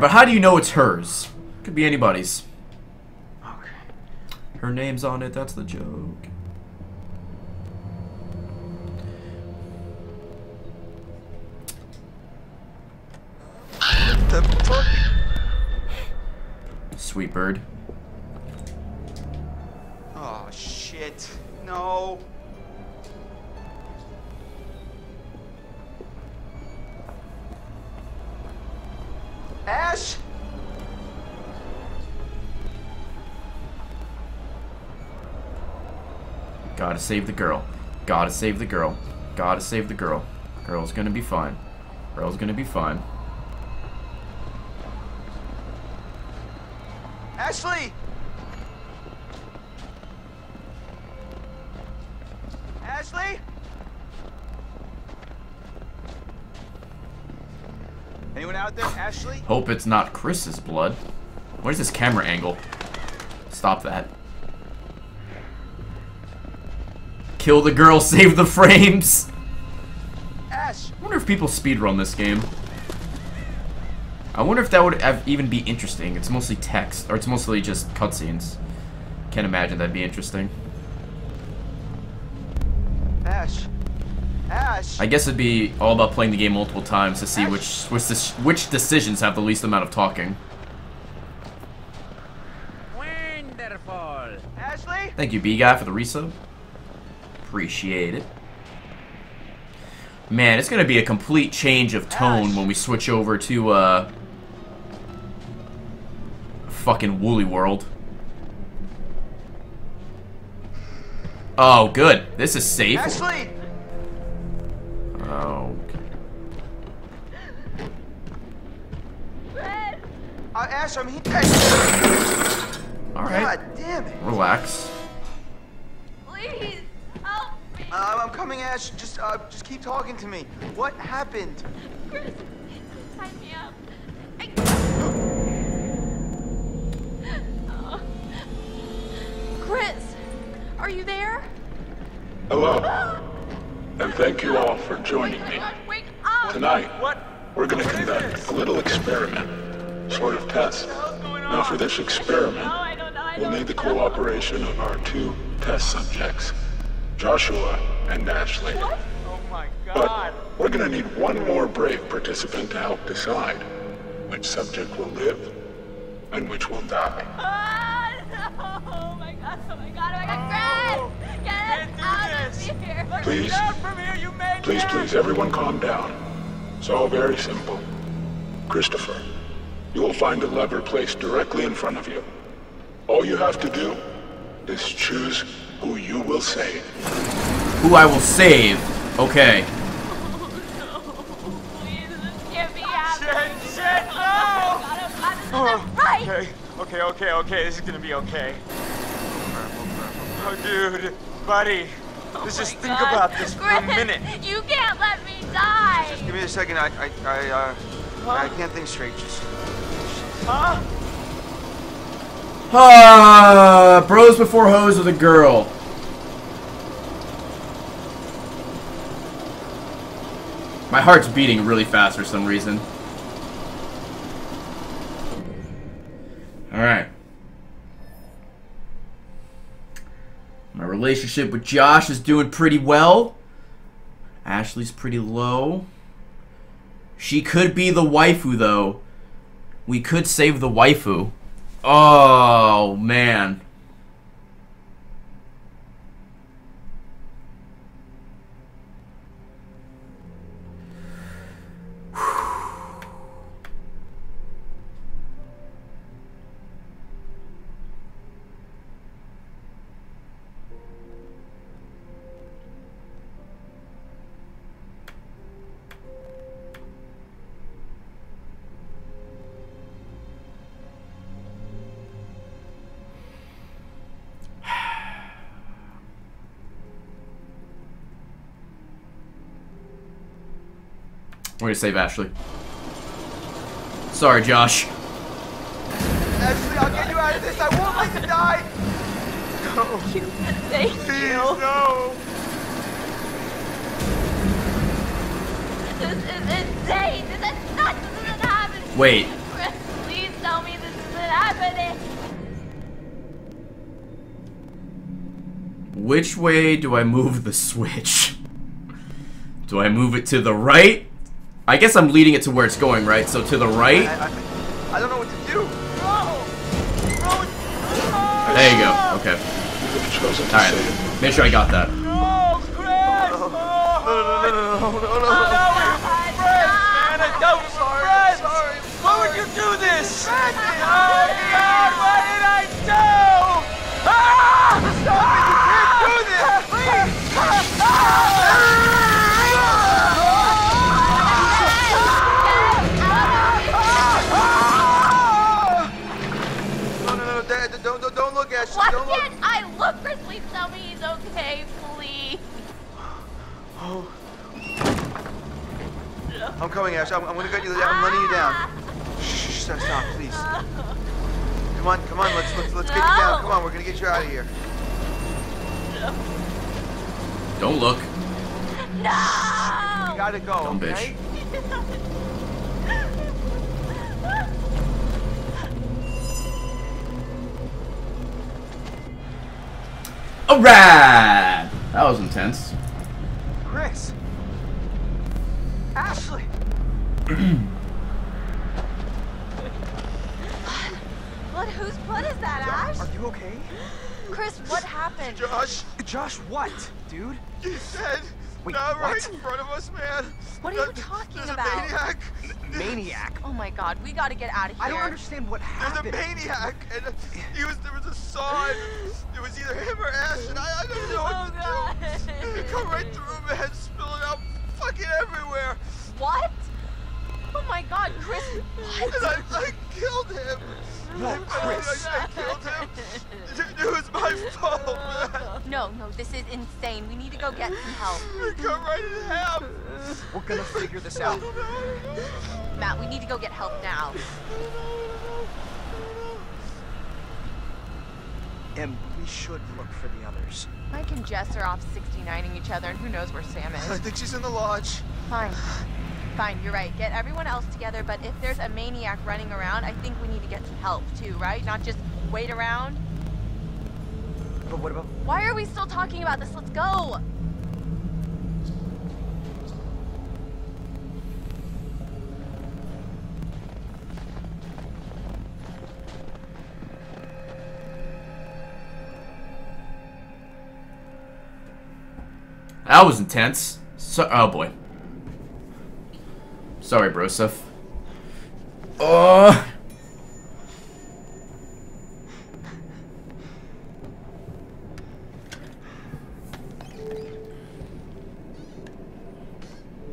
But how do you know it's hers? Could be anybody's. Okay. Her name's on it, that's the joke. Save the girl. Gotta save the girl. Gotta save the girl. Girl's gonna be fine. Girl's gonna be fine. Ashley! Ashley? Anyone out there? Ashley? Hope it's not Chris's blood. Where's this camera angle? Stop that. Kill the girl, (laughs) save the frames! Ash! I wonder if people speedrun this game. I wonder if that would have even be interesting. It's mostly text, or it's mostly just cutscenes. Can't imagine that'd be interesting. Ash! Ash! I guess it'd be all about playing the game multiple times to see which which, dec- which decisions have the least amount of talking. Wonderful. Ashley? Thank you, B guy, for the resub. Appreciate it. Man, it's gonna be a complete change of tone when we switch over to uh fucking Woolly World. Oh, good. This is safe. Ashley! Oh. Uh, Ash, I'm here. Happened? Chris, tie me up. I... Oh. Chris, are you there? Hello, and thank you all for joining oh me. Wake up! Tonight, we're going to conduct a little experiment, sort of test. Now, for this experiment, we'll need the cooperation of our two test subjects, Joshua and Ashley. What? Oh my But we're going to need one more brave participant to help decide which subject will live and which will die. Ah, (laughs) no! Oh my god, oh my god, oh my god, Chris! Get us out of here! Please, please, please, everyone calm down. It's all very simple. Christopher, you will find a lever placed directly in front of you. All you have to do is choose who you will save. Who I will save. Okay. Oh, right. Okay, okay, okay, okay. This is gonna be okay. Oh, dude, buddy, let's just think God. about this for a minute. You can't let me die. Just give me a second. I, I, I, uh, I can't think straight. Just. Huh? Ah, bros before hoes with a girl. My heart's beating really fast for some reason. Alright. My relationship with Josh is doing pretty well. Ashley's pretty low. She could be the waifu, though. We could save the waifu. Oh, man. We're gonna save Ashley. Sorry, Josh. Ashley, I'll get you out of this. I won't let you die. No. (laughs) Thank Please, you. no. This is insane. This is not this isn't happening. Wait. Please tell me this isn't happening. Which way do I move the switch? Do I move it to the right? I guess I'm leading it to where it's going, right? So to the right? I, I, I don't know what to do. There you go. Okay. Alright. Make sure I got that. No, Chris! No, no, no, no, no, no, no, no. No, we're friends, man. I don't sorry, sorry. Why would you do this? Oh, God, what did I do? Ah! Stop look, Ashley. Why Don't look. can't I look? Chris, please tell me he's okay, please. Oh. I'm coming, Ash. I'm, I'm gonna get you. I'm ah. letting you down. Shh, shh, stop, stop, please. Come on, come on. Let's let's let's get you down. Come on, we're gonna get you out of here. Don't look. No! You gotta go. Dumb bitch. (laughs) Alright! That was intense. Chris. Ashley. (clears throat) What? Whose blood is that, Ash? Are you okay? Chris, what happened? Josh, Josh, what, dude? You dead. Wait, Not right what? in front of us, man. What are you talking there's about? a maniac. Maniac. Oh my god, we gotta get out of here. I don't understand what happened. There's a maniac, and he was there was a saw. It was either him or Ash, and I, I don't know what Oh to god. do. It come right through, man, spilling out fucking everywhere. What? Oh my god, Chris, And what? I, I killed him. No, I, Chris. I, I killed him. It, it was my fault, man. No, no, this is insane. We need to go get some help. We cut right in half. We're gonna figure this out. (laughs) Matt, we need to go get help now. And we should look for the others. Mike and Jess are off 69ing each other, and who knows where Sam is. I think she's in the lodge. Fine. Fine, you're right. Get everyone else together, but if there's a maniac running around, I think we need to get some help too, right? Not just wait around. But what about Why are we still talking about this? Let's go! That was intense. So oh boy. Sorry, Broseph. Oh.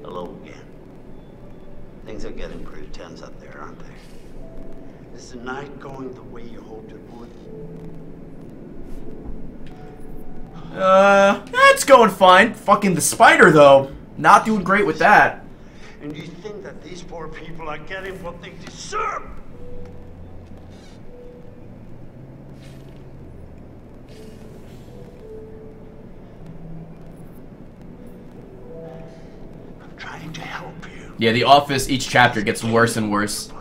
Hello again. Things are getting pretty tense up there, aren't they? Is the night going the way you hoped it would? Uh, it's going fine. Fucking the spider, though. Not doing great with that. And you think that these poor people are getting what they deserve? I'm trying to help you. Yeah, The Office, each chapter gets worse and worse.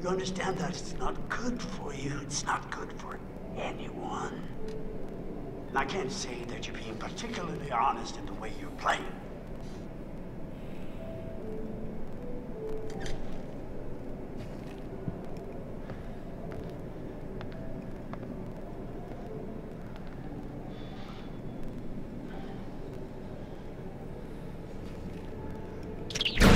You understand that it's not good for you. It's not good for anyone. And I can't say that you're being particularly honest in the way you're playing. Do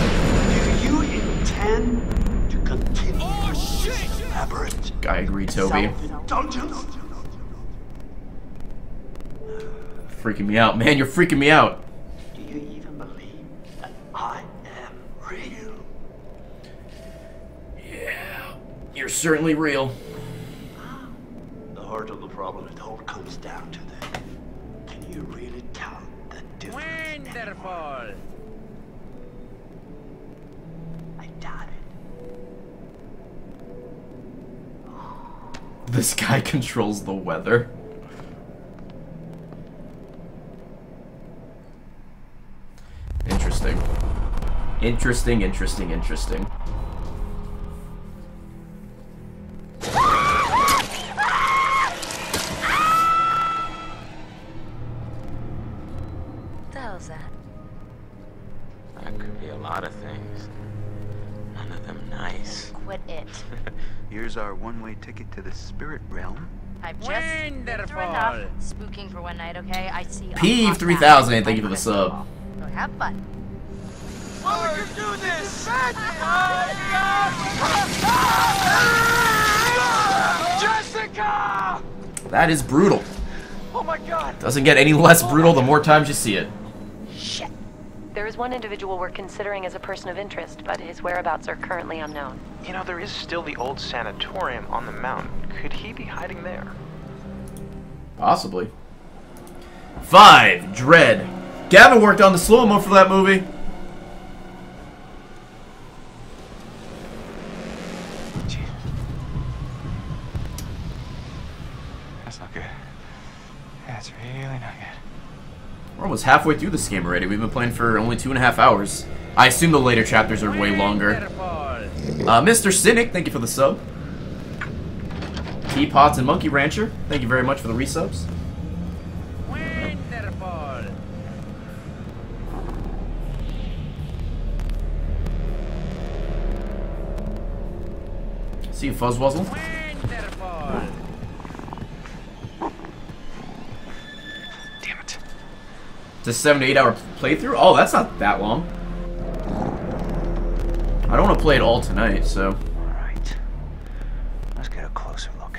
you intend to continue this elaborate I agree, Toby. self-indulgence? Freaking me out. Man, you're freaking me out. Do you even believe that I am real? Yeah. You're certainly real. Ah, the heart of the problem, it all comes down to that. Can you really tell the difference? Wonderful. I doubt it. This guy (laughs) controls the weather. Interesting. Interesting, interesting, interesting. To the spirit realm. I've just been through enough spooking for one night, okay? I see. a Peeve lot 3000, back. thank you for the sub. So have fun. Why would you do this? Jessica! That is brutal. Oh my god! Doesn't get any less brutal the more times you see it. There is one individual we're considering as a person of interest, but his whereabouts are currently unknown. You know, there is still the old sanatorium on the mountain. Could he be hiding there? Possibly. Five, Dread. Gavin worked on the slow-mo for that movie. That's not good. That's really not good. We're almost halfway through this game already. We've been playing for only two and a half hours. I assume the later chapters are way longer. Uh, Mr. Cynic, thank you for the sub. Teapots and Monkey Rancher, thank you very much for the resubs. See you, Fuzzwuzzle. It's a seven to eight hour playthrough? Oh, that's not that long. I don't want to play it all tonight, so. Alright. Let's get a closer look.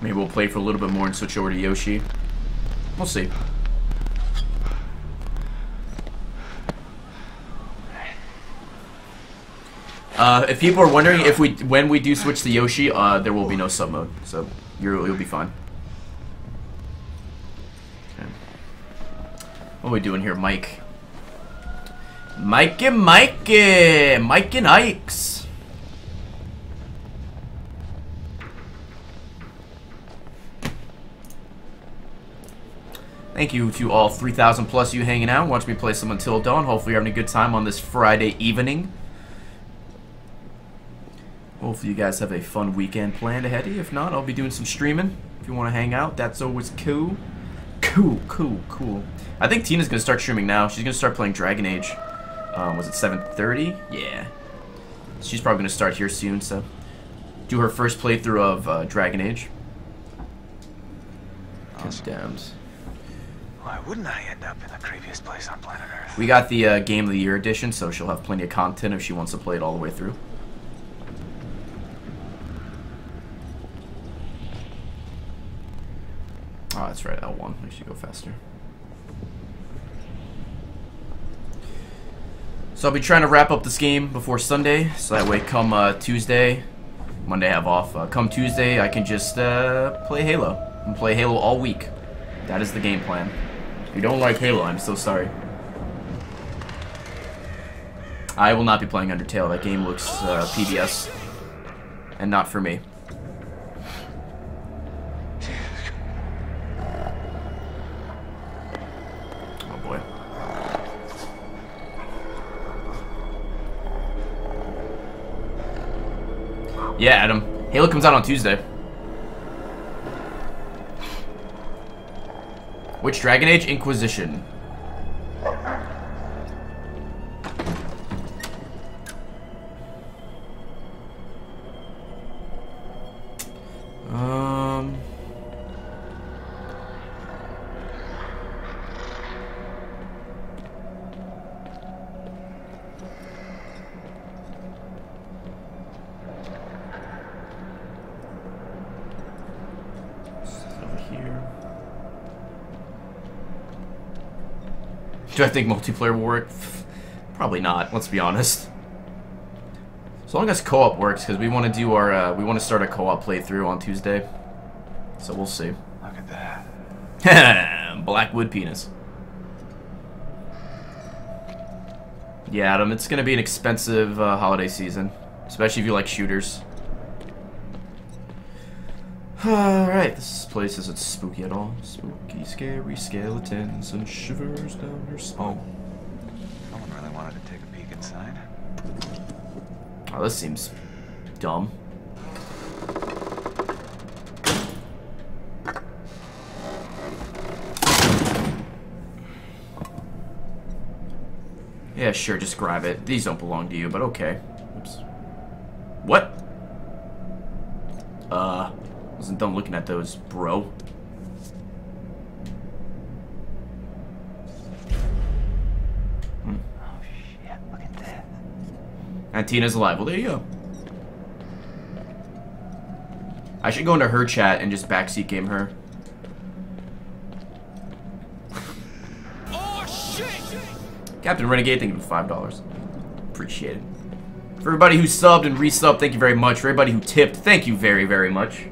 Maybe we'll play for a little bit more and switch over to Yoshi. We'll see. Uh, if people are wondering if we when we do switch to Yoshi, uh, there will be no sub mode, so you're, you'll be fine. Okay. What are we doing here, Mike? Mikey, Mikey, Mike Mike and Ikes. Thank you to all 3,000 plus you hanging out, watching me play some Until Dawn. Hopefully you're having a good time on this Friday evening. Hopefully you guys have a fun weekend planned ahead of you. If not, I'll be doing some streaming. If you want to hang out, that's always cool. Cool, cool, cool. I think Tina's going to start streaming now. She's going to start playing Dragon Age. Um, was it 7.30? Yeah. She's probably going to start here soon, so... do her first playthrough of uh, Dragon Age. Condemned. Why wouldn't I end up in the creepiest place on planet Earth? We got the uh, Game of the Year edition, so she'll have plenty of content if she wants to play it all the way through. Oh, that's right, L1. I should go faster. So I'll be trying to wrap up this game before Sunday, so that way come uh, Tuesday, Monday I have off, uh, come Tuesday I can just uh, play Halo. And play Halo all week. That is the game plan. If you don't like Halo, I'm so sorry. I will not be playing Undertale. That game looks uh, PBS. And not for me. Yeah, Adam. Halo comes out on Tuesday. Which Dragon Age? Inquisition. Um... Over here. Do I think multiplayer will work? Probably not, let's be honest. As long as co-op works, because we want to do our, uh, we want to start a co-op playthrough on Tuesday. So we'll see. Look at that. (laughs) Blackwood penis. Yeah, Adam, it's going to be an expensive uh, holiday season. Especially if you like shooters. Alright, this place isn't spooky at all. Spooky, scary skeletons and shivers down your spine. No one really wanted to take a peek inside. Oh, this seems dumb. Yeah, sure, just grab it. These don't belong to you, but okay. Oops. What? Uh, wasn't done looking at those, bro. Hmm. Oh shit, look at that. And Tina's alive. Well, there you go. I should go into her chat and just backseat game her. oh, shit. Captain Renegade, thank you for five dollars. Appreciate it. For everybody who subbed and resubbed, thank you very much. For everybody who tipped, thank you very, very much.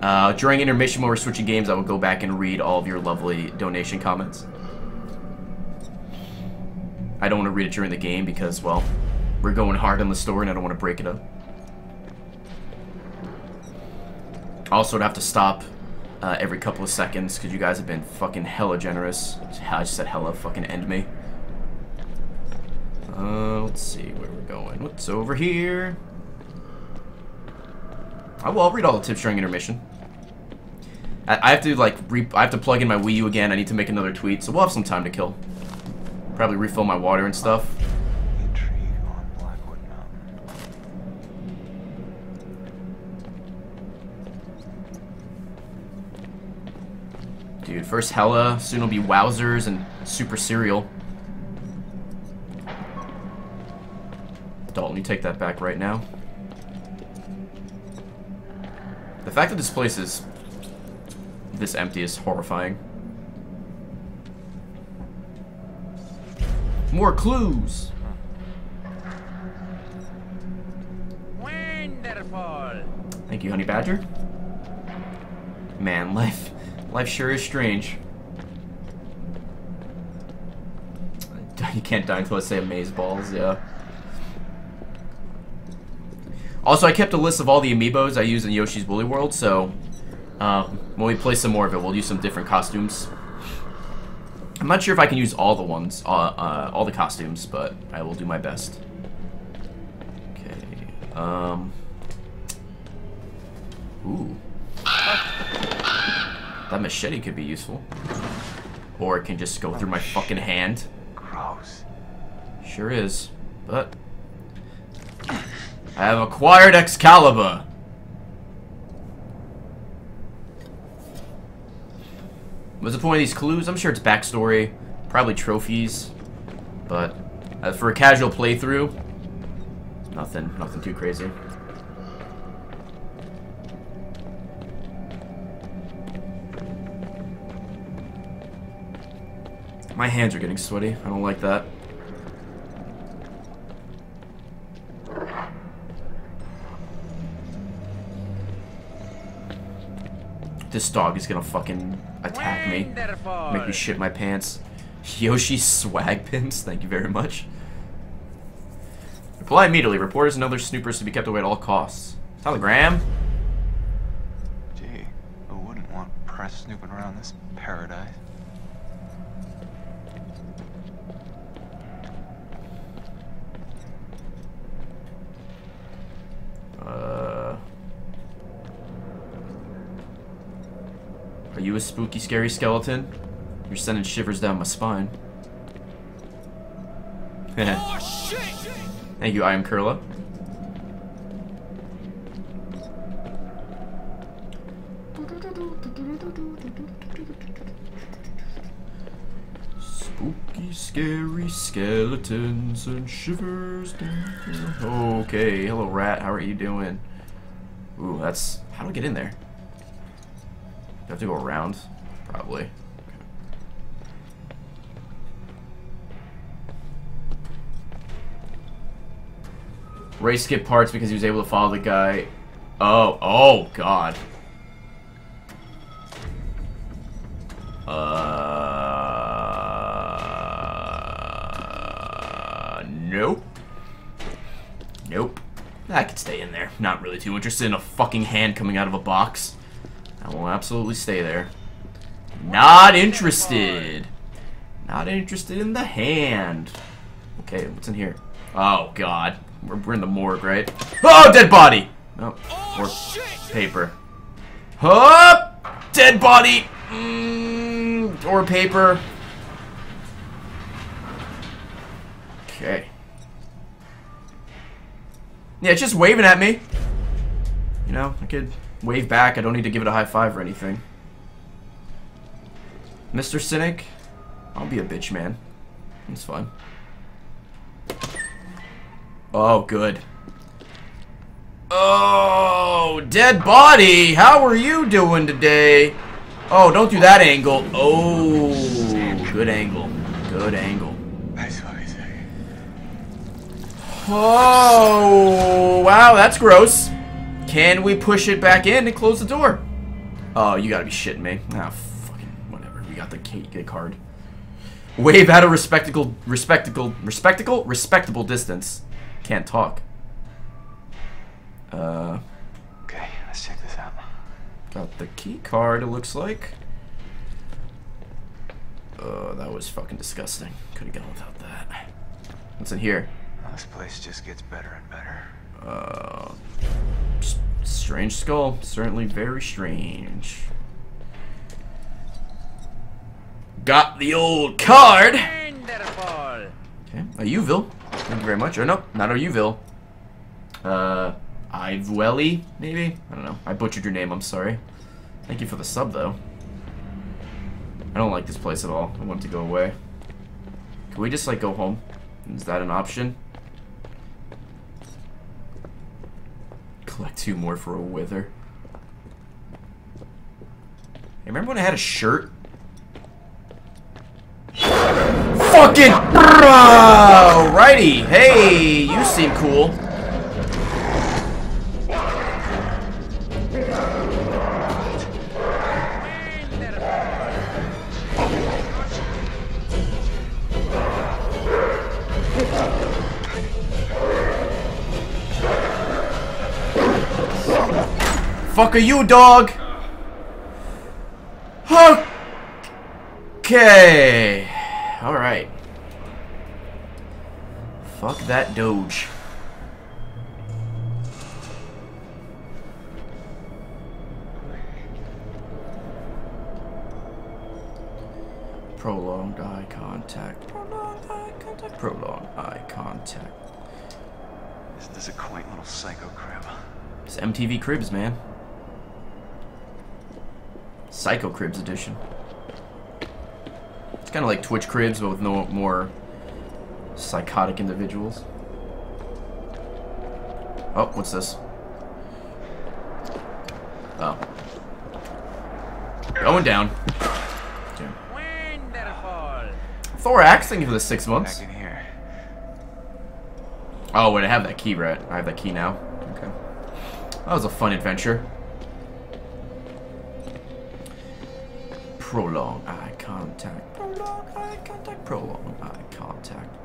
Uh, during intermission when we're switching games, I will go back and read all of your lovely donation comments. I don't want to read it during the game because, well, we're going hard on the story and I don't want to break it up. Also, I'd have to stop uh, every couple of seconds because you guys have been fucking hella generous. I just said hella, fucking end me. Uh, let's see where we're going. What's over here? I will. I'll read all the tips during intermission. I, I have to like re I have to plug in my Wii U again. I need to make another tweet, so we'll have some time to kill. Probably refill my water and stuff. Dude, first Hella, soon will be Wowzers and Super Cereal. Dalton, you take that back right now. Fact that this place is this empty is horrifying. More clues! Wonderful. Thank you, Honey Badger. Man, (laughs) life, life sure is strange. (laughs) You can't die until I say maze balls, yeah. Also, I kept a list of all the amiibos I use in Yoshi's Woolly World, so um, when we play some more of it, we'll use some different costumes. I'm not sure if I can use all the ones, uh, uh, all the costumes, but I will do my best. Okay, um... Ooh. That machete could be useful. Or it can just go through my fucking hand. Gross. Sure is. But... I have acquired Excalibur. What's the point of these clues? I'm sure it's backstory, probably trophies, but uh, for a casual playthrough, nothing, nothing too crazy. My hands are getting sweaty. I don't like that. This dog is gonna fucking attack me. Make me shit my pants. (laughs) Yoshi swag pins, thank you very much. Reply immediately. Reporters and other snoopers to be kept away at all costs. Telegram? Gee, who wouldn't want press snooping around this paradise? Uh... Are you a spooky, scary skeleton? You're sending shivers down my spine. (laughs) oh, shit. Thank you, I am Kurla. Spooky, scary skeletons and shivers down. Okay, hello rat, how are you doing? Ooh, that's... How do I get in there? Have to go around? Probably. Ray skipped parts because he was able to follow the guy. Oh, oh, God. Uh, nope. Nope. I could stay in there. Not really too interested in a fucking hand coming out of a box. I will absolutely stay there. Not interested. Not interested in the hand. Okay, what's in here? Oh, God. We're, we're in the morgue, right? Oh, dead body! Oh, or paper. Huh? Dead body! Mm, or paper. Okay. Yeah, it's just waving at me. You know, I could wave back. I don't need to give it a high five or anything. Mr. Cynic, I'll be a bitch, man. It's fine. Oh, good. Oh, dead body. How are you doing today? Oh, don't do that angle. Oh, good angle. Good angle. Oh, wow, that's gross. Can we push it back in and close the door? Oh, you gotta be shitting me. Ah, fucking whatever. We got the cake card. Wave at a respectable, respectable, respectable, respectable distance. Can't talk. Uh. Okay, let's check this out. Got the key card, it looks like. Oh, that was fucking disgusting. Could have gone without that. What's in here? This place just gets better and better. Uh, strange skull. Certainly very strange. Got the old card. Okay, a Uville. Thank you very much. Or no, not a Uville. Uh, Ivewelly, maybe? I don't know. I butchered your name, I'm sorry. Thank you for the sub, though. I don't like this place at all. I want to go away. Can we just, like, go home? Is that an option? (laughs) Collect two more for a wither. Hey, remember when I had a shirt? Fucking bro! Righty. Hey, you seem cool. Fuck are you, dog? Okay. Alright. Fuck that doge. Prolonged eye contact. Prolonged eye contact. Prolonged eye contact. Isn't this a quaint little psycho crib? It's MTV Cribs, man. Psycho Cribs edition. It's kind of like Twitch cribs, but with no more psychotic individuals. Oh, what's this? Oh. Going down. Thorax, thank you for the six months. Back in here. Oh, wait, I have that key, right? I have that key now. Okay. That was a fun adventure. Prolong eye ah, contact. Prolong eye contact. Prolong ah, eye contact.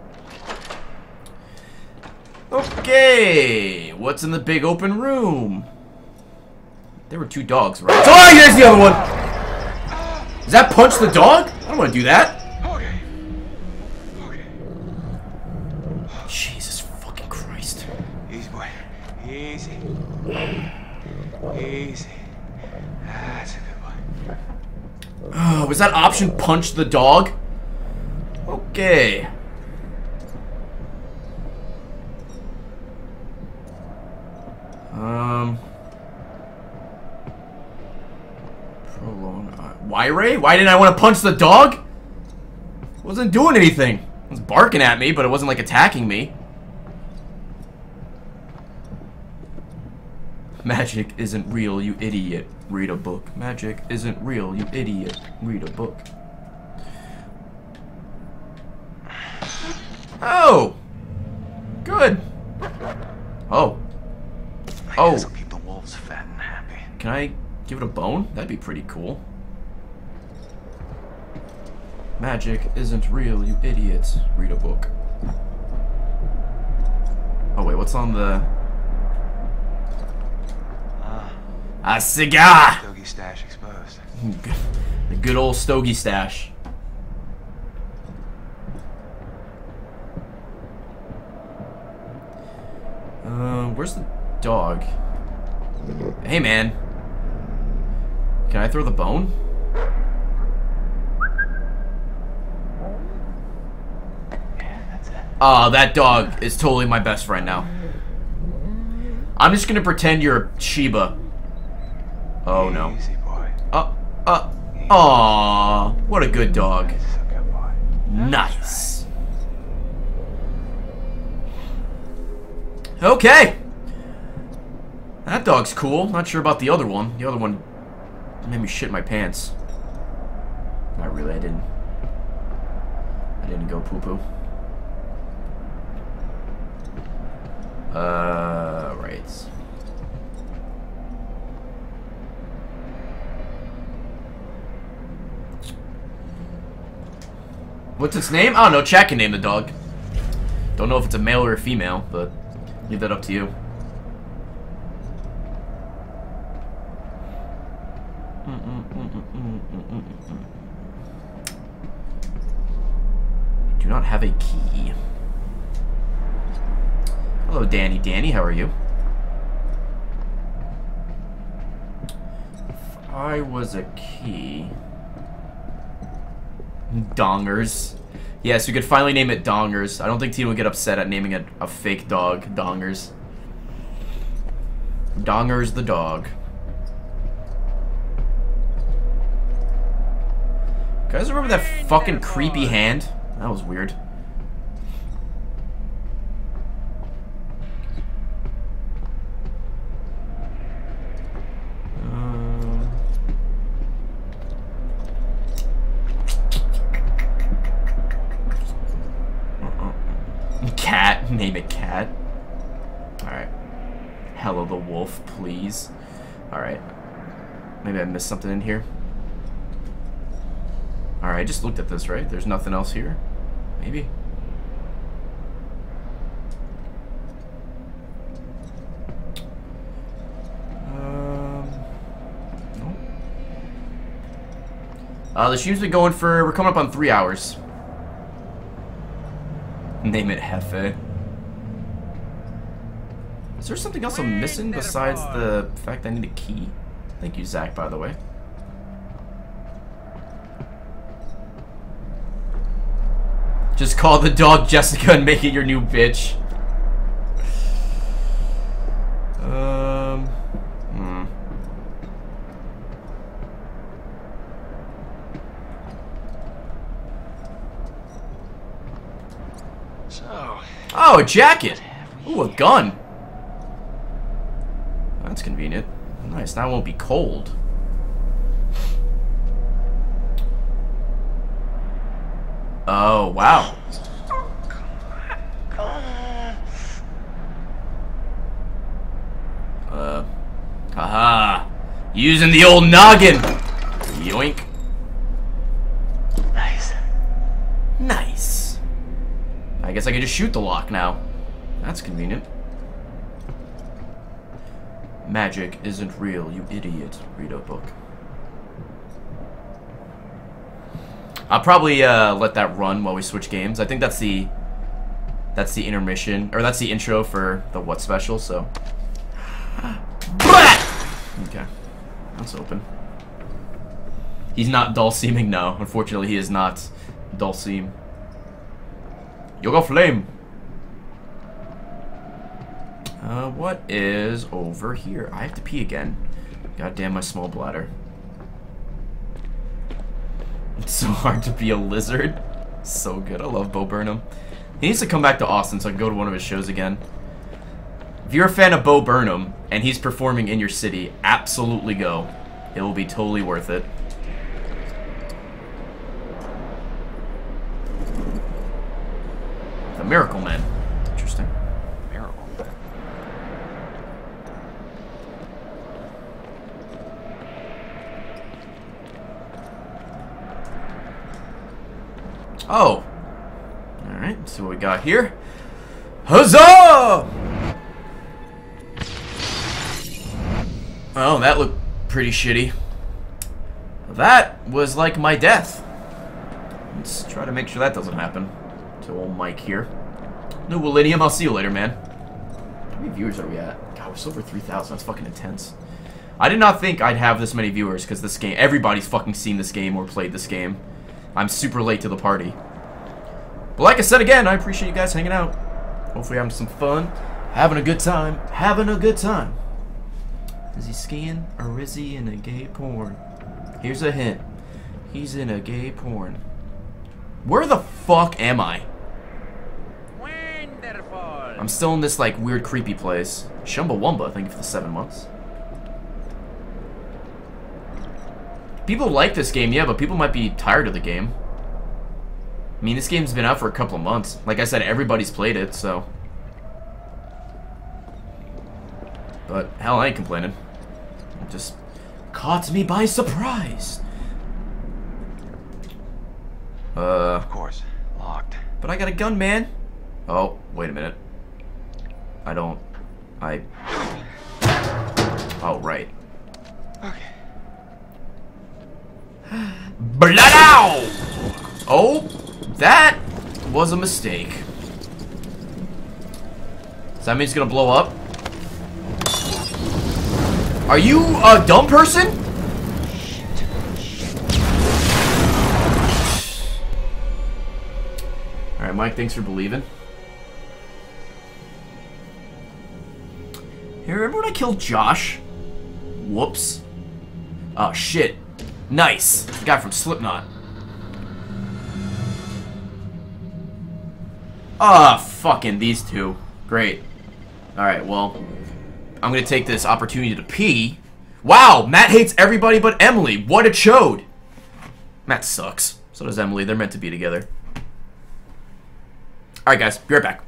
Okay, what's in the big open room? There were two dogs, right? Oh, there's the other one! Does that punch the dog? I don't want to do that. Jesus fucking Christ. Easy, boy. Easy. Easy. That's a good one. Oh, was that option punch the dog? Okay. Um. Prolong. Why, Ray? Why didn't I want to punch the dog? Wasn't doing anything. It was barking at me, but it wasn't like attacking me. Magic isn't real, you idiot. Read a book. Magic isn't real, you idiot. Read a book. Oh! Good. Oh. Oh. Keep the wolves fat and happy. Can I give it a bone? That'd be pretty cool. Magic isn't real, you idiots. Read a book. Oh wait, what's on the... A cigar! Stogie stash exposed. The good old stogie stash. Uh, where's the dog? Hey, man. Can I throw the bone? Yeah, that's it. Oh, that dog is totally my best friend now. I'm just gonna pretend you're a Sheba. Oh no. Uh, uh, aw, what a good dog. Nice. Okay. That dog's cool. Not sure about the other one. The other one made me shit my pants. Not really, I didn't. I didn't go poo-poo. Uh, right. What's its name? Oh, I don't know. Chat can name the dog. Don't know if it's a male or a female, but leave that up to you. Do not have a key. Hello, Danny. Danny, how are you? If I was a key... Dongers. Yes, we could finally name it Dongers. I don't think Tina would get upset at naming it a fake dog Dongers. Dongers the dog. You guys remember that fucking creepy hand? That was weird. Um, Cat. Name it Cat. Alright. Hello the wolf, please. Alright. Maybe I missed something in here. Alright, I just looked at this, right? There's nothing else here? Maybe? Um. Uh, the stream's been going for, we're coming up on three hours. Name it Hefe. Is there something else I'm missing besides the fact I need a key? Thank you, Zach, by the way. Just call the dog Jessica and make it your new bitch. Um. Hmm. So, Oh, a jacket! Ooh, a gun. That's convenient. Nice, now it won't be cold. Oh, wow. Uh, haha. Using the old noggin. Yoink. Nice. Nice. I guess I can just shoot the lock now. That's convenient. Magic isn't real, you idiot. Read a book. I'll probably uh, let that run while we switch games. I think that's the that's the intermission or that's the intro for the what special. So (gasps) okay, that's open. He's not Dulciming, no. Unfortunately, he is not Dhalsim. Yoga Flame. Uh, what is over here? I have to pee again. God damn my small bladder. It's so hard to be a lizard. So good. I love Bo Burnham. He needs to come back to Austin so I can go to one of his shows again. If you're a fan of Bo Burnham and he's performing in your city, absolutely go. It will be totally worth it. The Miracle Man. Interesting. Miracle Man. Oh. Alright, let's see what we got here. Huzzah! Oh, that looked pretty shitty. That was like my death. Let's try to make sure that doesn't happen. To old Mike here. New Millennium, I'll see you later, man. How many viewers are we at? God, we're still over 3,000. That's fucking intense. I did not think I'd have this many viewers because this game, everybody's fucking seen this game or played this game. I'm super late to the party. But like I said again, I appreciate you guys hanging out. Hopefully having some fun. Having a good time. Having a good time. Is he skiing or is he in a gay porn? Here's a hint. He's in a gay porn. Where the fuck am I? Wonderful. I'm still in this like weird creepy place. Chumbawamba, thank you for the seven months. People like this game, yeah, but people might be tired of the game. I mean, this game's been out for a couple of months. Like I said, everybody's played it, so. But, hell, I ain't complaining. It just caught me by surprise. Uh. Of course. Locked. But I got a gun, man. Oh, wait a minute. I don't. I. Oh, right. Okay. Blood out! Oh, that was a mistake. Does that mean it's gonna blow up? Are you a dumb person? Alright, Mike, thanks for believing. Hey, remember when I killed Josh? Whoops. Oh, shit. Nice. The guy from Slipknot. Ah, fucking these two. Great. Alright, well, I'm gonna take this opportunity to pee. Wow, Matt hates everybody but Emily. What a chode. Matt sucks. So does Emily. They're meant to be together. Alright, guys. Be right back.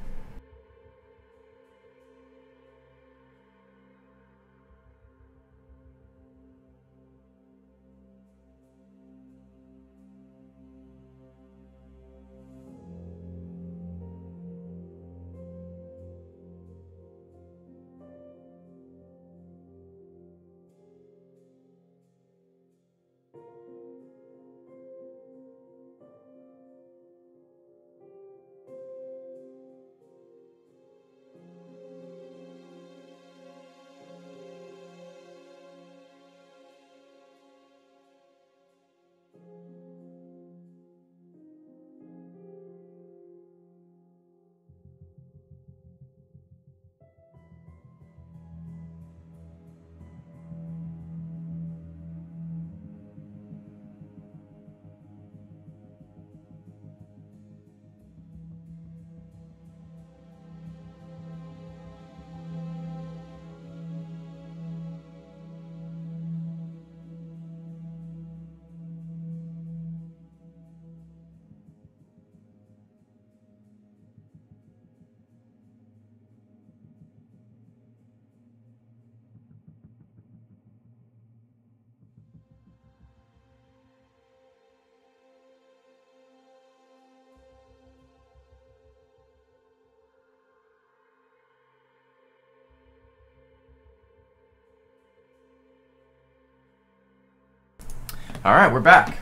Alright, we're back.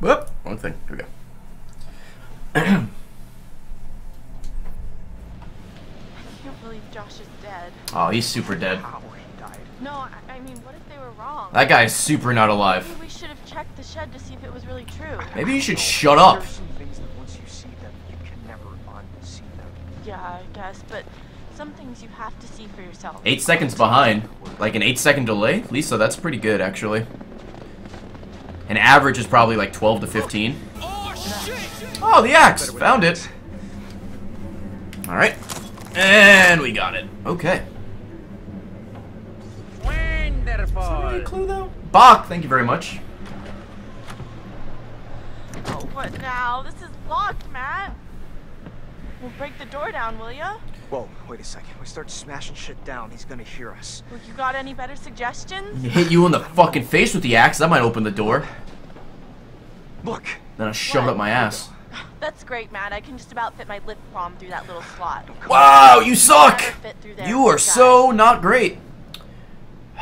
Whoop, wrong thing. Here we go. I can't believe Josh is dead. Oh, he's super dead. No, I, I mean, what if they were wrong? That guy is super not alive. Maybe we should have checked the shed to see if it was really true. Maybe you should shut up. There's some things that once you see them, you can never unsee them. Yeah, I guess, but some things you have to see for yourself. Eight seconds behind. Like an eight second delay? Lisa, that's pretty good, actually. An average is probably like 12 to 15. Oh, the axe! Found it. Alright. And we got it. Okay. Wonderful. clue though? Bach, thank you very much. Oh, what now? This is locked, Matt. We'll break the door down, will ya? Whoa, wait a second. We start smashing shit down, he's gonna hear us. Well, you got any better suggestions? Hit you in the fucking face with the axe, that might open the door. Look. Then I shove it up my ass. That's great, Matt. I can just about fit my lip balm through that little slot. Wow, you suck! Fit through there You are so not great. (sighs)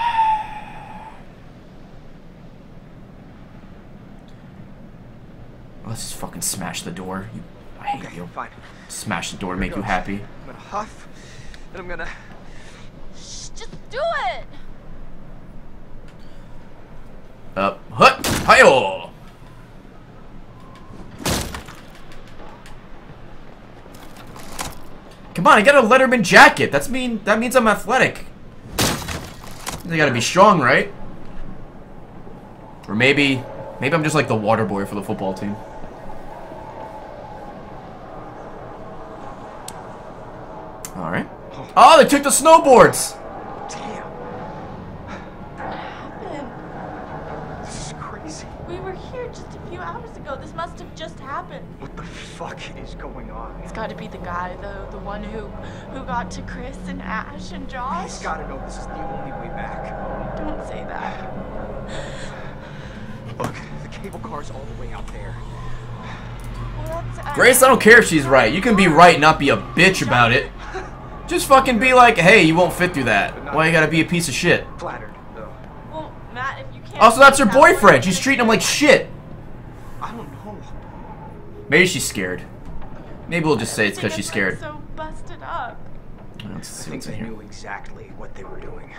Let's just fucking smash the door. You, I hate Okay, you. fine. Smash the door, Here make you happy. I'm gonna huff, and I'm gonna. Shh, just do it! Up, hut, hi Come on, I got a Letterman jacket. That's mean. That means I'm athletic. They gotta be strong, right? Or maybe, maybe I'm just like the water boy for the football team. All right. Oh, they took the snowboards. Damn. What happened? This is crazy. We were here just a few hours ago. This must have just happened. What the fuck is going on? It's got to be the guy, the the one who who got to Chris and Ash and Josh. He's gotta know this is the only way back. Don't say that. Look, the cable car's all the way out there. Well, that's, uh, Grace, I don't care if she's right. You can be right, not be a bitch about it. Just fucking be like, hey, you won't fit through that. Why you gotta be a piece of shit? Flattered, though. Well, Matt, if you can't. Also, that's her boyfriend. She's treating him like shit. I don't know. Maybe she's scared. Maybe we'll just say it's because she's scared. So busted up. Let's I see think what's in they here. knew exactly what they were doing.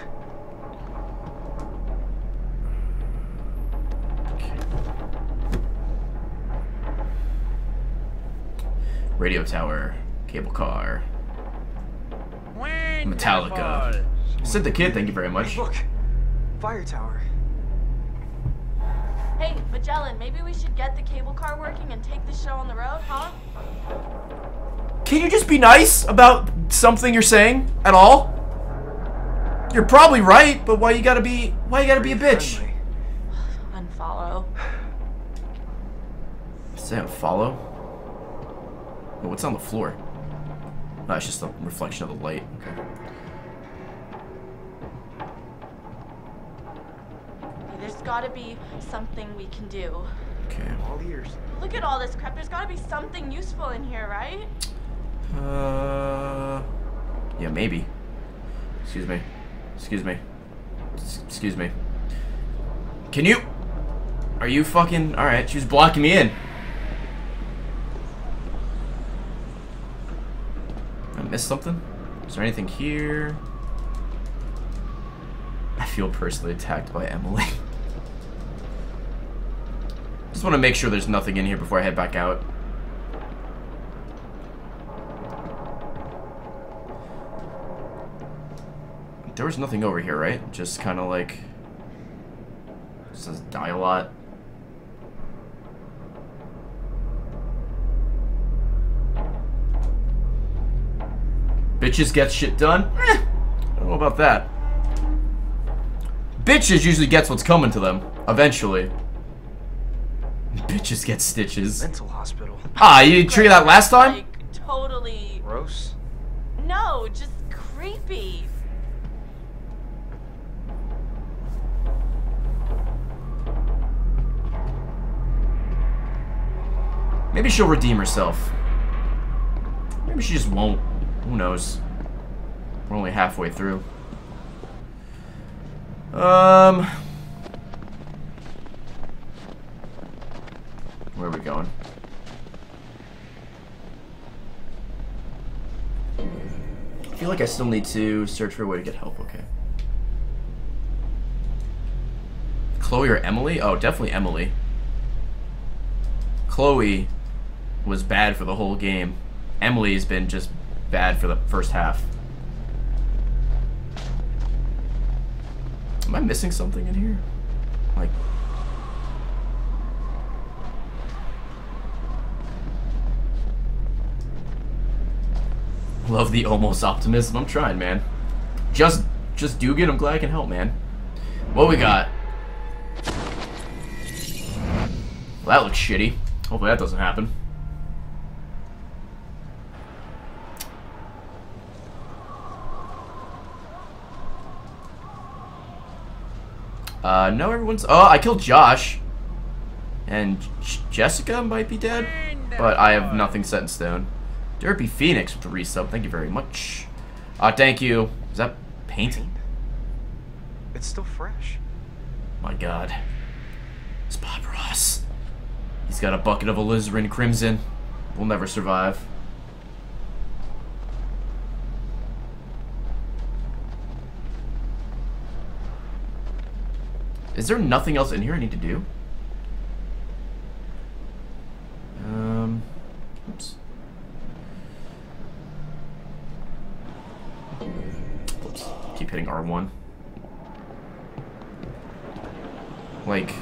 Radio tower, cable car, Metallica. Sid the Kid, thank you very much. Look, fire tower. Hey, Magellan, maybe we should get the cable car working and take this show on the road, huh? Can you just be nice about something you're saying at all? You're probably right, but why you gotta be why you gotta be a bitch? Unfollow. Say follow. Oh, what's on the floor? No, it's just the reflection of the light. Okay. There's gotta be something we can do. Okay. All ears. Look at all this crap. There's gotta be something useful in here, right? Uh. Yeah, maybe. Excuse me. Excuse me. S- Excuse me. Can you? Are you fucking? All right. She was blocking me in. I missed something. Is there anything here? I feel personally attacked by Emily. (laughs) Just want to make sure there's nothing in here before I head back out. There was nothing over here, right? Just kind of like... It says die a lot. Bitches get shit done? Eh, I don't know about that. Bitches usually gets what's coming to them. Eventually. Bitches get stitches. Mental hospital. Ah, you didn't that last time? Like, totally. Gross. No, just creepy. Maybe she'll redeem herself. Maybe she just won't. Who knows? We're only halfway through. Um... Where are we going? I feel like I still need to search for a way to get help, okay. Chloe or Emily? Oh, definitely Emily. Chloe was bad for the whole game. Emily's been just bad for the first half. Am I missing something in here? Like... Love the almost optimism. I'm trying, man. Just, just Dugan. I'm glad I can help, man. What we got? Well, that looks shitty. Hopefully that doesn't happen. Uh, no, everyone's... Oh, I killed Josh. And J Jessica might be dead. But I have nothing set in stone. Derpy Phoenix with the resub. Thank you very much. Uh, thank you. Is that painting? It's still fresh. My god. It's Bob Ross. He's got a bucket of alizarin crimson. We'll never survive. Is there nothing else in here I need to do? Um, oops. Oops. Keep hitting R1. Like...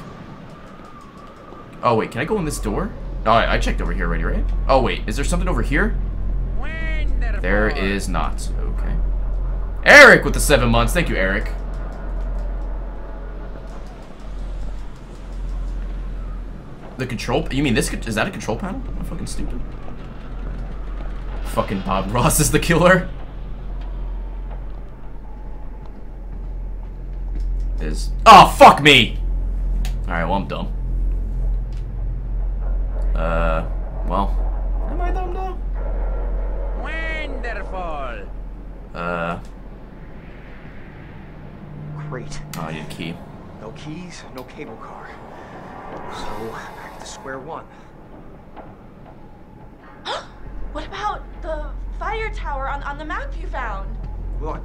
Oh, wait, can I go in this door? Oh, I, I checked over here already, right? Oh, wait, is there something over here? There is not. Okay. Eric with the seven months. Thank you, Eric. The control... You mean this... Is that a control panel? I'm fucking stupid. Fucking Bob Ross is the killer. Is... Oh, fuck me! Alright, well, I'm dumb. Uh... Well... Am I dumb now? Wonderful. Uh... Great. Oh, I need a key. No keys, no cable car. So, back to square one. (gasps) What about the fire tower on, on the map you found? Well,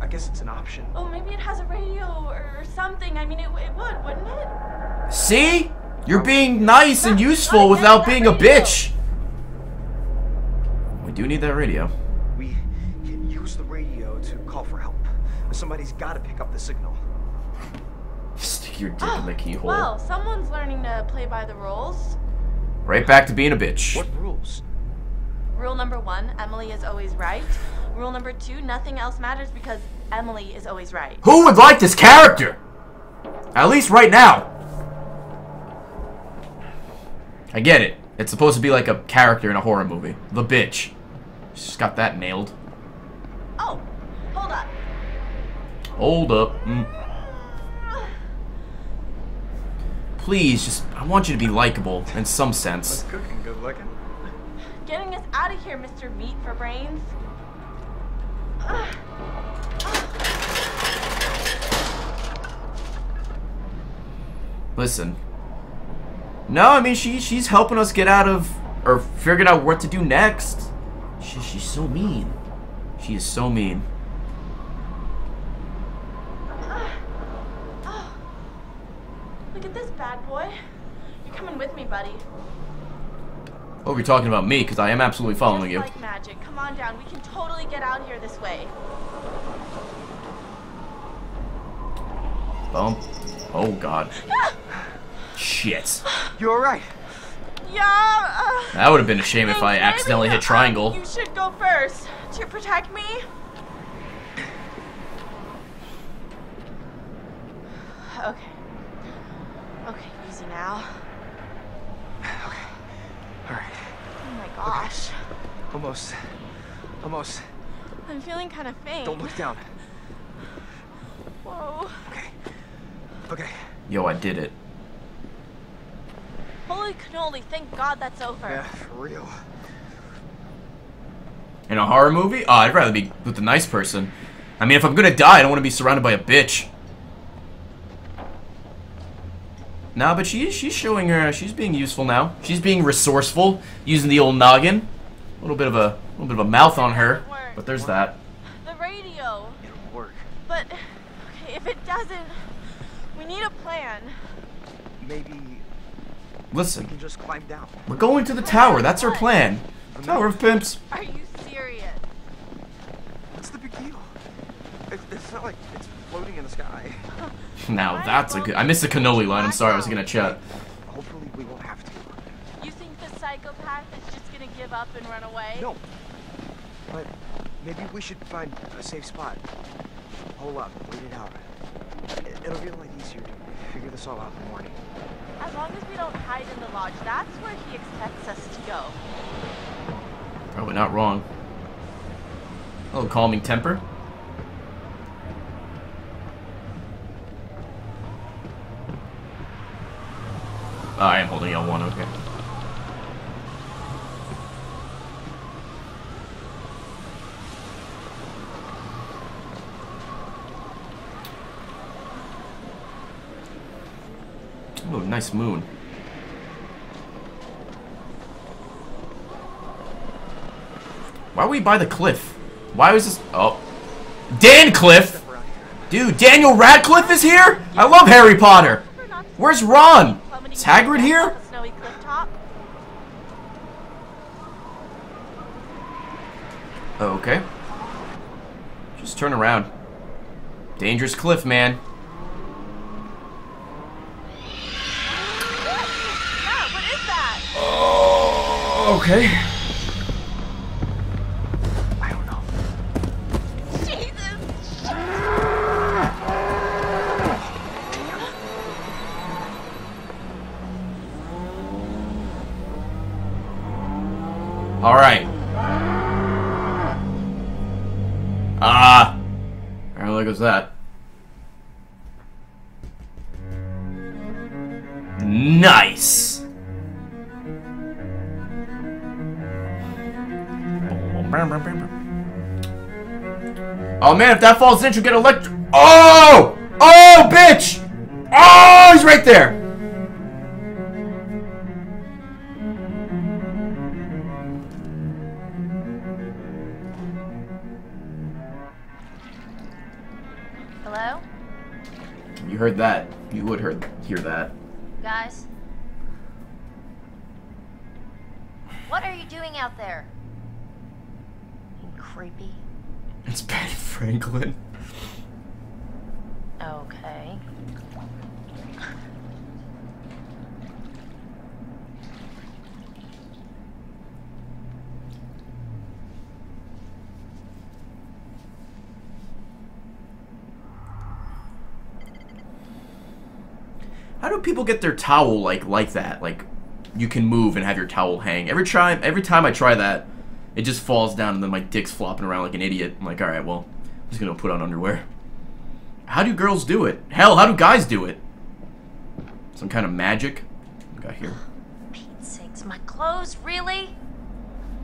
I, I guess it's an option. Oh, maybe it has a radio or something. I mean, it, it would, wouldn't it? See? You're being nice and useful without being a bitch. We do need that radio. We can use the radio to call for help. Somebody's got to pick up the signal. Stick your dick in the (gasps) keyhole. Well, someone's learning to play by the rules. Right back to being a bitch. What rules? Rule number one, Emily is always right. Rule number two, nothing else matters because Emily is always right. Who would like this character? At least right now. I get it. It's supposed to be like a character in a horror movie. The bitch. She's got that nailed. Oh, hold up. Hold up. Mm. Please, just, I want you to be likable in some sense. Cooking, good looking. Getting us out of here, Mr. Meat for Brains. Listen. No, I mean, she she's helping us get out of, or figuring out what to do next. She, she's so mean. She is so mean. Look at this bad boy. You're coming with me, buddy. Oh, you're talking about me, because I am absolutely following you. Just like magic. Come on down. We can totally get out here this way. Bump. Oh, God. Shit. You alright? Yeah. Uh, That would have been a shame if I accidentally hit triangle. You should go first to protect me. Okay. Okay, easy now. Alright. Oh my gosh. Almost. Almost. I'm feeling kind of faint. Don't look down. Whoa. Okay. Okay. Yo, I did it. Holy cannoli, thank God that's over. Yeah, for real. In a horror movie? Oh, I'd rather be with a nice person. I mean, if I'm gonna die, I don't want to be surrounded by a bitch. No, but she is. She's showing her. She's being useful now. She's being resourceful, using the old noggin. A little bit of a, little bit of a mouth on her, but there's that. The radio. It'll work. But okay, if it doesn't, we need a plan. Maybe Listen, we can just climb down. we're going to the tower. That's our plan. Tower of Pimps. Are you serious? What's the big deal? It, it's not like it's floating in the sky. Now that's a good. I missed the cannoli line. I'm sorry. I was gonna chat. Hopefully we won't have to. You think the psychopath is just gonna give up and run away? No. But maybe we should find a safe spot. Hold up, wait it out. It, it'll be a lot easier to figure this all out in the morning. As long as we don't hide in the lodge, that's where he expects us to go. Probably not wrong. Oh, calming temper. Oh, I am holding L1, okay. Oh, nice moon. Why are we by the cliff? Why was this? Oh, Dan Cliff, dude, Daniel Radcliffe is here. I love Harry Potter. Where's Ron? Is Hagrid here? The snowy cliff top. Okay. Just turn around. Dangerous cliff, man. Yeah, what is that? Oh, okay. Man, if that falls in, you'll get electric. Oh! Oh, bitch! Oh, he's right there. Franklin. Okay. How do people get their towel like like that? Like you can move and have your towel hang. Every time every time I try that, it just falls down and then my dick's flopping around like an idiot. I'm like, alright, well, I'm gonna put on underwear. How do girls do it? Hell, how do guys do it? Some kind of magic? What we got here. Pete's sakes, my clothes, really?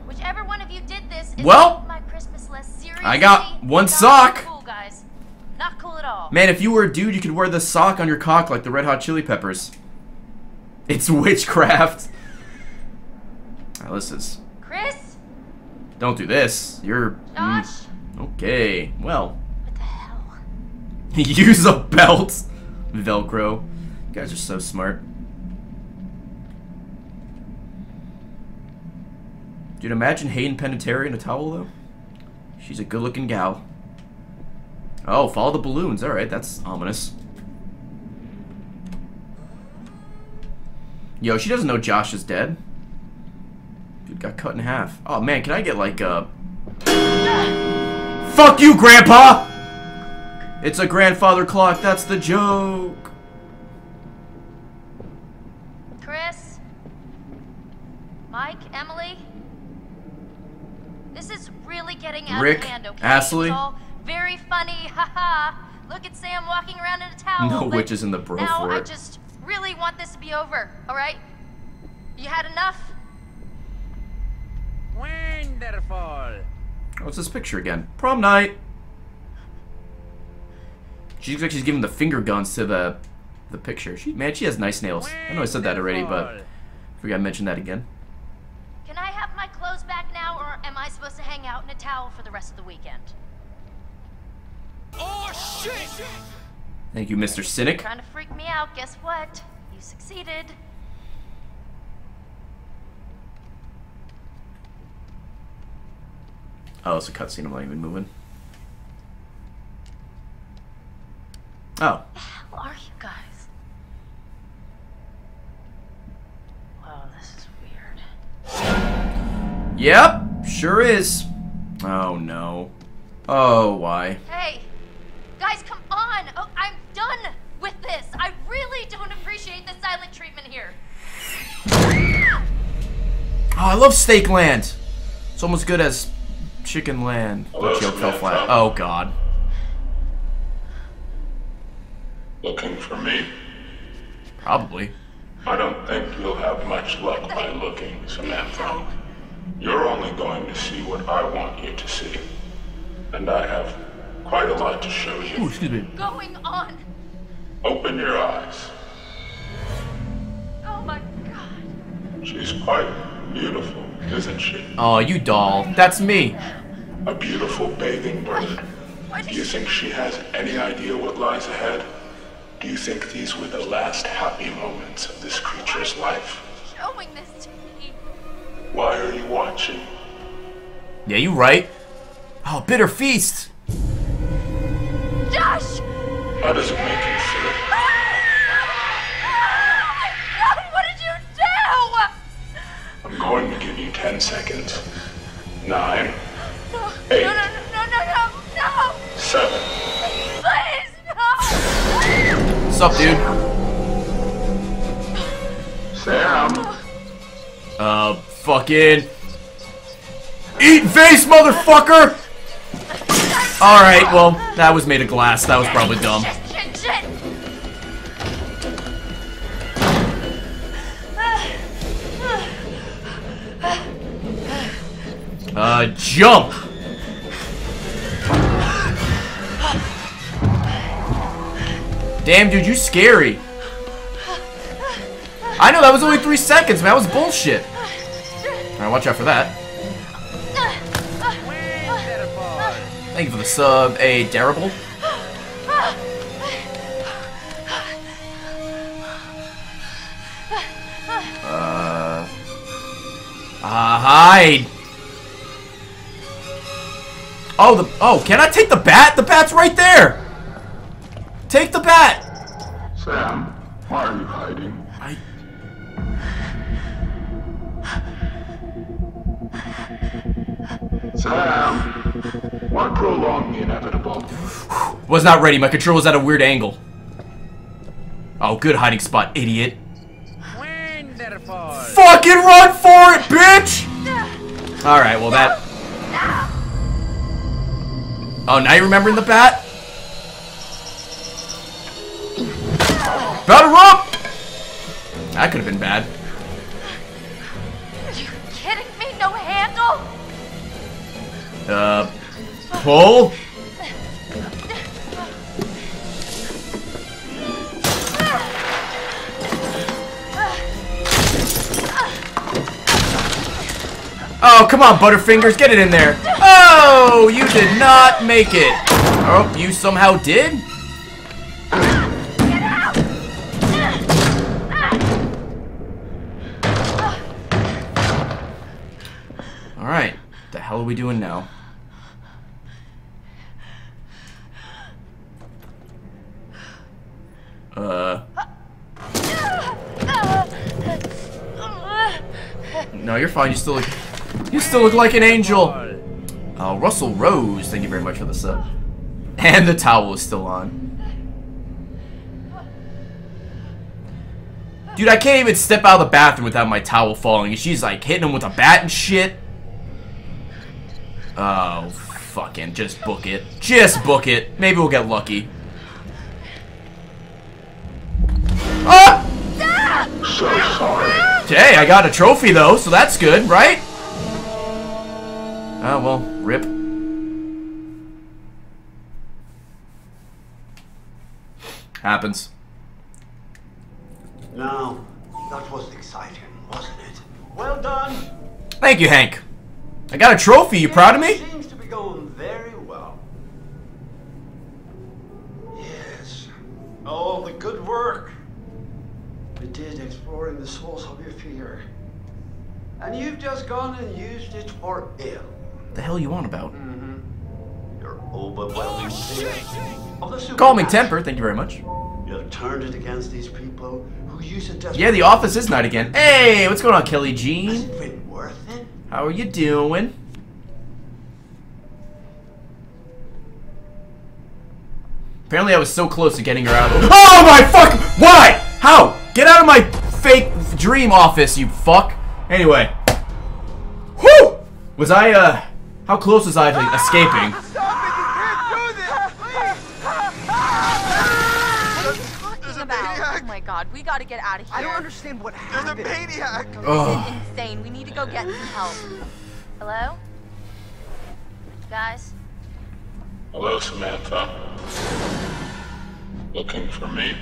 Whichever one of you did this is Well, my Christmas list seriously. I got one sock. Cool, guys. Not cool at all. Man, if you were a dude, you could wear the sock on your cock like the Red Hot Chili Peppers. It's (laughs) witchcraft. This is. Chris? Don't do this. You're. mm, Josh? Okay, well. (laughs) Use a belt. Velcro. You guys are so smart. Dude, imagine Hayden Panettiere in a towel, though. She's a good-looking gal. Oh, follow the balloons. Alright, that's ominous. Yo, she doesn't know Josh is dead. Dude got cut in half. Oh, man, can I get, like, a... Fuck you, Grandpa! It's a grandfather clock, that's the joke. Chris? Mike? Emily? This is really getting out Rick of hand, okay? Astley? It's all very funny, (laughs) haha. Look at Sam walking around in a towel. No but witches in the bro now for I just really want this to be over, alright? You had enough? Wonderful. What's this picture again? Prom night. She looks like she's giving the finger guns to the the picture. She man, she has nice nails. I know I said that already, but I forgot to mention that again. Can I have my clothes back now, or am I supposed to hang out in a towel for the rest of the weekend? Oh shit! Thank you, Mr. Cynic. Trying to freak me out, guess what? You succeeded. Oh, it's a cutscene. I'm not even moving. Oh, Who are you guys? Wow, this is weird. yep, sure is. Oh no. Oh, why? Hey, guys, come on! Oh, I'm done with this. I really don't appreciate the silent treatment here. Oh, I love Steak Land. It's almost good as Chicken Land. Oh, the joke fell flat. Oh god. Looking for me? Probably. I don't think you'll have much luck by looking, Samantha. You're only going to see what I want you to see. And I have quite a lot to show you. Ooh, excuse me. Going on. Open your eyes. Oh my god. She's quite beautiful, isn't she? Oh, you doll. That's me. A beautiful bathing bird. Do you think she has any idea what lies ahead? Do you think these were the last happy moments of this creature's life? Showing this to me. Why are you watching? Yeah, you right. Oh, bitter feast. Josh! How does it make you feel? Ah! I'm going to give you 10 seconds. Nine, No, Eight. no, no, no, no, no, no! seven, Please, no! What's up, dude? Sam. Uh, fucking. Eat face, motherfucker! Alright, well, that was made of glass. That was probably dumb. Uh, jump! Damn, dude, you scary. I know, that was only three seconds, man. That was bullshit. Alright, watch out for that. Thank you for the sub. A Darable. Uh. Ah, hide. Oh, the. Oh, can I take the bat? The bat's right there. Take the bat. Sam, why are you hiding? I. Sam, why prolong the inevitable? Was not ready. My control was at a weird angle. Oh, good hiding spot, idiot. Wonderful. Fucking run for it, bitch! Alright, well that... Oh, now you're remembering the bat? Batter up! That could have been bad. Are you kidding me? No handle? Uh, pull? Oh, come on, Butterfingers, get it in there. Oh, you did not make it. Oh, you somehow did? Alright, What the hell are we doing now? Uh, no, you're fine. You still look, you still look like an angel. Oh, Russell Rose, thank you very much for the sub. And the towel is still on. Dude, I can't even step out of the bathroom without my towel falling. And she's like hitting him with a bat and shit. Oh, fucking just book it. Just book it. Maybe we'll get lucky. Ah! So sorry. Hey, I got a trophy though, so that's good, right? Oh, well, rip. Happens. Now, that was exciting, wasn't it? Well done. Thank you, Hank. I got a trophy. You proud of me? Seems to be going very well. Yes. All the good work you did exploring the source of your fear. And you've just gone and used it for ill. The hell you on about? Your overwhelming fear of the Calming temper. Thank you very much. You have turned it against these people who use it Yeah, the office is night again. Hey, what's going on, Kelly Jean? been worth it. How are you doing? Apparently I was so close to getting her out of the- (laughs) Oh my fuck! Why? How? Get out of my fake dream office, you fuck! Anyway. Whew! Was I, uh... How close was I to escaping? Oh my god, we gotta get out of here. I don't understand what happened. There's a maniac. This is insane. We need to go get some help. Hello? Guys? Hello, Samantha. Looking for me?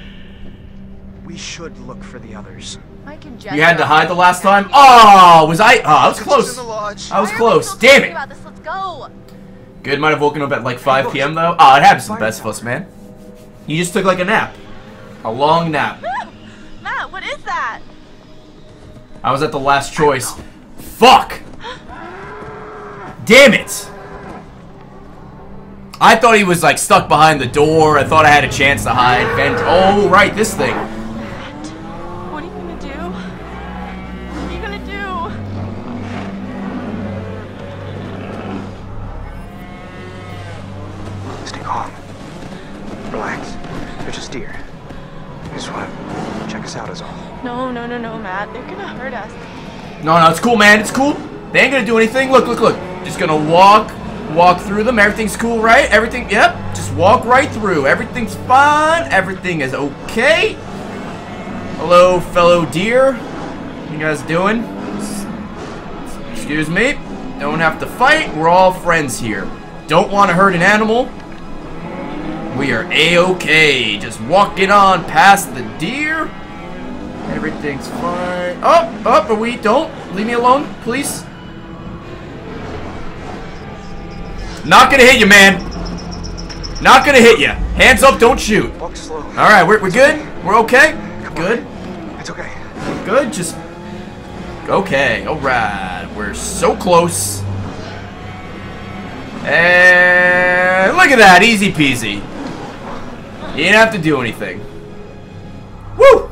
We should look for the others. Mike and You had to hide the last time? Oh, was I? Oh, I was close. I was close. Damn it! Let's go. Good, might have woken up at like 5 p.m. though. Oh, it happens to the best of us, man. You just took like a nap. A long nap. (laughs) Matt, what is that? I was at the last choice. Fuck! Damn it! I thought he was like stuck behind the door. I thought I had a chance to hide. Vent. Oh, right, this thing. Us out is all. No, no, no, no, Matt. They're gonna hurt us. No, no, it's cool, man. It's cool. They ain't gonna do anything. Look, look, look. Just gonna walk, walk through them. Everything's cool, right? Everything, yep. Just walk right through. Everything's fine. Everything is okay. Hello, fellow deer. You guys doing? Excuse me. Don't have to fight. We're all friends here. Don't want to hurt an animal. We are a-okay. Just walking on past the deer. Everything's fine. Oh, oh, but we don't. Leave me alone, please. Not gonna hit you, man. Not gonna hit you. Hands up, don't shoot. All right, we're, we're good. We're okay. Good. It's okay. Good. Just okay. All right. We're so close. And look at that, easy peasy. You didn't have to do anything. Woo!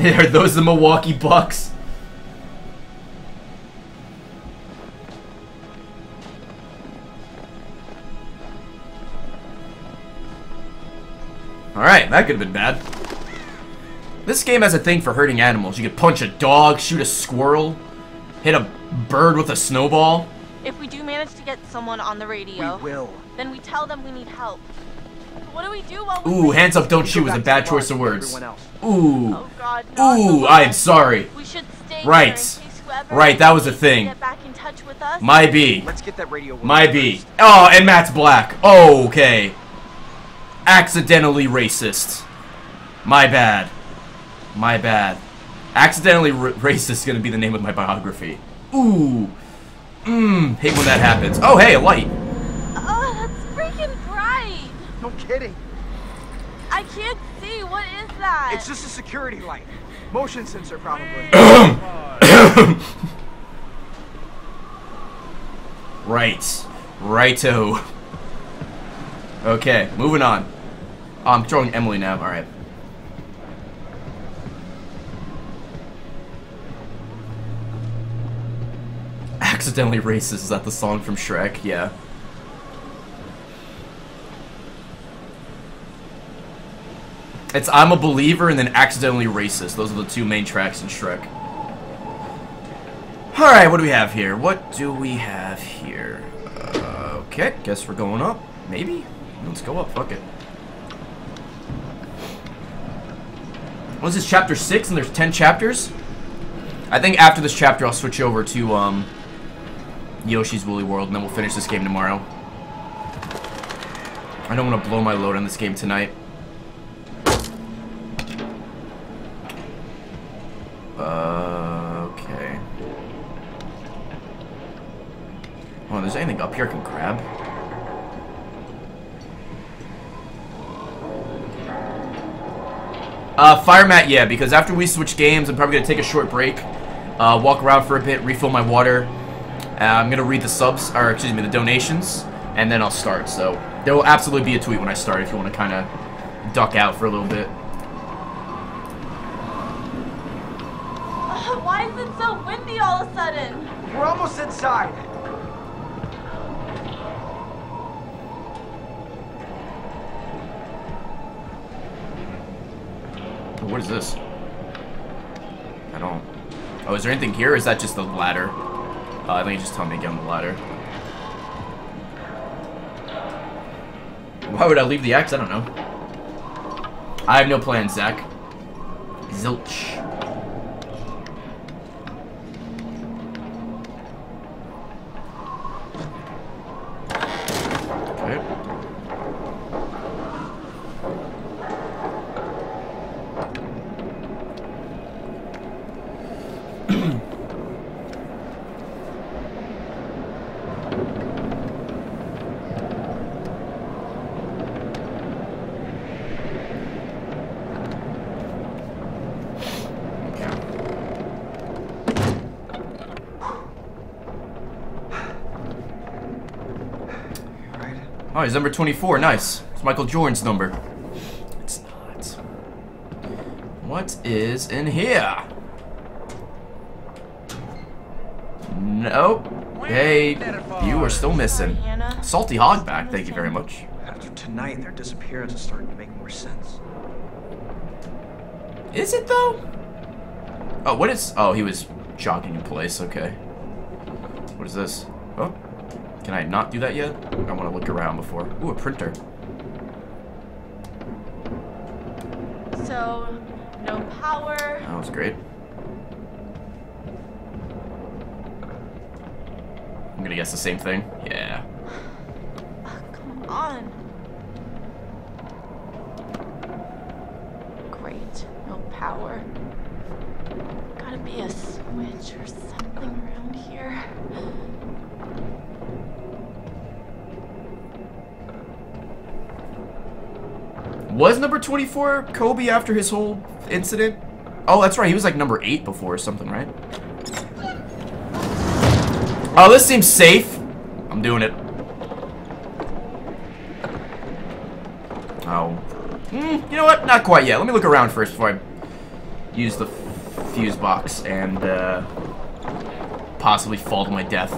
(laughs) Are those the Milwaukee Bucks? Alright, that could have been bad. This game has a thing for hurting animals. You could punch a dog, shoot a squirrel, hit a bird with a snowball. If we do manage to get someone on the radio, We will. then we tell them we need help. But what do we do while we Ooh, hands up, don't shoot was a bad choice of words. Ooh. Oh God, Ooh, I am sorry. We should stay Right. here in case Right, that was a thing. Get back in touch with us. My B. Let's get that radio. My B. Oh, and Matt's black. Oh, okay. Accidentally racist. My bad. My bad. Accidentally r racist is gonna be the name of my biography. Ooh. Mmm. Hate when that happens. Oh, hey, a light. Oh, that's freaking bright. No kidding. I can't see. What is that? It's just a security light. Motion sensor, probably. (coughs) Right. Righto. Okay, moving on. Oh, I'm throwing Emily now. Alright. Accidentally racist. Is that the song from Shrek? Yeah. It's I'm a believer and then accidentally racist. Those are the two main tracks in Shrek. Alright, what do we have here? What do we have here? Uh, okay, guess we're going up. Maybe? Let's go up, fuck it. What's this, chapter 6 and there's 10 chapters? I think after this chapter I'll switch over to, um, Yoshi's Woolly World and then we'll finish this game tomorrow. I don't want to blow my load on this game tonight. Uh, okay. Oh, there's anything up here I can grab? Uh, fire mat, yeah, because after we switch games, I'm probably going to take a short break, uh, walk around for a bit, refill my water. Uh, I'm going to read the subs, or excuse me, the donations, and then I'll start. So there will absolutely be a tweet when I start if you want to kind of duck out for a little bit. Why is it so windy all of a sudden? We're almost inside. What is this? I don't... Oh, is there anything here, or is that just the ladder? Uh, I think you just tell me to get on the ladder. Why would I leave the axe? I don't know. I have no plans, Zach. Zilch. Okay. Oh, he's number 24. Nice. It's Michael Jordan's number. It's not. What is in here? Nope. Hey, you are still missing. Salty Hogback, thank you very much. After tonight, their disappearance is starting to make more sense. Is it though? Oh, what is... Oh, he was jogging in place. Okay. What is this? Can I not do that yet? I want to look around before. Ooh, a printer. So, no power. That was great. I'm gonna guess the same thing. Yeah. Was number 24 Kobe after his whole incident? Oh, that's right. He was like number 8 before or something, right? Oh, this seems safe. I'm doing it. Oh. Mm, you know what? Not quite yet. Let me look around first before I use the fuse box and uh, possibly fall to my death.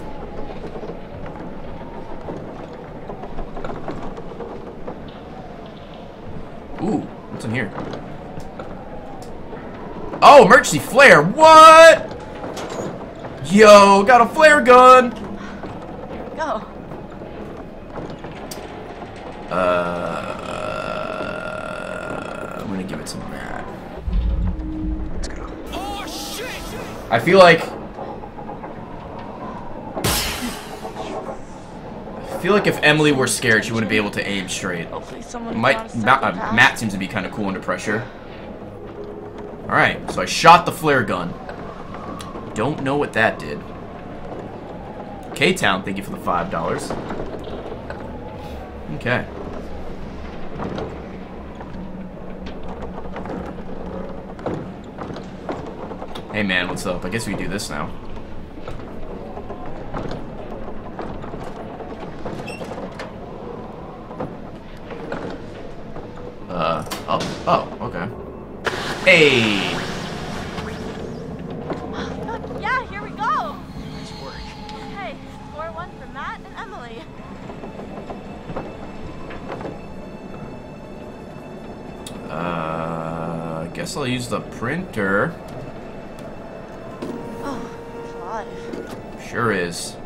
Ooh, what's in here? Oh, emergency flare. What? Yo, got a flare gun. Go. Uh, I'm gonna give it to Matt. Let's go. I feel like. Feel like if Emily were scared, she wouldn't be able to aim straight. Hopefully someone Might, Ma- uh, Matt seems to be kind of cool under pressure. Alright, so I shot the flare gun. Don't know what that did. K-Town, thank you for the $5. Okay. Hey man, what's up? I guess we do this now. Uh, oh, oh, okay. Hey! Yeah, here we go. Nice work. Hey, score one for Matt and Emily. Uh, I guess I'll use the printer. Oh, Clive. Sure is.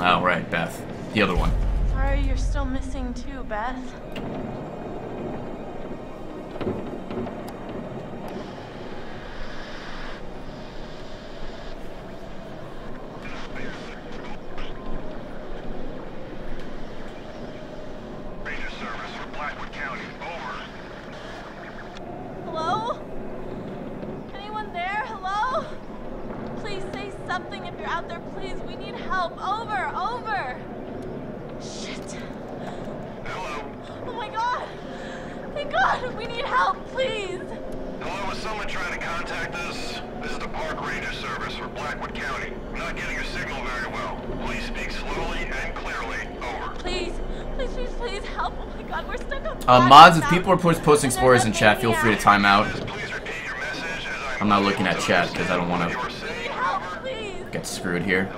Oh, right, Beth. The other one. Sorry you're still missing too, Beth. Hello? something if you're out there, please. We need help. Over, over. Shit. Hello. Oh my god. Thank God. We need help, please. Hello, is someone trying to contact us? This is the Park Ranger Service for Blackwood County. I'm not getting your signal very well. Please speak slowly and clearly. Over. Please, please, please, please help. Oh my god, we're stuck on Uh, mods, if people are post- posting spoilers in chat, feel free to time out. I'm not looking at chat because I don't want to get screwed here.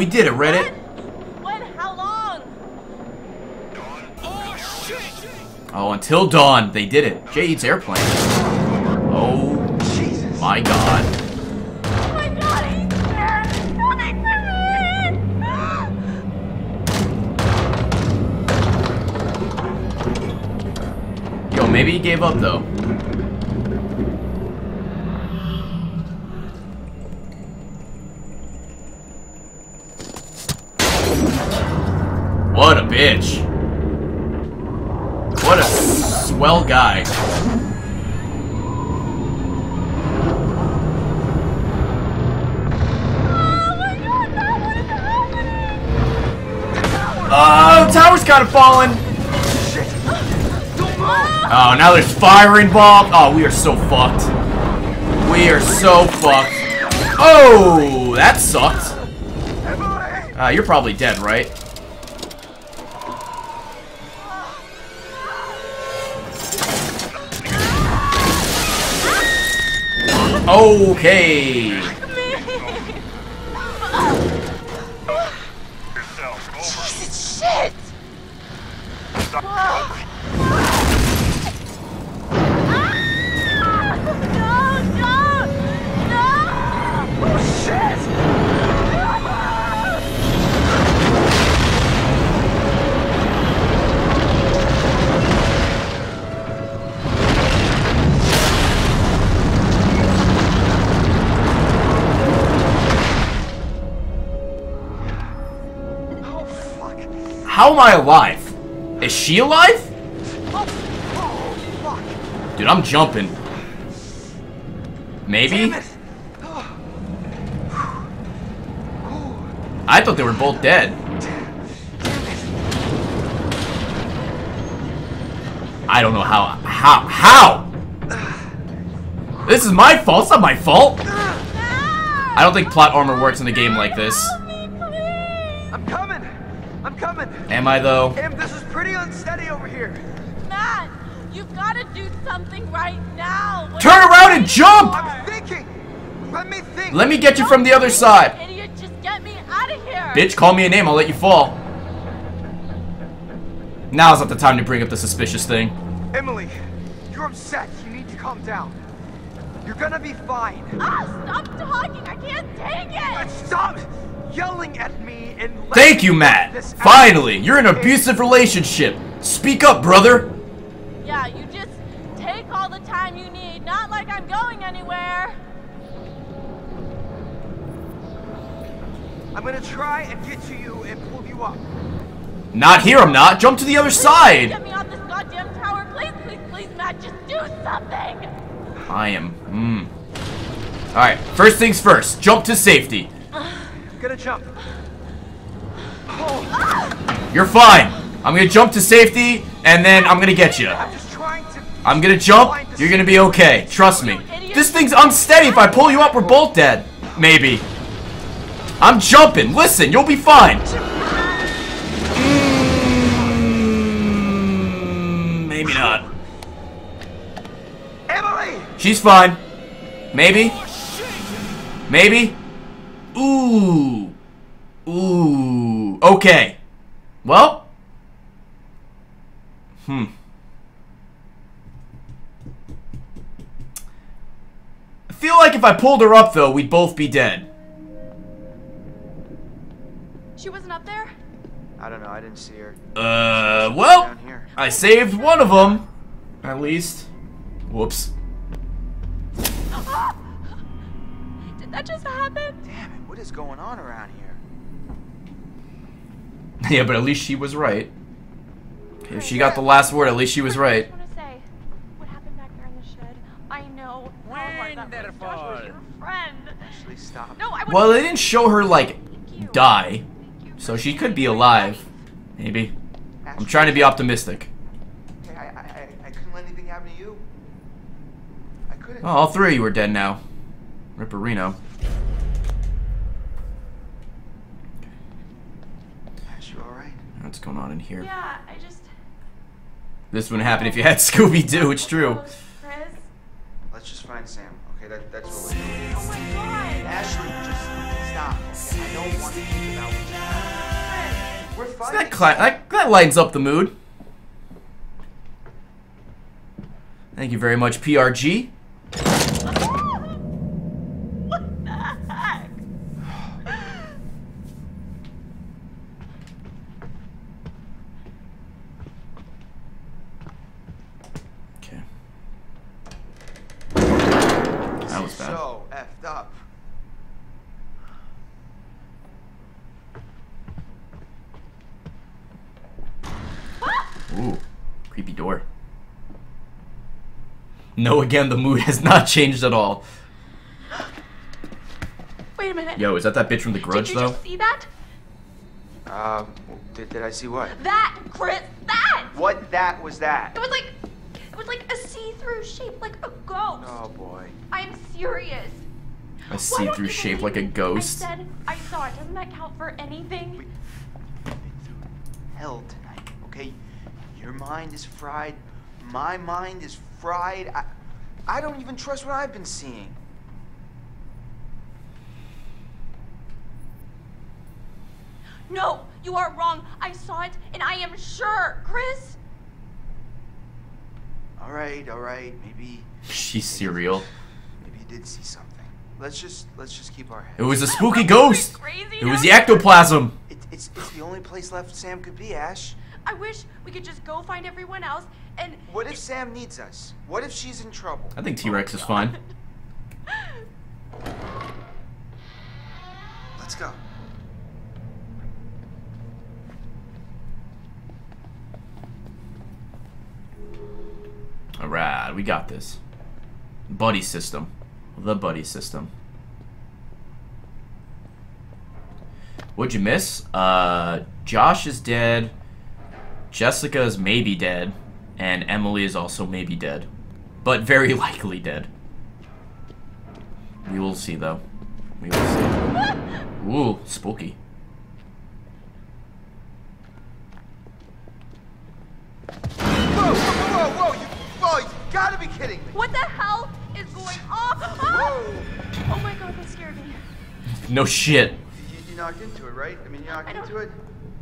We did it, Reddit. When? How long? Oh, shit! Oh, until dawn, they did it. Jay eats airplane. Oh, Jesus. my god. Fire involved. Oh, we are so fucked. We are so fucked. Oh, that sucked. Uh, you're probably dead, right? Okay. How am I alive? Is she alive? Dude, I'm jumping. Maybe? I thought they were both dead. I don't know how. How? How? This is my fault. It's not my fault. I don't think plot armor works in a game like this. Am I though? Em, this is pretty unsteady over here. Matt, you've got to do something right now. What Turn around and jump! I'm thinking. Let me think. Let me get you from the other side. Idiot, just get me out of here. Bitch, call me a name. I'll let you fall. Now's not the time to bring up the suspicious thing. Emily, you're upset. You need to calm down. You're gonna be fine. Ah, stop talking. I can't take it. Stop yelling at me and Thank you, Matt. Finally, you're in an abusive relationship. Speak up, brother. Yeah, you just take all the time you need. Not like I'm going anywhere. I'm gonna try and get to you and pull you up. Not here, I'm not. Jump to the other side. Get me off this goddamn tower, please, please, please, Matt. Just do something. I am. Hmm. Alright, first things first. Jump to safety. Gonna jump. Oh. You're fine. I'm gonna jump to safety, and then I'm gonna get you. I'm, to I'm gonna jump. You're gonna be okay. Trust me. This thing's unsteady. If I pull you up, we're both dead. Maybe. I'm jumping. Listen, you'll be fine. Hmm, maybe not. Emily! She's fine. Maybe. Maybe. Ooh. Ooh. Okay. Well. Hmm. I feel like if I pulled her up, though, we'd both be dead. She wasn't up there? I don't know. I didn't see her. Uh, well, I saved one of them. At least. Whoops. (gasps) Did that just happen? Damn it, what is going on around here? (laughs) yeah, but at least she was right. If she got the last word, at least she was right. I want to say, what happened back there in the shed? I know how hard that was. Josh was your friend. Ashley, stop. No, I would. Well, they didn't show her, like, die. So she could be alive. Maybe. I'm trying to be optimistic. Hey, I, I, I, I couldn't let anything happen to you. I couldn't. Oh, all three of you are dead now. Ripperino. Ash, you alright? What's going on in here? Yeah, I just. This wouldn't happen if you had (laughs) Scooby-Doo, it's true. Chris. Let's just find Sam, okay? That, that's what we're doing. Oh my god. Ashley, just stop. okay? I don't want to think about what. We're See, fighting. that, cli- that, that lightens up the mood. Thank you very much, PRG. What the heck? Okay. That was bad. So effed up. Ooh, creepy door. No, again, the mood has not changed at all. Wait a minute. Yo, is that that bitch from The Grudge, though? Did you though? just see that? Um, did, did I see what? That, Chris, that! What that was that? It was like, it was like a see-through shape, like a ghost. Oh boy. I'm serious. A see-through shape like a ghost. I said I saw it. Doesn't that count for anything? Hell tonight, okay? Your mind is fried. My mind is fried. I, I don't even trust what I've been seeing. No, you are wrong. I saw it, and I am sure, Chris. All right, all right. Maybe, She's cereal. maybe you did see something. Let's just, let's just keep our heads. It was a spooky ghost. It was the ectoplasm. It, it's, it's the only place left Sam could be, Ash. I wish we could just go find everyone else and. What if Sam needs us? What if she's in trouble? I think T-Rex is fine. Let's go. Alright, we got this. Buddy system. The buddy system. What'd you miss? Uh, Josh is dead. Jessica is maybe dead. And Emily is also maybe dead. But very (laughs) likely dead. We will see, though. We will see. (laughs) Ooh, spooky. Whoa, whoa, whoa, whoa! You, whoa, you gotta be kidding me! What the hell is going on? Whoa! Ah! Oh my god, that scared me. No shit. You, you knocked into it, right? I mean, you knocked I don't- into it?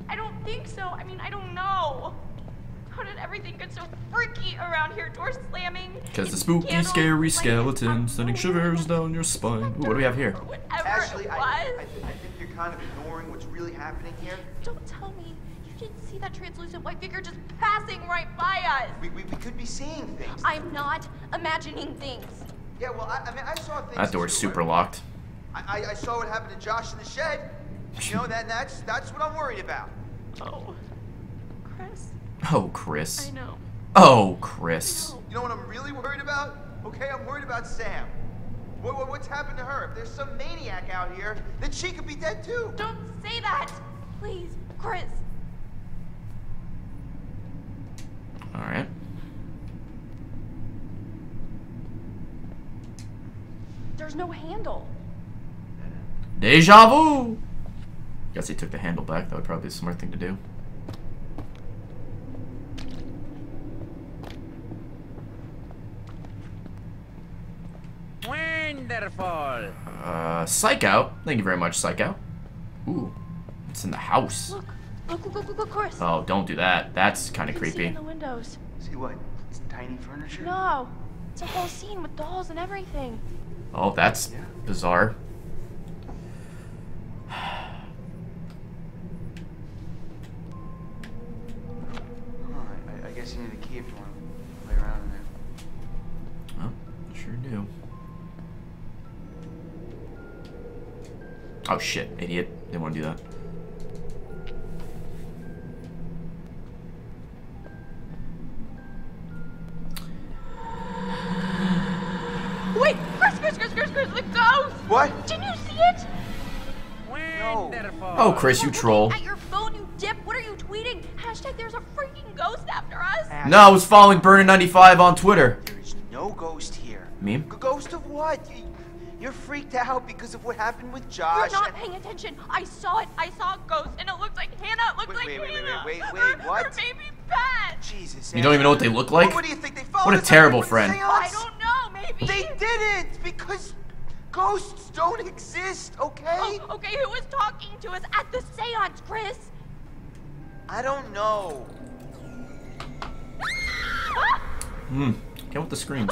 I don't think so. I mean, I don't know. How did everything get so freaky around here? Doors slamming. Because the spooky, scary skeleton sending shivers down your spine. Ooh, what do we have here? Ashley, it I, was. I, I think you're kind of ignoring what's really happening here. Don't tell me you didn't see that translucent white figure just passing right by us. We, we, we could be seeing things. I'm not imagining things. Yeah, well, I, I mean, I saw things. That door's too. super locked. I, I, I saw what happened to Josh in the shed. You know, that, that's, that's what I'm worried about. Oh. Chris. Oh, Chris. I know. Oh, Chris. You know what I'm really worried about? Okay, I'm worried about Sam. What, what, what's happened to her? If there's some maniac out here, then she could be dead too. Don't say that. Please, Chris. Alright. There's no handle. Deja vu! Guess he took the handle back. That would probably be a smart thing to do. Wonderful. Uh, Psych Out. Thank you very much, Psych Out. Ooh, it's in the house. Look, look, look, look, look, Chris. Oh, don't do that. That's kind of You can See creepy. in the windows. See what? It's tiny furniture? No, it's a whole scene with dolls and everything. Oh, that's bizarre. Chris, you troll. At your phone, you dip. What are you tweeting? Hashtag there's a freaking ghost after us. No, I was following Burner95 on Twitter. There's no ghost here. Meme? G- ghost of what? You- You're freaked out because of what happened with Josh. You're Josh. not paying attention. I saw it. I saw a ghost, and it looked like Hannah. It looked Wait, like wait, wait, wait, Hannah. wait, wait, wait, what? Her baby Pat. Jesus. You don't even know what they look like? What, what do you think they followed What a terrible friend. I don't know. Maybe. They didn't because ghosts don't exist. Okay? Oh, okay, who was talking to us at the seance, Chris? I don't know. Hmm. Get with the screams.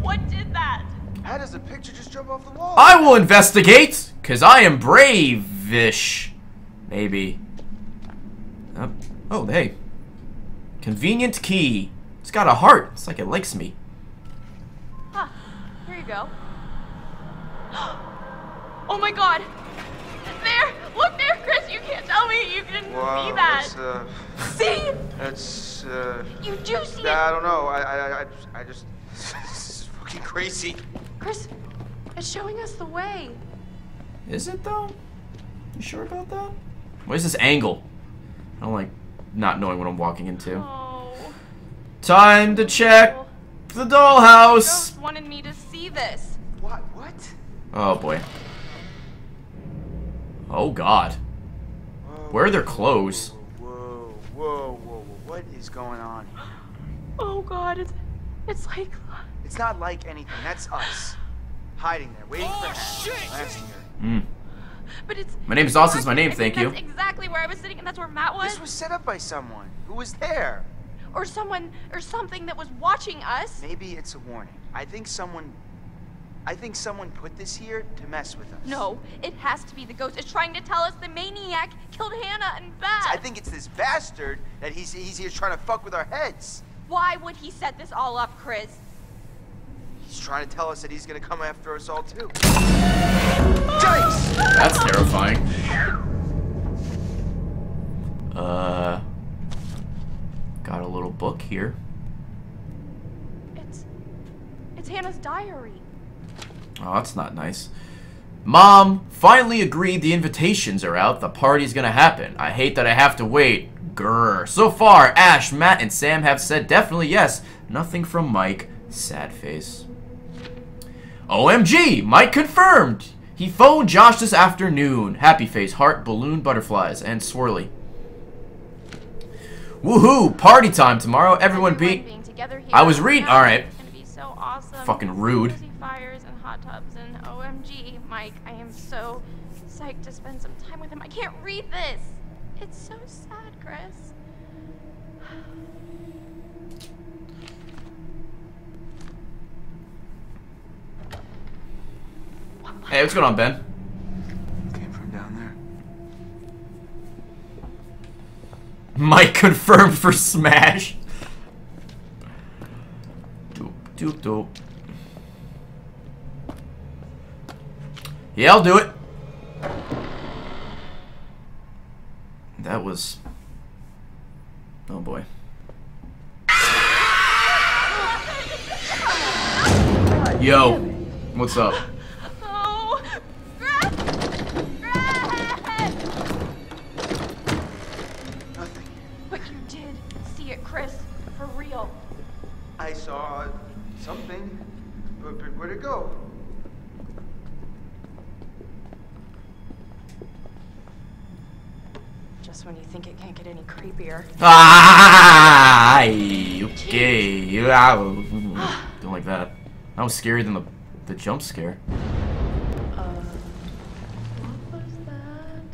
What did that? How does a picture just jump off the wall? I will investigate, cause I am brave-ish. Maybe. Oh, oh, hey. Convenient key. It's got a heart. It's like it likes me. Huh. Here you go. (gasps) Oh my god. There! Look there, Chris! You can't tell me you didn't Wow, see that! That's, uh, See? that's, uh... You do see it! I don't know. I, I, I, I just... (laughs) This is fucking crazy. Chris, it's showing us the way. Is it though? You sure about that? What is this angle? I don't like not knowing what I'm walking into. Oh. Time to check the dollhouse. Ghost wanted me to see this. What? What? Oh boy. Oh god. Where are their clothes? Whoa, whoa, whoa, whoa. What is going on? Oh god, it's, it's like... It's not like anything. That's (sighs) us. Hiding there, waiting for Hannah. Last year. Hmm. But it's... My name is Austin, it's my name, I think thank you. Exactly where I was sitting, and that's where Matt was. This was set up by someone. Who was there? Or someone, or something that was watching us. Maybe it's a warning. I think someone... I think someone put this here to mess with us. No, it has to be the ghost. It's trying to tell us the maniac killed Hannah and Beth. I think it's this bastard that he's, he's here trying to fuck with our heads. Why would he set this all up, Chris? He's trying to tell us that he's gonna come after us all too. That's terrifying. Uh, got a little book here. It's, it's Hannah's diary. Oh, that's not nice. Mom, finally agreed the invitations are out. The party's gonna happen. I hate that I have to wait. Grr. So far, Ash, Matt, and Sam have said definitely yes. Nothing from Mike. Sad face. OMG! Mike confirmed! He phoned Josh this afternoon. Happy face, heart, balloon, butterflies, and swirly. Woohoo! Party time tomorrow. Everyone be. Being together here. I was reading. Alright. It's gonna be so awesome. Fucking rude. OMG, Mike, I am so psyched to spend some time with him. I can't read this. It's so sad, Chris. Hey, what's going on, Ben? Came from down there. Mike confirmed for Smash. Doop, doop, doop. Yeah, I'll do it. That was... Oh boy. Yo, what's up? Oh, Nothing. but you did see it, Chris, for real. I saw something, but, but where'd it go? Just when you think it can't get any creepier. Ah, okay. Ah, Don't like that. That was scarier than the the jump scare.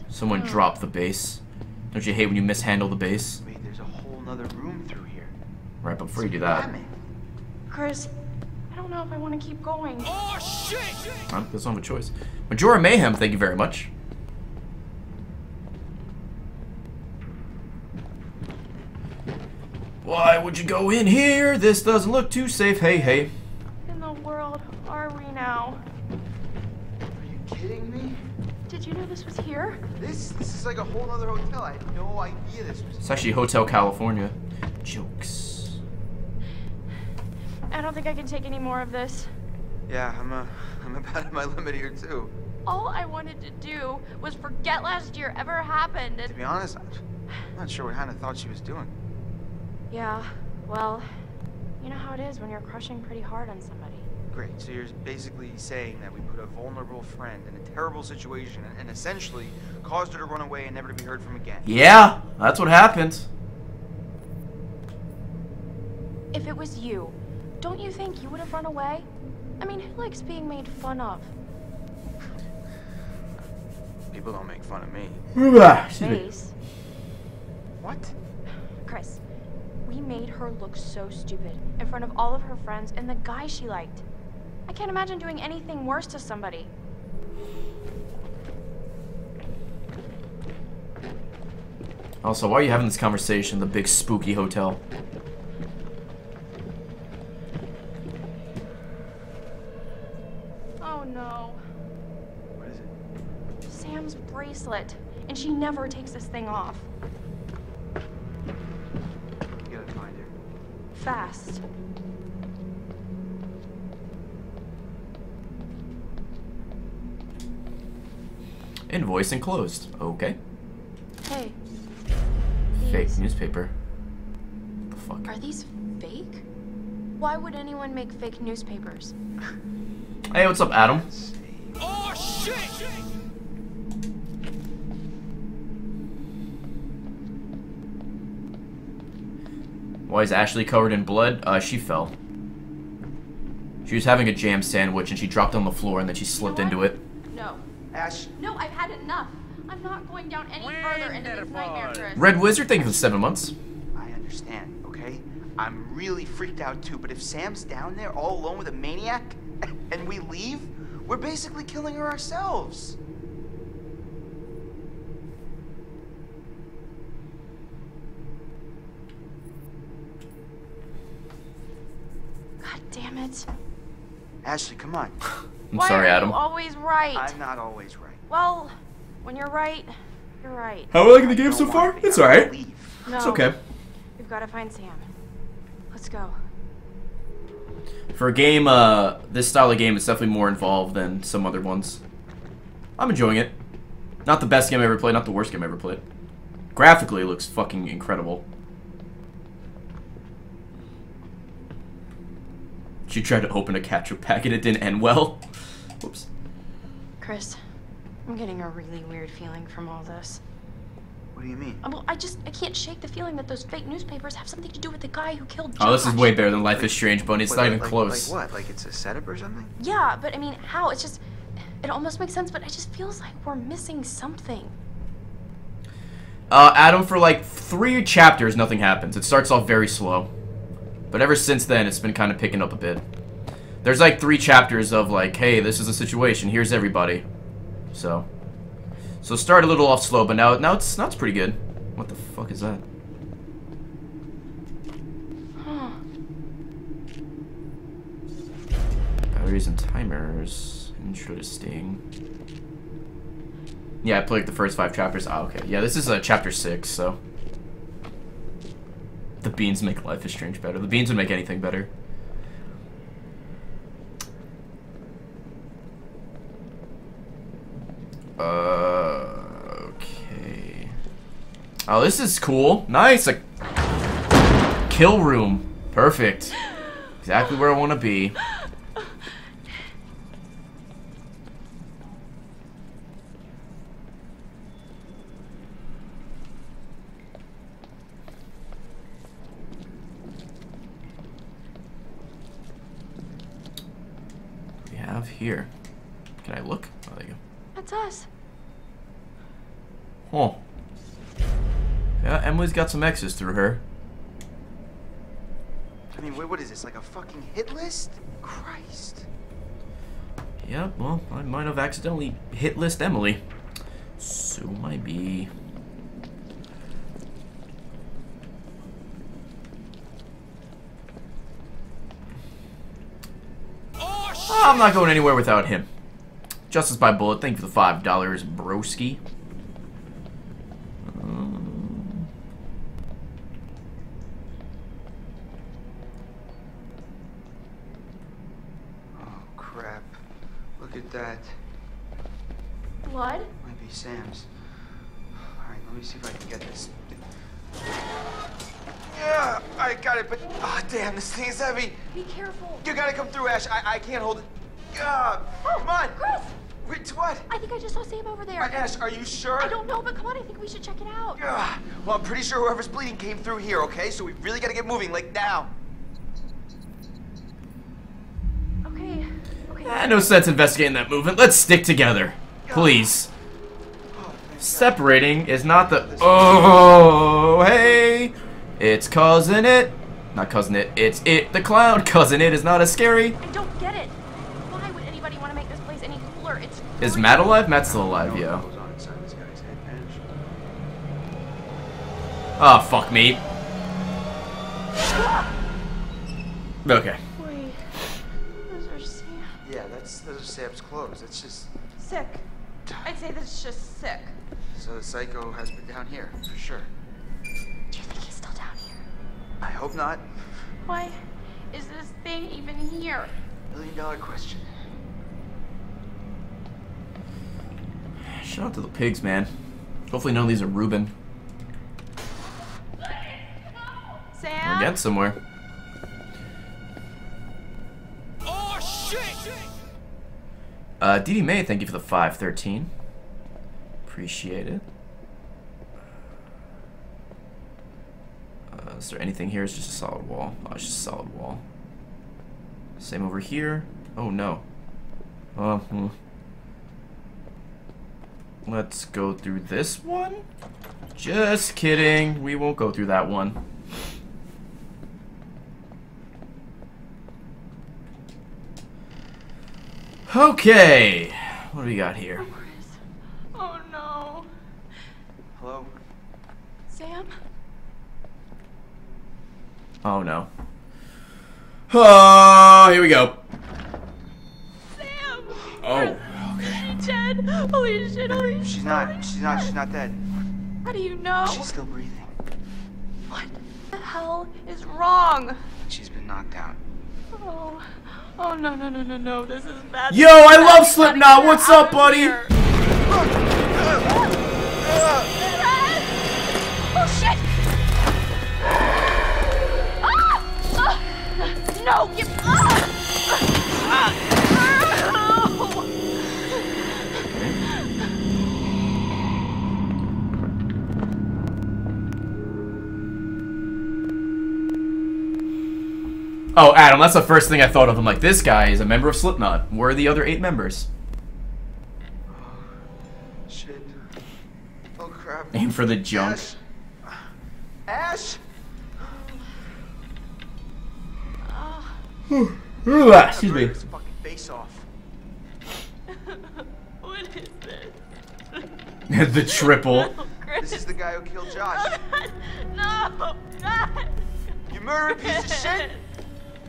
Someone Oh. dropped the bass. Don't you hate when you mishandle the bass? Wait, there's a whole nother room through here. Right, but before you do that, Chris, I don't know if I want to keep going. Oh shit! I I don't have a choice. Majora Mayhem, thank you very much. Why would you go in here? This doesn't look too safe. Hey, hey. In the world are we now? Are you kidding me? Did you know this was here? This this is like a whole other hotel. I had no idea this was. It's actually Hotel California. Jokes. I don't think I can take any more of this. Yeah, I'm uh, I'm about at my limit here too. All I wanted to do was forget last year ever happened. To be honest, I'm not sure what Hannah thought she was doing. Yeah, well, you know how it is when you're crushing pretty hard on somebody. Great. So you're basically saying that we put a vulnerable friend in a terrible situation and, and essentially caused her to run away and never to be heard from again. Yeah, that's what happened. If it was you, don't you think you would have run away? I mean, who likes being made fun of? People don't make fun of me. (sighs) Excuse me. Face. What? (sighs) Chris, we made her look so stupid in front of all of her friends and the guy she liked. I can't imagine doing anything worse to somebody. Also, why are you having this conversation in the big spooky hotel? Oh no. What is it? Sam's bracelet. And she never takes this thing off. Fast. Invoice enclosed. Okay. Hey, Fake These- newspaper. The fuck? are these fake? Why would anyone make fake newspapers? Hey, what's up, Adam? Oh shit! Why is Ashley covered in blood? Uh, she fell. She was having a jam sandwich and she dropped on the floor and then she slipped into it. No. Ash. No, I've had enough. I'm not going down any further into this nightmare, Chris. Red Wizard, thank you for seven months. I understand, okay? I'm really freaked out too, but if Sam's down there all alone with a maniac (laughs) and we leave, we're basically killing her ourselves. God damn it. Ashley, come on. I'm Why sorry, are Adam. you always right? I'm not always right. Well, when you're right, you're right. How are we liking the game so far? It's alright. No. It's okay. We've got to find Sam. Let's go. For a game, uh, this style of game is definitely more involved than some other ones. I'm enjoying it. Not the best game I ever played, not the worst game I ever played. Graphically, it looks fucking incredible. She tried to open a ketchup packet, it didn't end well. Whoops. Chris, I'm getting a really weird feeling from all this. What do you mean? Uh, Well, I just I can't shake the feeling that those fake newspapers have something to do with the guy who killed Oh, this is way better than Life is Strange, Bunny. It's What, not even like- close. Like what? Like it's a setup or something? Yeah, but I mean, how? It's just it almost makes sense, but it just feels like we're missing something. Uh, Adam, for like three chapters, nothing happens. It starts off very slow. But ever since then, it's been kind of picking up a bit. There's like three chapters of like, hey, this is a situation. Here's everybody. So, so start a little off slow, but now, now it's now it's pretty good. What the fuck is that? Batteries and timers. Interesting. Yeah, I played like, the first five chapters. Ah, okay. Yeah, this is uh, chapter six, so. The beans make Life is Strange better. The beans would make anything better. Uh, okay. Oh, this is cool. Nice. A kill room. Perfect. Exactly where I want to be. Here? Can I look? Oh, there you go. That's us. go. Huh. Yeah, Emily's got some X's through her. I mean, wait, what is this? Like a fucking hit list? Christ. Yeah, well, I might have accidentally hit list Emily. So might be. I'm not going anywhere without him. Justice by Bullet, thank you for the five dollars, broski. Um, Oh, crap. Look at that. Blood? Might be Sam's. Alright, let me see if I can get this. Yeah, I got it, but oh damn, this thing is heavy. Be careful. You gotta come through, Ash. I, I can't hold it. Ah, come on. Chris! Wait, what? I think I just saw Sam over there. Uh, Ash, are you sure? I don't know, but come on, I think we should check it out. Ah, well, I'm pretty sure whoever's bleeding came through here, okay? So we really gotta get moving, like now. Okay. Okay. eh, no sense investigating that movement. Let's stick together. Please. Separating is not the. Oh, hey! It's cousin it. Not cousin it. It's it, the clown. (laughs) Cousin it is not as scary. I don't get it. Why would anybody want to make this place any cooler? It's Is Matt alive? Matt's still alive, yeah. Oh, fuck me. (laughs) Okay. Wait. Those are Sam. Yeah, that's those are Sam's clothes. It's just Sick. I'd say that's just sick. so the psycho has been down here for sure. I hope not. Why is this thing even here? Million dollar question. Shout out to the pigs, man. Hopefully none of these are Reuben. Sam? We're getting somewhere. Oh shit! Uh, Dee Dee May, thank you for the 513. Appreciate it. Uh, is there anything here? It's just a solid wall. Oh, it's just a solid wall. Same over here. Oh, no. Uh, hmm. Let's go through this one. Just kidding. We won't go through that one. Okay. What do we got here? Oh no. Hello? Sam? Oh no. Oh, here we go. Sam! Oh. Jen! Holy shit, holy shit. She's not. She's not. She's not dead. How do you know? She's still breathing. What the hell is wrong? She's been knocked out. Oh. Oh no no no no no. This is bad. Yo, I love Slipknot. What's up, buddy? Oh shit! No, give! Ah! Oh, Adam, that's the first thing I thought of. I'm like, this guy is a member of Slipknot. Where are the other eight members? Shit. Oh crap. Aim for the junk. Ash. Ooh, excuse me. His fucking face off. (laughs) What is this? (laughs) the triple. (laughs) This is the guy who killed Josh. No! God! You murdered piece of shit.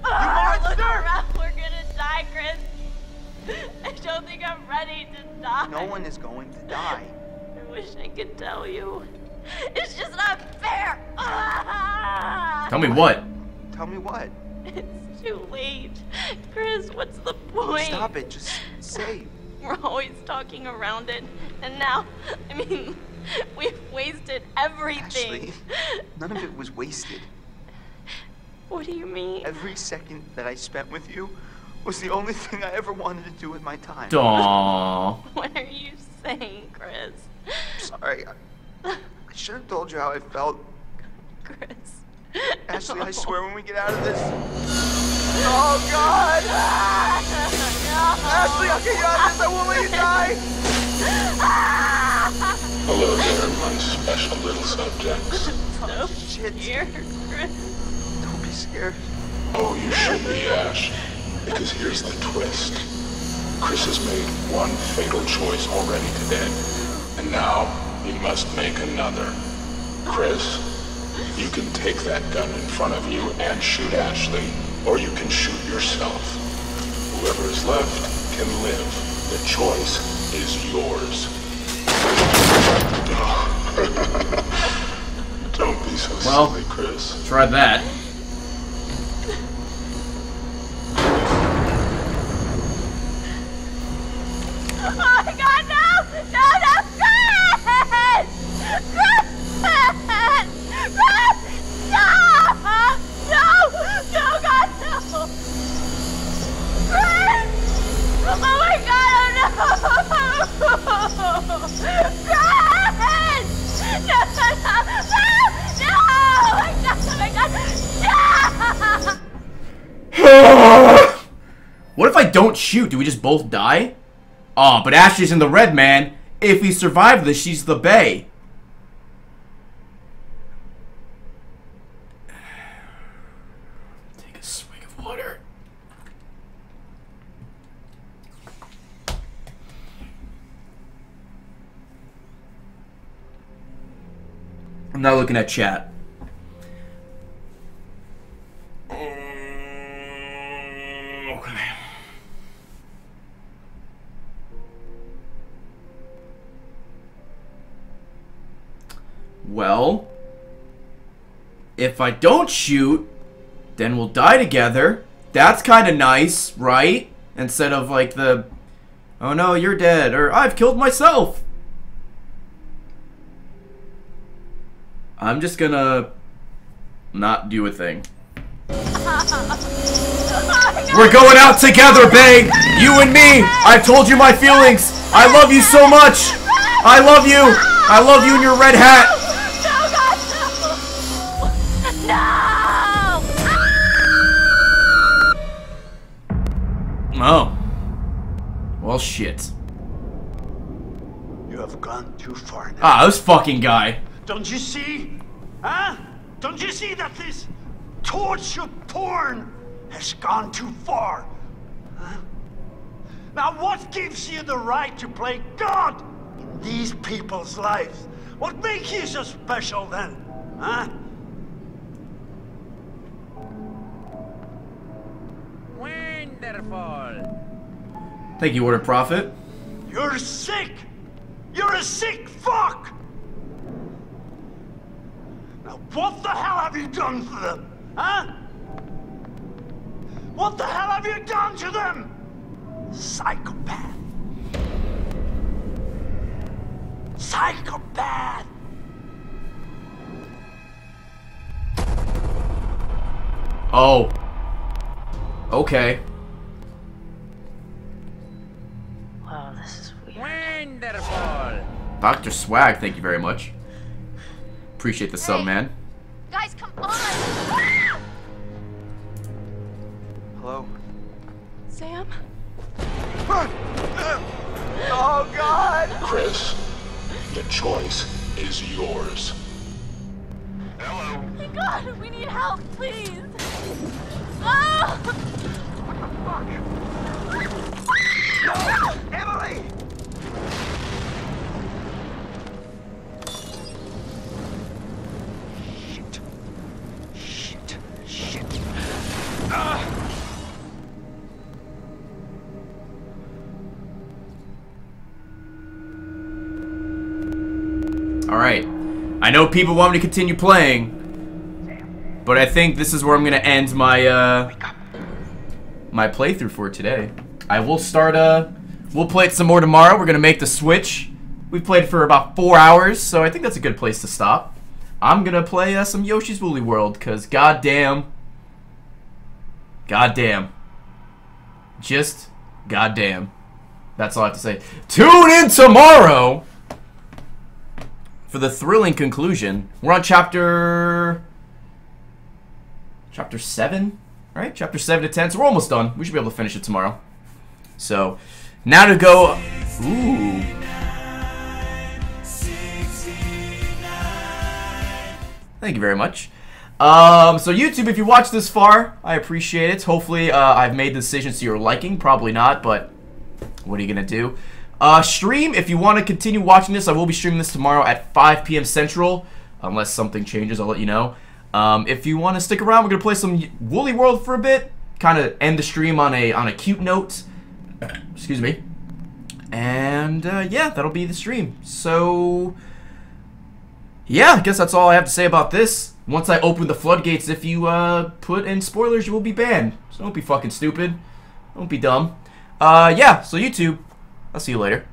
Ah, look around. We're gonna die, Chris. I don't think I'm ready to die. No one is going to die. I wish I could tell you. It's just not fair. Ah! Tell me what? Tell me what? It's too late. Chris, what's the point? Stop it. Just say. (laughs) We're always talking around it. And now, I mean, (laughs) we've wasted everything. Ashley, none of it was wasted. What do you mean? Every second that I spent with you was the only thing I ever wanted to do with my time. Aww. (laughs) What are you saying, Chris? Sorry. I, I should have told you how I felt. Chris. Ashley, I swear when we get out of this. Oh, God! Ashley, I'll get you out of this. I won't let you die. Hello there, my special little subjects. Oh, shit. Don't be scared. Oh, you should be, Ash. Because here's the twist. Chris has made one fatal choice already today. And now he must make another. Chris, you can take that gun in front of you and shoot Ashley, or you can shoot yourself. Whoever is left can live. The choice is yours. (laughs) Don't be so Well, silly, Chris. Try that. Oh my god, no! No, no, Chris! Chris! What if I don't shoot? Do we just both die? Aw, but Ashley's in the red, man. If we survive this, she's the bay. Take a swig of water. I'm not looking at chat. Mm, okay. Well, if I don't shoot, then we'll die together. That's kind of nice, right? Instead of like the, oh no, you're dead, or I've killed myself. I'm just gonna not do a thing. We're going out together, babe! You and me! I've told you my feelings! I love you so much! I love you! I love you in your red hat! Oh. Well, shit. You have gone too far now. Ah, this fucking guy. Don't you see? Huh? Don't you see that this torture porn has gone too far? Huh? Now, what gives you the right to play God in these people's lives? What makes you so special then? Huh? Wonderful. Thank you, Order Prophet. You're sick! You're a sick fuck! Now, what the hell have you done to them? Huh? What the hell have you done to them? Psychopath. Psychopath! Oh. Okay. Wow, this is weird. Wonderful. Dr. Swag, thank you very much. Appreciate the sub, man. Guys, come on! Ah! Hello? Sam? Oh, God! Chris, the choice is yours. Hello. Oh my god, we need help, please! Oh! What the fuck? Ah! Emily! Alright. I know people want me to continue playing, but I think this is where I'm gonna end my, uh, my playthrough for today. I will start, uh, we'll play it some more tomorrow. We're gonna make the switch. We played for about four hours, so I think that's a good place to stop. I'm gonna play uh, some Yoshi's Woolly World, because goddamn, goddamn, just goddamn. That's all I have to say. Tune in tomorrow for the thrilling conclusion. We're on chapter chapter 7, right? Chapter 7 to 10. So we're almost done. We should be able to finish it tomorrow. So now to go. Ooh. Thank you very much. Um, so YouTube, if you watched this far, I appreciate it. Hopefully, uh, I've made the decisions to your liking. Probably not, but what are you gonna do? Uh, stream, if you want to continue watching this, I will be streaming this tomorrow at 5 p.m. Central. Unless something changes, I'll let you know. Um, if you want to stick around, we're gonna play some Woolly World for a bit. Kind of end the stream on a on a cute note. Excuse me. And uh, yeah, that'll be the stream. So yeah, I guess that's all I have to say about this. Once I open the floodgates, if you uh, put in spoilers, you will be banned. So don't be fucking stupid. Don't be dumb. Uh, yeah, so YouTube, I'll see you later.